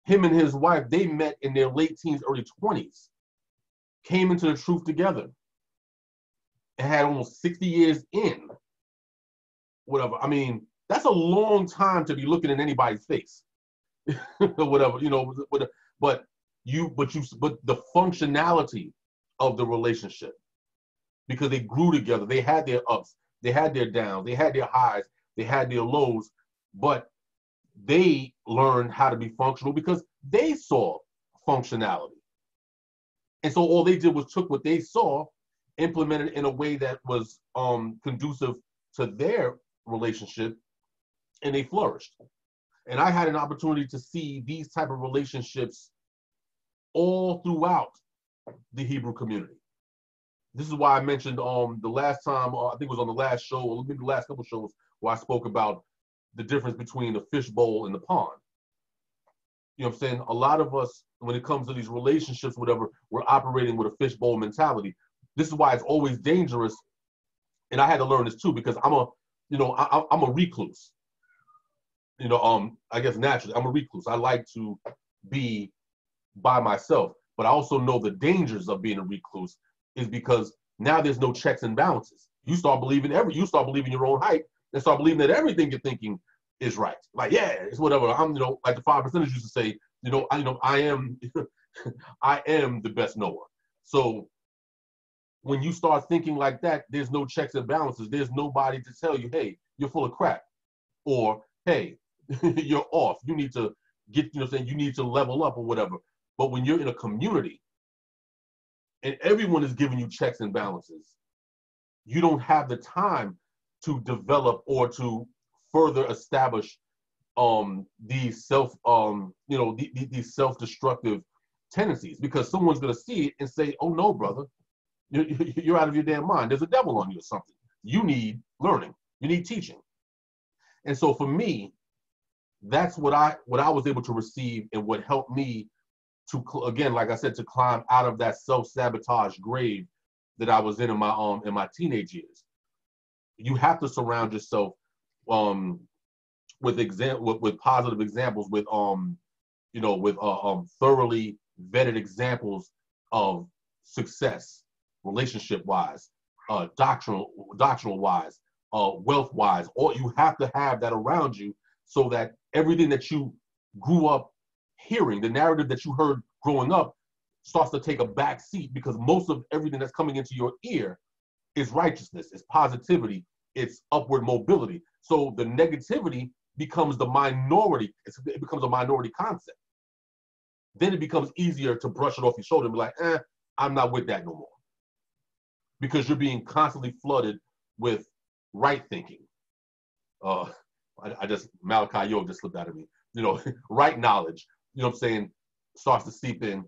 C: Him and his wife, they met in their late teens, early twenties, came into the truth together, and had almost sixty years in. Whatever. I mean, that's a long time to be looking in anybody's face. whatever, you know, whatever. but you, but you, but the functionality of the relationship because they grew together. They had their ups, they had their downs, they had their highs, they had their lows, but they learned how to be functional because they saw functionality. And so all they did was took what they saw, implemented in a way that was um, conducive to their relationship, and they flourished. And I had an opportunity to see these type of relationships all throughout the Hebrew community. This is why I mentioned um the last time uh, I think it was on the last show or maybe the last couple shows where I spoke about the difference between the fishbowl and the pond. You know what I'm saying? A lot of us, when it comes to these relationships, whatever, we're operating with a fishbowl mentality. This is why it's always dangerous. And I had to learn this too because I'm a, you know, I, I'm a recluse. You know, um, I guess naturally I'm a recluse. I like to be by myself. But I also know the dangers of being a recluse is because now there's no checks and balances. You start believing every, you start believing your own hype and start believing that everything you're thinking is right. Like, yeah, it's whatever. I'm, you know, like the five percenters used to say, you know, I, you know, I am, I am the best knower. So when you start thinking like that, there's no checks and balances. There's nobody to tell you, hey, you're full of crap, or hey, you're off. You need to get, you know, saying you need to level up or whatever. But when you're in a community and everyone is giving you checks and balances, you don't have the time to develop or to further establish um, these self, um, you know, these self-destructive tendencies because someone's going to see it and say, "Oh no, brother, you're, you're out of your damn mind. There's a devil on you or something. You need learning. You need teaching." And so for me, that's what I what I was able to receive and what helped me to again, like I said, to climb out of that self-sabotage grave that I was in in my um in my teenage years. You have to surround yourself um with exam with, with positive examples, with um you know with uh, um thoroughly vetted examples of success, relationship wise, uh doctrinal doctrinal wise, uh wealth wise. Or you have to have that around you so that everything that you grew up hearing, the narrative that you heard growing up, starts to take a back seat because most of everything that's coming into your ear is righteousness, is positivity, it's upward mobility. So the negativity becomes the minority, it becomes a minority concept. Then it becomes easier to brush it off your shoulder and be like, eh, I'm not with that no more. Because you're being constantly flooded with right thinking. Uh, I, I just, Malachi York just slipped out of me. You know, right knowledge, you know what I'm saying, starts to seep in.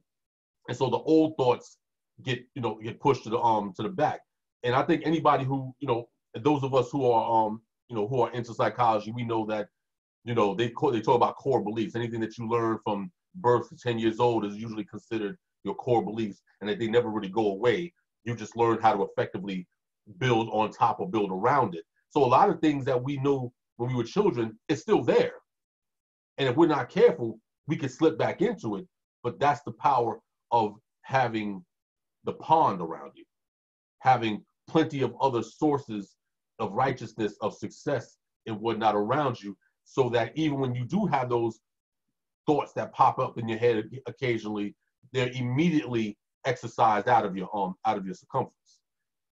C: And so the old thoughts get, you know, get pushed to the um to the back. And I think anybody who, you know, those of us who are um, you know, who are into psychology, we know that, you know, they they talk about core beliefs. Anything that you learn from birth to 10 years old is usually considered your core beliefs and that they never really go away. You just learn how to effectively build on top or build around it. So a lot of things that we knew when we were children, it's still there. And if we're not careful, we could slip back into it. But that's the power of having the pond around you, having plenty of other sources of righteousness, of success, and whatnot around you, so that even when you do have those thoughts that pop up in your head occasionally, they're immediately exercised out of your um out of your circumference.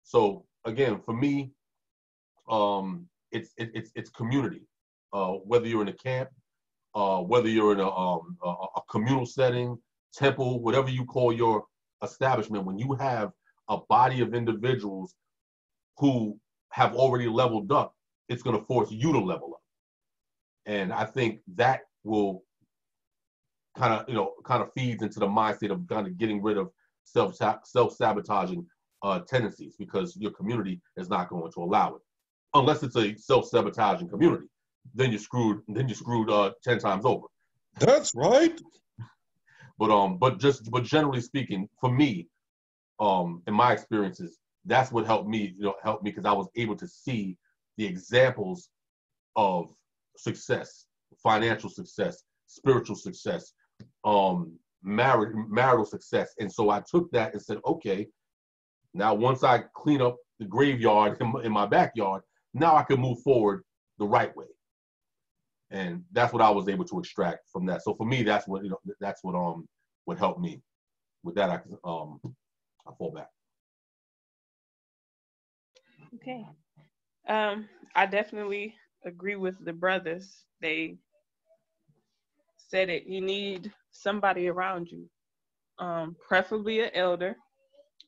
C: So again, for me, um, it's it, it's it's community. Uh, whether you're in a camp, uh, whether you're in a, um, a, a communal setting, temple, whatever you call your establishment, when you have a body of individuals who have already leveled up, it's going to force you to level up. And I think that will kind of, you know, kind of feeds into the mindset of kind of getting rid of self self sabotaging uh, tendencies because your community is not going to allow it, unless it's a self sabotaging community then you're screwed. Then you're screwed uh, ten times over.
G: That's right.
C: But um, but just but generally speaking, for me, um, in my experiences, that's what helped me, you know, helped me because I was able to see the examples of success, financial success, spiritual success, um, married marital success. And so I took that and said, okay, now once I clean up the graveyard in my, in my backyard, now I can move forward the right way. And that's what I was able to extract from that. So for me, that's what you know, that's what um what helped me. With that, I um I fall back.
E: Okay. Um, I definitely agree with the brothers. They said it. You need somebody around you, um, preferably an elder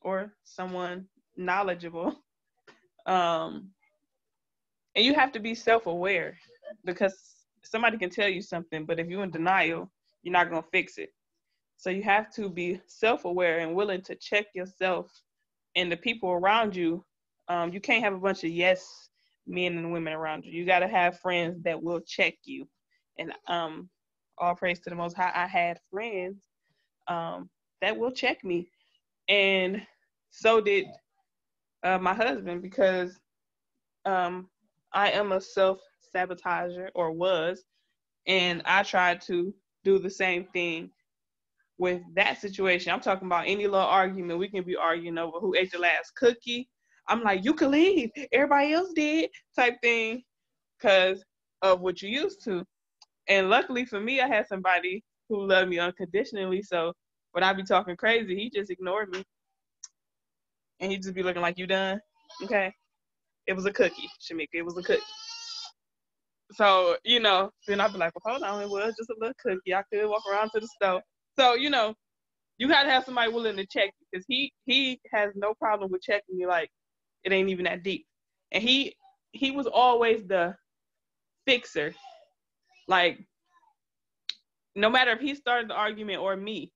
E: or someone knowledgeable. Um, and you have to be self-aware because somebody can tell you something, but if you're in denial, you're not gonna fix it. So you have to be self-aware and willing to check yourself and the people around you. Um, you can't have a bunch of yes men and women around you. You got to have friends that will check you. And um, all praise to the Most High. I had friends um, that will check me, and so did uh, my husband because um, I am a self sabotager or was, and I tried to do the same thing with that situation. I'm talking about any little argument. We can be arguing over who ate the last cookie. I'm like, you can leave. Everybody else did, type thing, because of what you used to. And luckily for me, I had somebody who loved me unconditionally. So when I be talking crazy, he just ignored me. And he'd just be looking like, you done? Okay. It was a cookie, Shamika. It was a cookie. So, you know, then I'd be like, well, hold on, it was just a little cookie. I could walk around to the stove. So, you know, you gotta have somebody willing to check because he he has no problem with checking me like it ain't even that deep. And he he was always the fixer. Like no matter if he started the argument or me,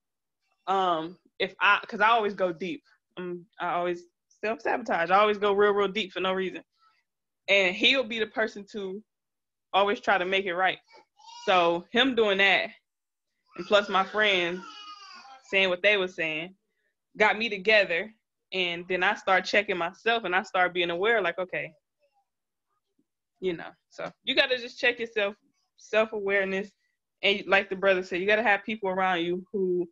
E: um, if I because I always go deep. I always self sabotage. I always go real, real deep for no reason. And he'll be the person to always try to make it right. So him doing that, and plus my friends saying what they were saying, got me together. And then I start checking myself and I start being aware, like, okay, you know. So you gotta just check yourself, self-awareness. And like the brother said, you gotta have people around you who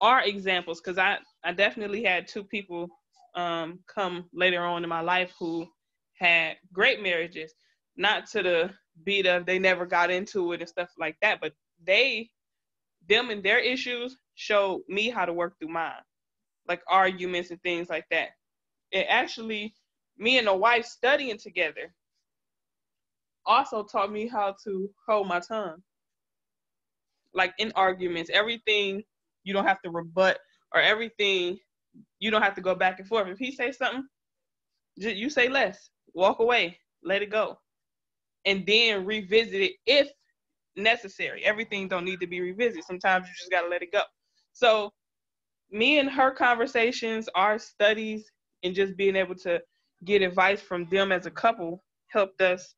E: are examples. Cause I, I definitely had two people um, come later on in my life who had great marriages, not to the beat of they never got into it and stuff like that, but they, them and their issues showed me how to work through mine, like arguments and things like that. It actually, me and the wife studying together also taught me how to hold my tongue. Like in arguments, everything you don't have to rebut or everything you don't have to go back and forth. If he say something, you say less. Walk away. Let it go. And then revisit it if necessary. Everything don't need to be revisited. Sometimes you just gotta let it go. So me and her conversations, our studies, and just being able to get advice from them as a couple helped us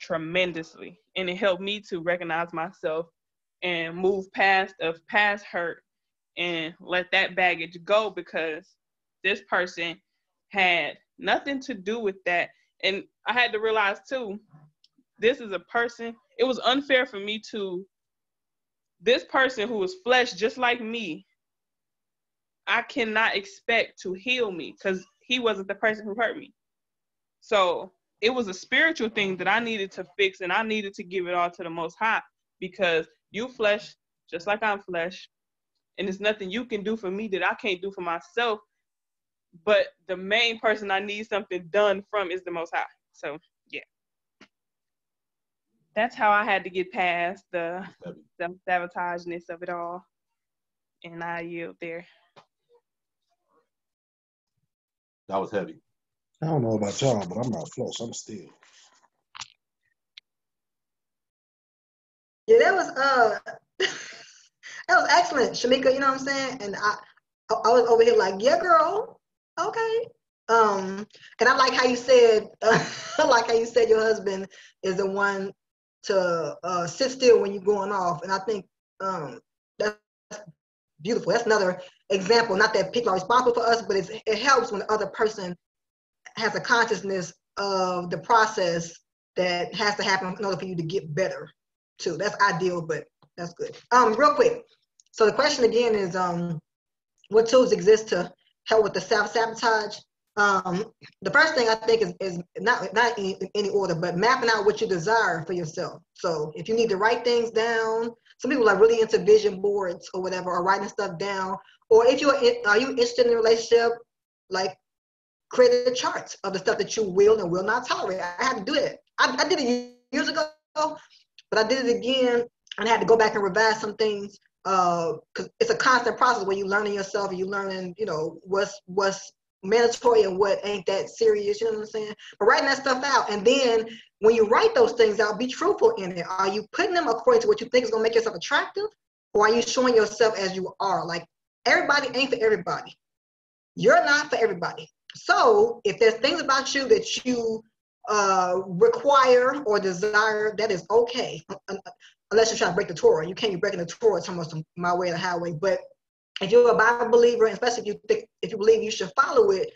E: tremendously. And it helped me to recognize myself and move past of past hurt and let that baggage go because this person had nothing to do with that. And I had to realize too, this is a person, it was unfair for me to, this person who was flesh just like me, I cannot expect to heal me because he wasn't the person who hurt me. So it was a spiritual thing that I needed to fix and I needed to give it all to the most high because you flesh just like I'm flesh and it's nothing you can do for me that I can't do for myself. But the main person I need something done from is the Most High. So that's how I had to get past the self sabotageness of it all, and I yield there.
C: That was heavy.
G: I don't know about y'all, but I'm not flush. I'm still.
A: Yeah, that was uh that was excellent, Shamika. You know what I'm saying? And I, I was over here like, yeah, girl, okay. Um, and I like how you said, uh, like how you said your husband is the one to uh, sit still when you're going off. And I think um, that's beautiful. That's another example. Not that people are responsible for us, but it helps when the other person has a consciousness of the process that has to happen in order for you to get better too. That's ideal, but that's good. Um, real quick. So the question again is, um, what tools exist to help with the self-sabotage? Um, the first thing I think is, is not not in any order, but mapping out what you desire for yourself. So if you need to write things down, some people are really into vision boards or whatever, or writing stuff down. Or if you're are you interested in a relationship, like create a chart of the stuff that you will and will not tolerate. I had to do it. I, I did it years ago, but I did it again and I had to go back and revise some things because uh, it's a constant process where you're learning yourself and you're learning, you know, what's what's mandatory and what ain't that serious. You know what I'm saying? But writing that stuff out, and then when you write those things out, be truthful in it. Are you putting them according to what you think is gonna make yourself attractive, or are you showing yourself as you are? Like everybody ain't for everybody. You're not for everybody. So if there's things about you that you uh, require or desire, that is okay. Unless you're trying to break the Torah. You can't be breaking the Torah. It's almost my way or the highway. But if you're a Bible believer, especially if you think, if you believe you should follow it,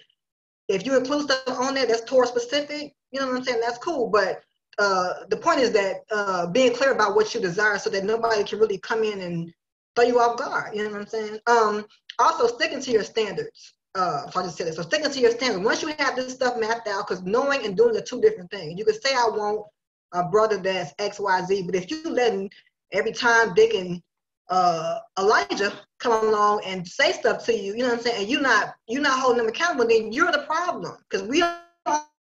A: if you include stuff on there that's Torah specific, you know what I'm saying? That's cool. But uh, the point is that uh, being clear about what you desire so that nobody can really come in and throw you off guard. You know what I'm saying? Um, also, sticking to your standards uh, so I just said it. So sticking to your standards. Once you have this stuff mapped out, because knowing and doing are two different things. You could say I want a brother that's X, Y, Z, but if you letting every time Dick and uh, Elijah come along and say stuff to you, you know what I'm saying, and you're not you're not holding them accountable, then you're the problem. Because we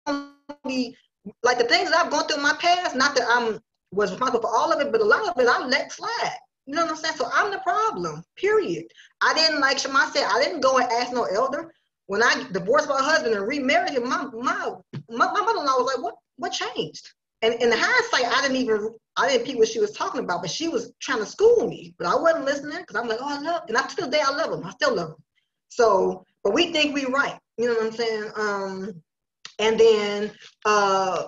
A: only like the things that I've gone through in my past. Not that I'm was responsible for all of it, but a lot of it I let slide. You know what I'm saying? So I'm the problem, period. I didn't, like Shema said, I didn't go and ask no elder. When I divorced my husband and remarried him, my, my, my, my mother-in-law was like, what, what changed? And in the hindsight, I didn't even, I didn't pick what she was talking about, but she was trying to school me, but I wasn't listening because I'm like, oh, I love, and I still day I love him. I still love him. So, but we think we right. You know what I'm saying? Um, and then uh,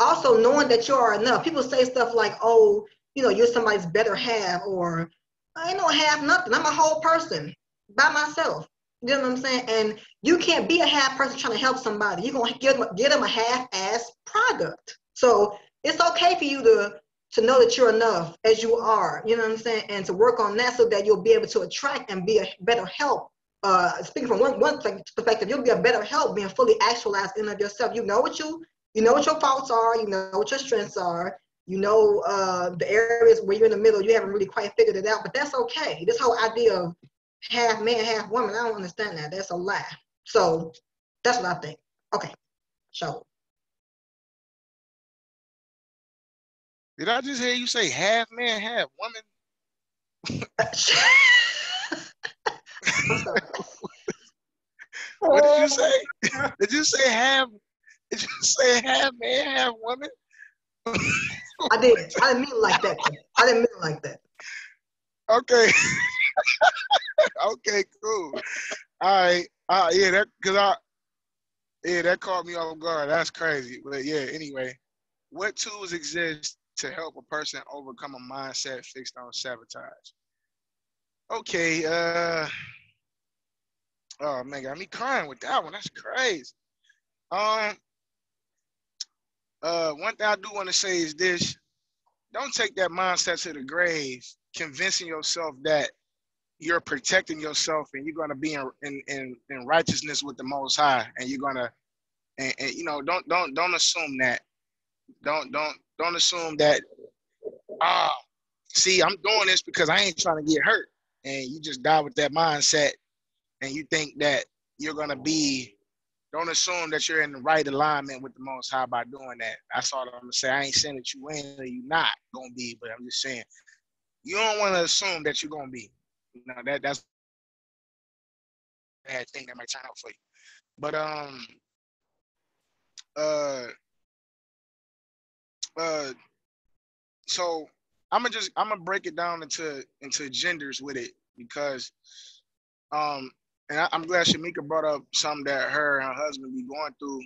A: also knowing that you are enough. People say stuff like, oh, you know, you're somebody's better half, or I no half nothing. I'm a whole person by myself. You know what I'm saying? And you can't be a half person trying to help somebody. You're gonna give them, give them a half-ass product. So it's okay for you to to know that you're enough as you are. You know what I'm saying? And to work on that so that you'll be able to attract and be a better help. Uh, speaking from one one perspective, you'll be a better help being fully actualized in of yourself. You know what you you know what your faults are. You know what your strengths are you know uh, the areas where you're in the middle, you haven't really quite figured it out, but that's okay. This whole idea of half man, half woman, I don't understand that. That's a lie. So that's what I think. Okay, so.
F: Did I just hear you say half man, half woman? what did you say? Did you say half? Did you say half man, half woman?
A: I did. I didn't mean it like that. I didn't mean it like that.
F: Okay. okay, cool. All right. Uh, yeah, that because I yeah, that caught me off guard. That's crazy. But yeah, anyway, what tools exist to help a person overcome a mindset fixed on sabotage? Okay, uh oh man, got me crying with that one. That's crazy. Um uh, one thing I do want to say is this: don't take that mindset to the grave, convincing yourself that you're protecting yourself and you're going to be in, in, in, in, righteousness with the Most High, and you're going to, and, and you know, don't don't don't assume that. Don't don't don't assume that. Ah, see, I'm doing this because I ain't trying to get hurt, and you just die with that mindset, and you think that you're gonna be don't assume that you're in the right alignment with the Most High by doing that. That's all I'm gonna say. I ain't saying that you ain't or you not gonna be, but I'm just saying you don't want to assume that you're gonna be. You know that that's a bad thing that might turn out for you. But um, uh, uh, so I'm gonna just I'm gonna break it down into into genders with it because um and I, am glad Shamika brought up something that her and her husband be going through.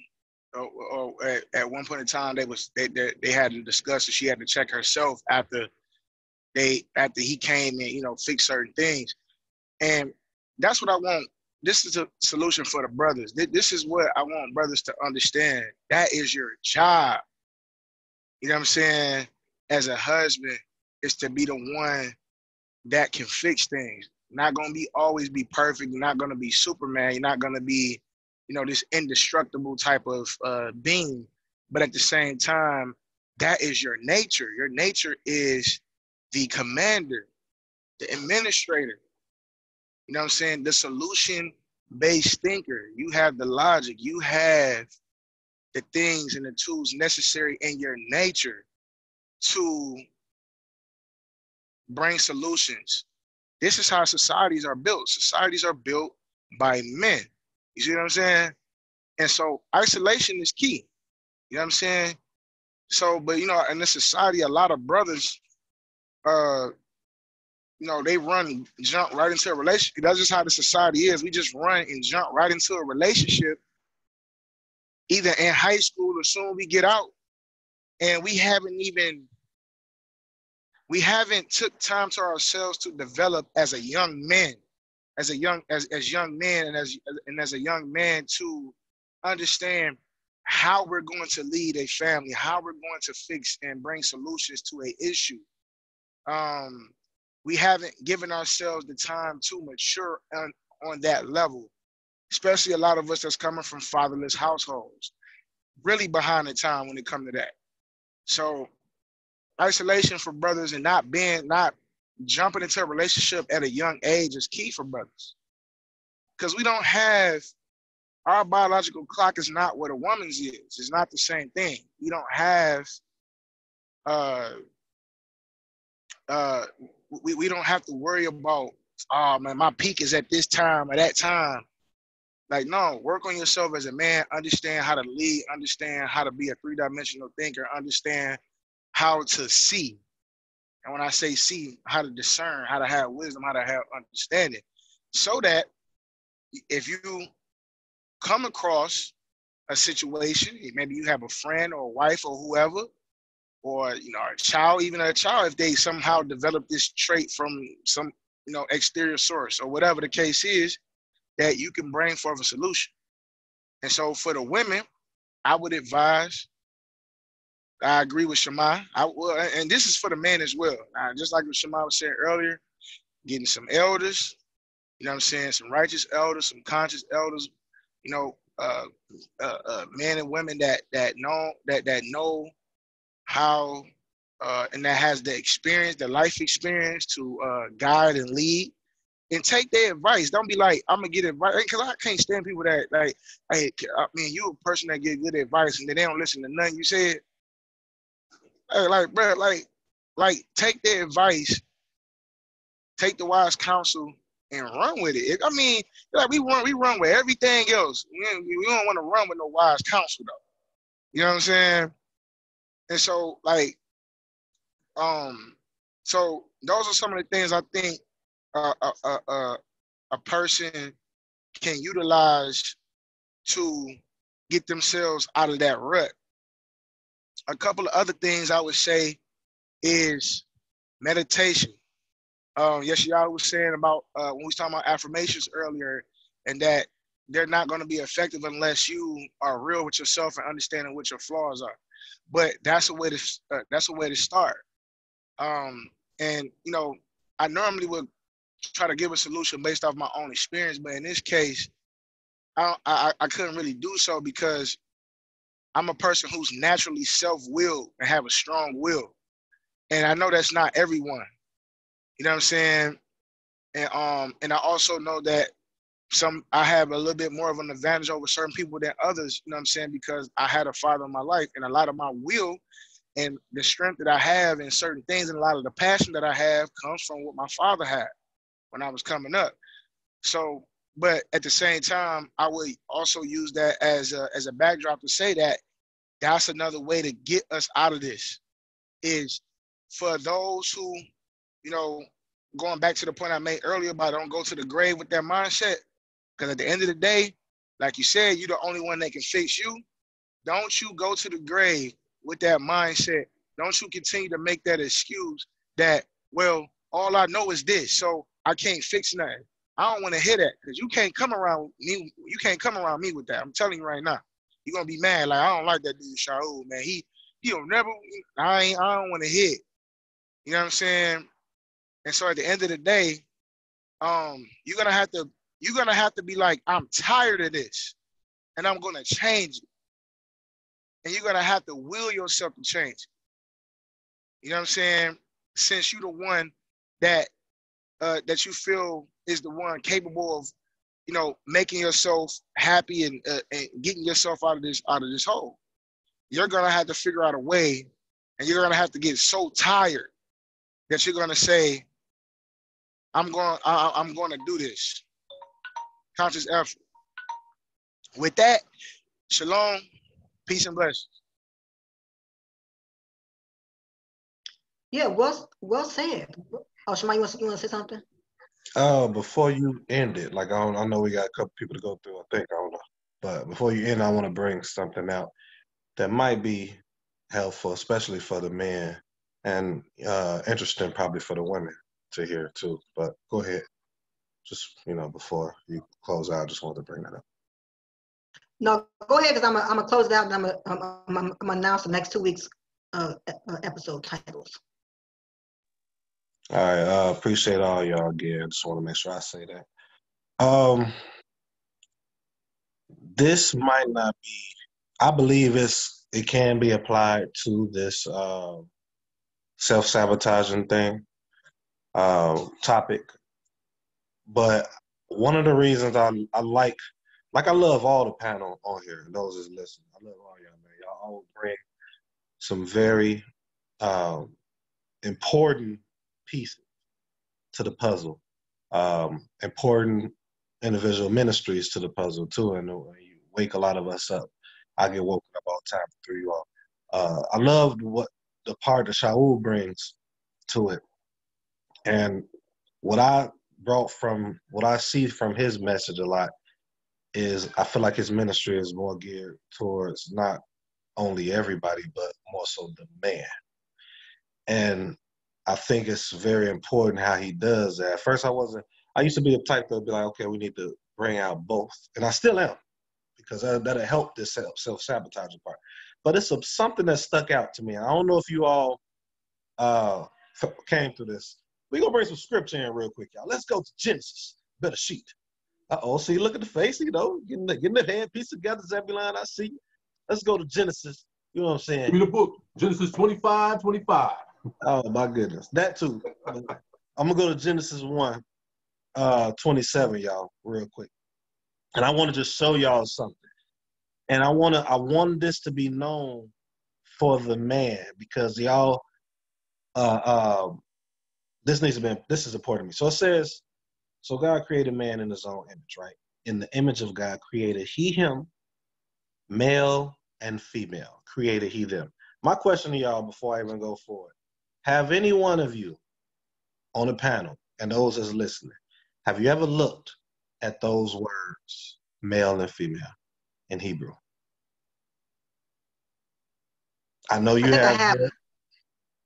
F: Or, or at, at, one point in time, they was they, they, they had to discuss it. She had to check herself after they after he came and you know fix certain things, and that's what I want this is a solution for the brothers. This is what I want brothers to understand. That is your job. You know what I'm saying? As a husband, is to be the one that can fix things. Not gonna be always be perfect. You're not gonna be Superman. You're not gonna be, you know, this indestructible type of uh, being. But at the same time, that is your nature. Your nature is the commander, the administrator. You know what I'm saying? The solution based thinker. You have the logic. You have the things and the tools necessary in your nature to bring solutions. This is how societies are built. Societies are built by men. You see what I'm saying? And so isolation is key. You know what I'm saying? So, but you know, in this society, a lot of brothers, uh, you know, they run jump right into a relationship. That's just how the society is. We just run and jump right into a relationship, either in high school or soon we get out, and we haven't even we haven't took time to ourselves to develop as a young man, as a young as as young men and as and as a young man to understand how we're going to lead a family, how we're going to fix and bring solutions to a issue. Um, we haven't given ourselves the time to mature on, on that level, especially a lot of us that's coming from fatherless households, really behind the time when it comes to that. So isolation for brothers and not being not jumping into a relationship at a young age is key for brothers. Because we don't have our biological clock is not what a woman's is. It's not the same thing. We don't have uh uh we, we don't have to worry about oh man my peak is at this time or that time like no work on yourself as a man. Understand how to lead. Understand how to be a three-dimensional thinker. Understand how to see. And when i say see how to discern how to have wisdom how to have understanding. So that if you come across a situation maybe you have a friend or a wife or whoever or you know a child even a child if they somehow develop this trait from some you know exterior source or whatever the case is that you can bring forth a solution. And so for the women i would advise i agree with shema. I will and this is for the men as well. Uh, just like what shema was saying earlier getting some elders you know what i'm saying some righteous elders some conscious elders you know uh, uh, uh men and women that that know that that know how uh, and that has the experience, the life experience to uh, guide and lead, and take their advice. Don't be like, I'm gonna get advice because I can't stand people that like, hey, I mean, you a person that get good advice and then they don't listen to nothing you said. Hey, like, bro, like, like, take their advice, take the wise counsel, and run with it. I mean, like we run, we run with everything else. We, don't want to run with no wise counsel though. You know what I'm saying? And so, like, um, so those are some of the things I think a, a, a, a person can utilize to get themselves out of that rut. A couple of other things I would say is meditation. Um, yes, y'all was saying about uh, when we was talking about affirmations earlier, and that they're not going to be effective unless you are real with yourself and understanding what your flaws are. But that's a way to uh, that's a way to start. Um, and you know, I normally would try to give a solution based off my own experience, but in this case, I I, I couldn't really do so because I'm a person who's naturally self-willed and have a strong will, and I know that's not everyone. You know what I'm saying? And um, and I also know that some I have a little bit more of an advantage over certain people than others, you know what I'm saying? Because I had a father in my life and a lot of my will and the strength that I have in certain things and a lot of the passion that I have comes from what my father had when I was coming up. So, but at the same time, I would also use that as a, as a backdrop to say that that's another way to get us out of this is for those who, you know, going back to the point I made earlier about don't go to the grave with that mindset. Because at the end of the day, like you said, you're the only one that can fix you. Don't you go to the grave with that mindset. Don't you continue to make that excuse that, well, all I know is this, so I can't fix nothing. I don't want to hear that because you can't come around me. You can't come around me with that. I'm telling you right now. You're gonna be mad. Like I don't like that dude Shaul, man. He he'll never. I ain't. I don't want to hit. You know what I'm saying? And so at the end of the day, um, you're gonna have to. You're gonna have to be like, I'm tired of this, and I'm gonna change it. And you're gonna have to will yourself to change. You know what I'm saying? Since you're the one that uh, that you feel is the one capable of, you know, making yourself happy and, uh, and getting yourself out of this out of this hole. You're gonna have to figure out a way, and you're gonna have to get so tired that you're gonna say, "I'm going, I, I'm going to do this." Conscious effort. With that, shalom, peace and blessings.
A: Yeah, well, well said. Oh, Shemai, you want, you want to say something?
G: Uh, before you end it, like I, I know we got a couple people to go through. I think I don't know, but before you end, I want to bring something out that might be helpful, especially for the men, and uh, interesting probably for the women to hear too. But go ahead, just you know, before you close out, I just wanted to bring that up.
A: No, go ahead because I'm gonna I'm close it out and I'm gonna I'm, I'm, I'm announce the next two weeks uh, uh, episode titles.
G: All right, uh, appreciate all y'all again. Just want to make sure I say that. Um, this might not be. I believe it's it can be applied to this uh, self sabotaging thing uh, topic, but one of the reasons I I like like I love all the panel on here those is listening. I love all y'all man. Y'all all bring some very um, important pieces to the puzzle. Um, important individual ministries to the puzzle too, and you wake a lot of us up. I get woken up all the time through you all. Uh, I loved what the part that Shaul brings to it, and what I brought from what I see from his message a lot is I feel like his ministry is more geared towards not only everybody but more so the man. And I think it's very important how he does that. At first, I wasn't. I used to be the type that would be like, okay, we need to bring out both, and I still am, because that, that'll help this self sabotaging part. But it's a, something that stuck out to me. I don't know if you all uh, came through this. We gonna bring some scripture in real quick, y'all. Let's go to Genesis. Bereshit. Uh oh. See, look at the face. You know, getting the, getting the head piece together. Zebulon, I see. Let's go to Genesis. You know what I'm saying?
C: Me the book. Genesis 25, 25.
G: Oh my goodness, that too. I'm gonna go to Genesis one, uh, 27, y'all, real quick, and I want to just show y'all something. And I want to, I want this to be known for the man because y'all, uh, uh, this needs to be, this is important to me. So it says, so God created man in His own image, right? In the image of God created He him, male and female created He them. My question to y'all before I even go forward have any one of you on the panel and those that's listening, have you ever looked at those words, male and female, in Hebrew? I know you
A: I
G: have.
A: I have.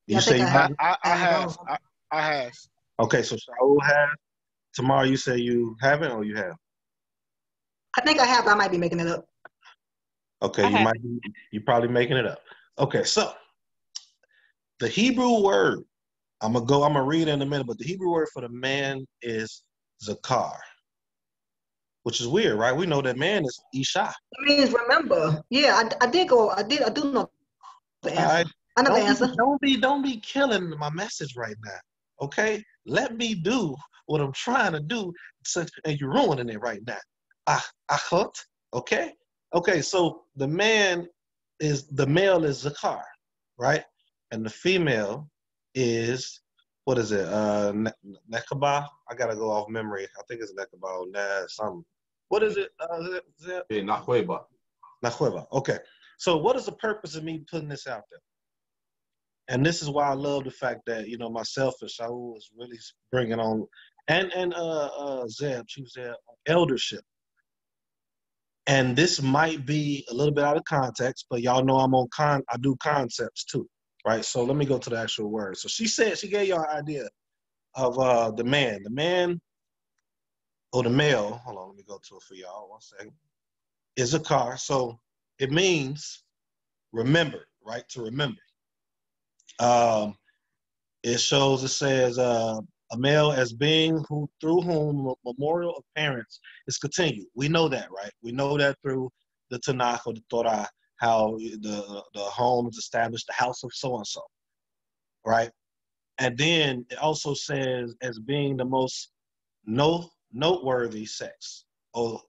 G: You
A: I
G: say you
A: I
G: have.
A: have.
F: I, I, I
A: I
F: have. I, I have.
G: Okay, so Shaul has. Tomorrow you say you haven't or you have.
A: I think I have. I might be making it up.
G: Okay,
E: I
G: you
E: have.
G: might be. You're probably making it up. Okay, so the Hebrew word. I'm gonna go. I'm gonna read in a minute, but the Hebrew word for the man is zakar, which is weird, right? We know that man is isha.
A: It means remember. Yeah, I, I did go. I did. I do know the answer.
G: right.
A: I know the
G: Don't
A: answer.
G: be, don't be don't be killing my message right now. Okay? Let me do what I'm trying to do since and you're ruining it right now. Ah achot. Okay? Okay, so the man is the male is Zakar, right? And the female is what is it? Uh Ne- Nekaba? I gotta go off memory. I think it's Nekaba or Naz something. What is it? Uh, is it- is it-
C: Hey, Nahueba.
G: Nahueva. Okay. So what is the purpose of me putting this out there? And this is why I love the fact that you know myself and Shaul is really bringing on, and and uh, uh Zeb, Chief Zeb, eldership. And this might be a little bit out of context, but y'all know I'm on con. I do concepts too, right? So let me go to the actual word. So she said she gave y'all an idea of uh the man. The man or the male, hold on, let me go to it for y'all one second, is zakar. So it means remember, right? To remember. Um, it shows, it says, uh, a male as being who through whom memorial of parents is continued. We know that, right? We know that through the Tanakh or the Torah, how the the home is established, the house of so and so, right? And then it also says as being the most no noteworthy sex, or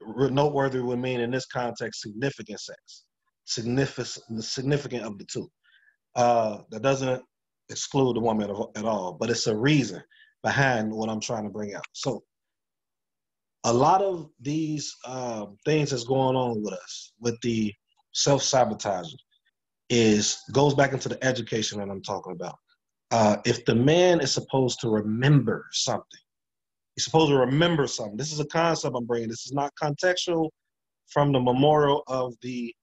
G: noteworthy would mean in this context significant sex, significant significant of the two. Uh, that doesn't exclude the woman at all, but it's a reason behind what I'm trying to bring out. So, a lot of these um, things that's going on with us, with the self sabotaging, is goes back into the education that I'm talking about. Uh, if the man is supposed to remember something, he's supposed to remember something. This is a concept I'm bringing. This is not contextual from the memorial of the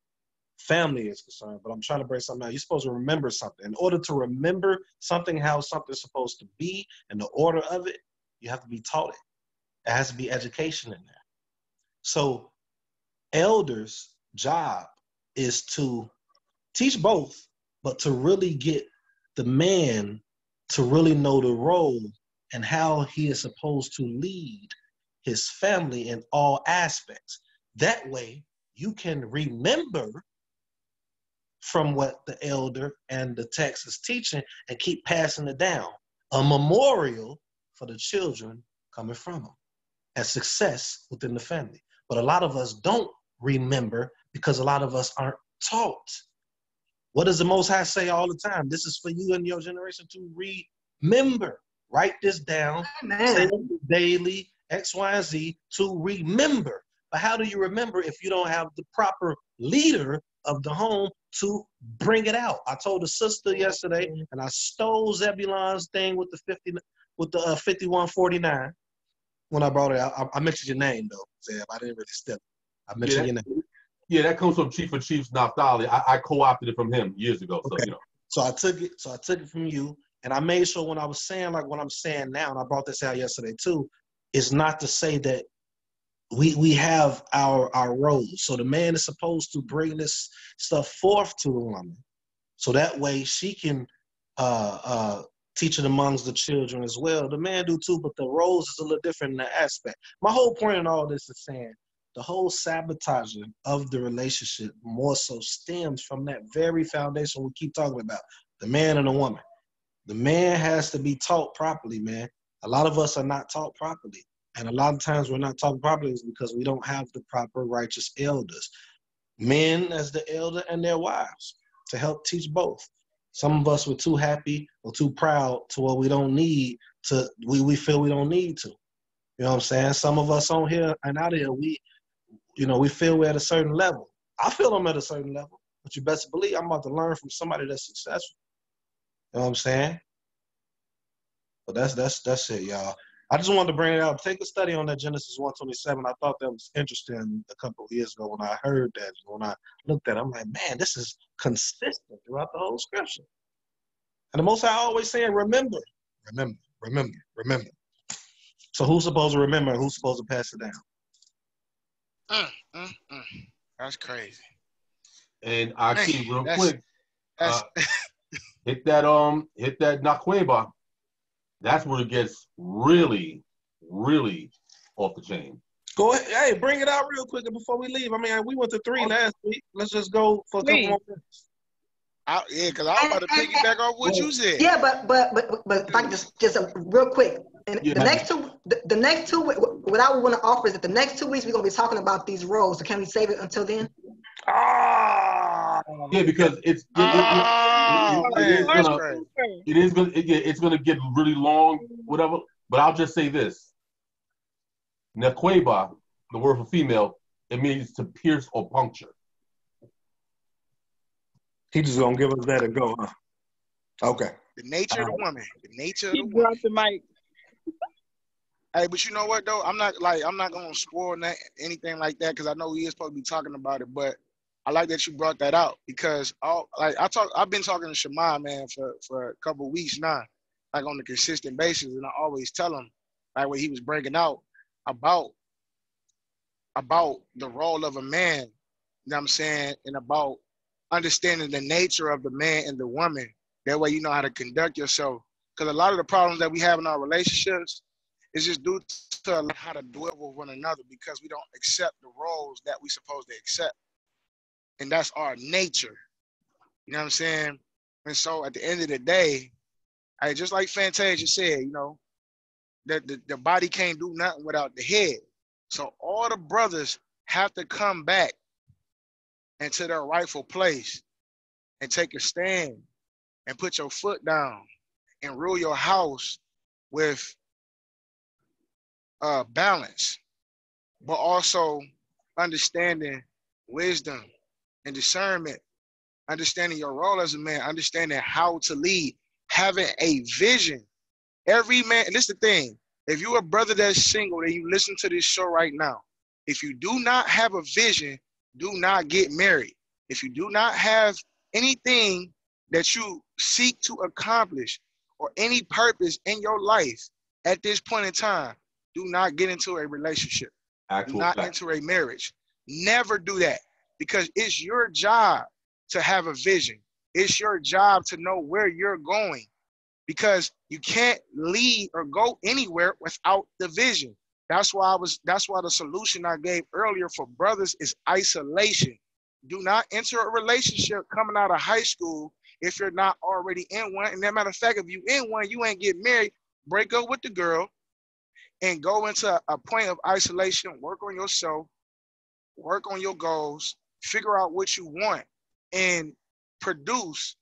G: family is concerned, but I'm trying to bring something out. You're supposed to remember something. In order to remember something, how something's supposed to be, and the order of it, you have to be taught it. It has to be education in there. So, elders' job is to teach both, but to really get the man to really know the role and how he is supposed to lead his family in all aspects. That way, you can remember from what the elder and the text is teaching and keep passing it down. A memorial for the children coming from them and success within the family. But a lot of us don't remember because a lot of us aren't taught. What does the Most High say all the time? This is for you and your generation to remember. Write this down. Say daily, X, Y, and Z, to remember. But how do you remember if you don't have the proper leader of the home to bring it out. I told a sister yesterday, and I stole Zebulon's thing with the 50 with the uh, 5149 when I brought it out. I, I mentioned your name though, Zeb. I didn't really step. I mentioned
C: yeah,
G: your name.
C: Yeah, that comes from Chief of Chiefs Naphtali. I, I co-opted it from him years ago. So
G: Okay.
C: you know.
G: So I took it. So I took it from you, and I made sure when I was saying like what I'm saying now, and I brought this out yesterday too, is not to say that we we have our our roles. So the man is supposed to bring this stuff forth to the woman, so that way she can uh, uh, teach it amongst the children as well. The man do too, but the roles is a little different in that aspect. My whole point in all this is saying the whole sabotaging of the relationship more so stems from that very foundation we keep talking about the man and the woman. The man has to be taught properly, man. A lot of us are not taught properly. And a lot of times we're not taught properly is because we don't have the proper righteous elders. Men as the elder and their wives to help teach both. Some of us were too happy or too proud to what we don't need to, we, we feel we don't need to. You know what I'm saying? Some of us on here and out here, we, you know, we feel we're at a certain level. I feel I'm at a certain level, but you best believe I'm about to learn from somebody that's successful. You know what I'm saying? But that's that's that's it, y'all. I just wanted to bring it out. Take a study on that Genesis 127. I thought that was interesting a couple of years ago when I heard that. When I looked at it, I'm like, man, this is consistent throughout the whole scripture. And the most I always saying, remember, remember, remember, remember. So who's supposed to remember who's supposed to pass it down?
F: Mm, mm, mm. That's crazy.
C: And I
F: Man,
C: see real
F: that's-
C: quick,
F: That's
C: Uh, hit that um, hit that Naqueba. That's where it gets really, really off the chain.
G: Go ahead. Hey, bring it out real quick before we leave. I mean, we went to three last week. Let's just go for a couple more minutes.
F: I, yeah, because I was about to piggyback off what you said.
A: Yeah, but but but but if I can just just uh, real quick, and
C: Yeah.
A: the next two the, the next two what I want to offer is that the next two weeks we're gonna be talking about these roles. So can we save it until then?
G: Ah,
C: Yeah, because it's it, it- it- it- it is gonna- it is gonna it, yeah, it's gonna get really long, whatever. But I'll just say this: Nequeba, the word for female, it means to pierce or puncture.
G: he just gonna give us that and go, huh? Okay.
F: The nature of the woman. The nature of
E: He
F: the woman.
E: dropped the mic.
F: Hey, but you know what though? I'm not like I'm not gonna spoil that, anything like that because I know he is supposed to be talking about it. But I like that you brought that out because all like I talk I've been talking to Shema man for for a couple weeks now, like on a consistent basis, and I always tell him like what he was bringing out. about about the role of a man, you know what I'm saying, and about understanding the nature of the man and the woman. That way you know how to conduct yourself. Because a lot of the problems that we have in our relationships is just due to how to dwell with one another because we don't accept the roles that we supposed to accept. And that's our nature. You know what I'm saying? And so at the end of the day, I just like Fantasia said, you know, that the, the body can't do nothing without the head. So all the brothers have to come back into their rightful place and take a stand and put your foot down and rule your house with uh, balance, but also understanding wisdom and discernment, understanding your role as a man, understanding how to lead, having a vision. Every man, and this is the thing, if you're a brother that's single and you listen to this show right now, if you do not have a vision, do not get married. If you do not have anything that you seek to accomplish or any purpose in your life at this point in time, do not get into a relationship.
C: Actual
F: do not
C: fact.
F: enter a marriage. Never do that because it's your job to have a vision. It's your job to know where you're going because you can't lead or go anywhere without the vision. That's why I was that's why the solution I gave earlier for brothers is isolation. Do not enter a relationship coming out of high school if you're not already in one. And that matter of fact, if you in one, you ain't get married, break up with the girl and go into a point of isolation, work on yourself, work on your goals, figure out what you want, and produce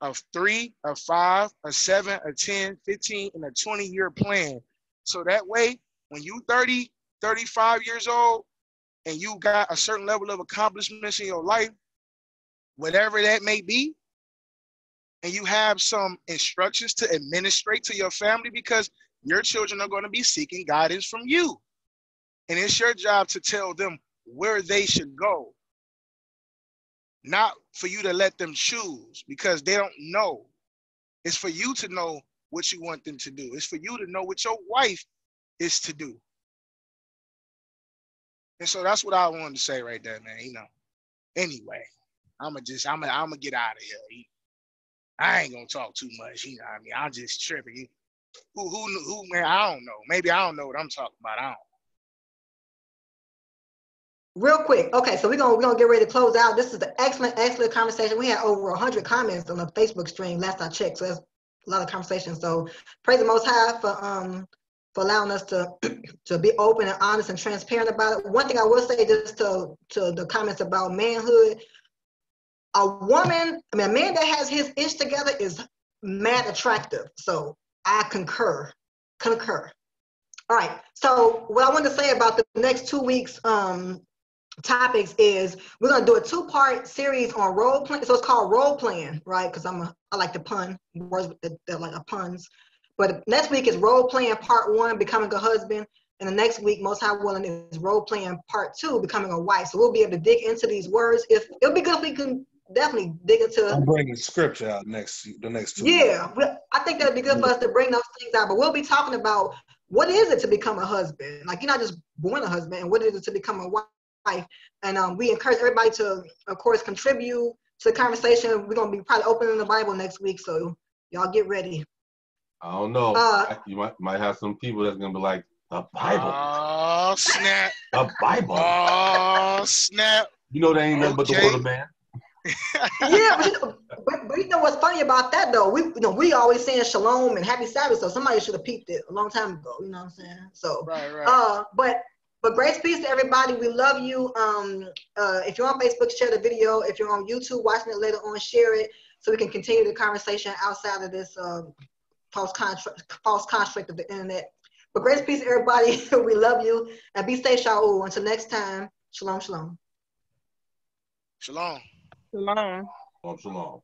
F: a three, a five, a seven, a 10, 15, and a 20 year plan. So that way, when you 30, 35 years old, and you got a certain level of accomplishments in your life, whatever that may be, and you have some instructions to administrate to your family because your children are going to be seeking guidance from you. And it's your job to tell them where they should go, not for you to let them choose because they don't know. It's for you to know what you want them to do, it's for you to know what your wife is to do. And so that's what I wanted to say right there, man. You know. Anyway, I'ma just I'ma I'ma get out of here. I ain't gonna talk too much. You know I mean? I'm just tripping. Who who who man? I don't know. Maybe I don't know what I'm talking about. I don't.
A: Real quick, okay, so we're gonna we're gonna get ready to close out. This is an excellent, excellent conversation. We had over hundred comments on the Facebook stream last I checked, so that's a lot of conversation. So praise the Most High for um for allowing us to to be open and honest and transparent about it. One thing I will say, just to to the comments about manhood, a woman, I mean, a man that has his ish together is mad attractive. So I concur, concur. All right. So what I want to say about the next two weeks um, topics is we're gonna do a two-part series on role playing. So it's called role playing, right? Because I'm a I like to pun words that, like a puns. But next week is role playing part one, becoming a husband. And the next week, most high willing, is role playing part two, becoming a wife. So we'll be able to dig into these words. If it'll be good if we can definitely dig into.
G: I'm bringing scripture out next the next two.
A: Yeah, I think that'd be good for us to bring those things out. But we'll be talking about what is it to become a husband? Like you're not just born a husband, and what is it to become a wife? And um, we encourage everybody to, of course, contribute to the conversation. We're gonna be probably opening the Bible next week, so y'all get ready.
C: I don't know.
A: Uh,
C: you might might have some people that's gonna be like the Bible,
F: Oh snap!
C: the Bible.
F: Oh snap!
C: you know, they ain't nothing but the
F: okay.
C: word of man.
A: Yeah, but you, know, but, but you know what's funny about that though? We you know we always saying shalom and happy Sabbath, so somebody should have peeped it a long time ago. You know what I'm saying? So
F: Right, right.
A: Uh, but but grace peace to everybody. We love you. Um, uh, if you're on Facebook, share the video. If you're on YouTube, watching it later on, share it so we can continue the conversation outside of this um, false contract, false construct of the internet. But grace peace, to everybody. we love you and be safe, Shaul. Until next time, shalom, shalom.
F: Shalom.
E: Shalom.
C: Shalom, shalom.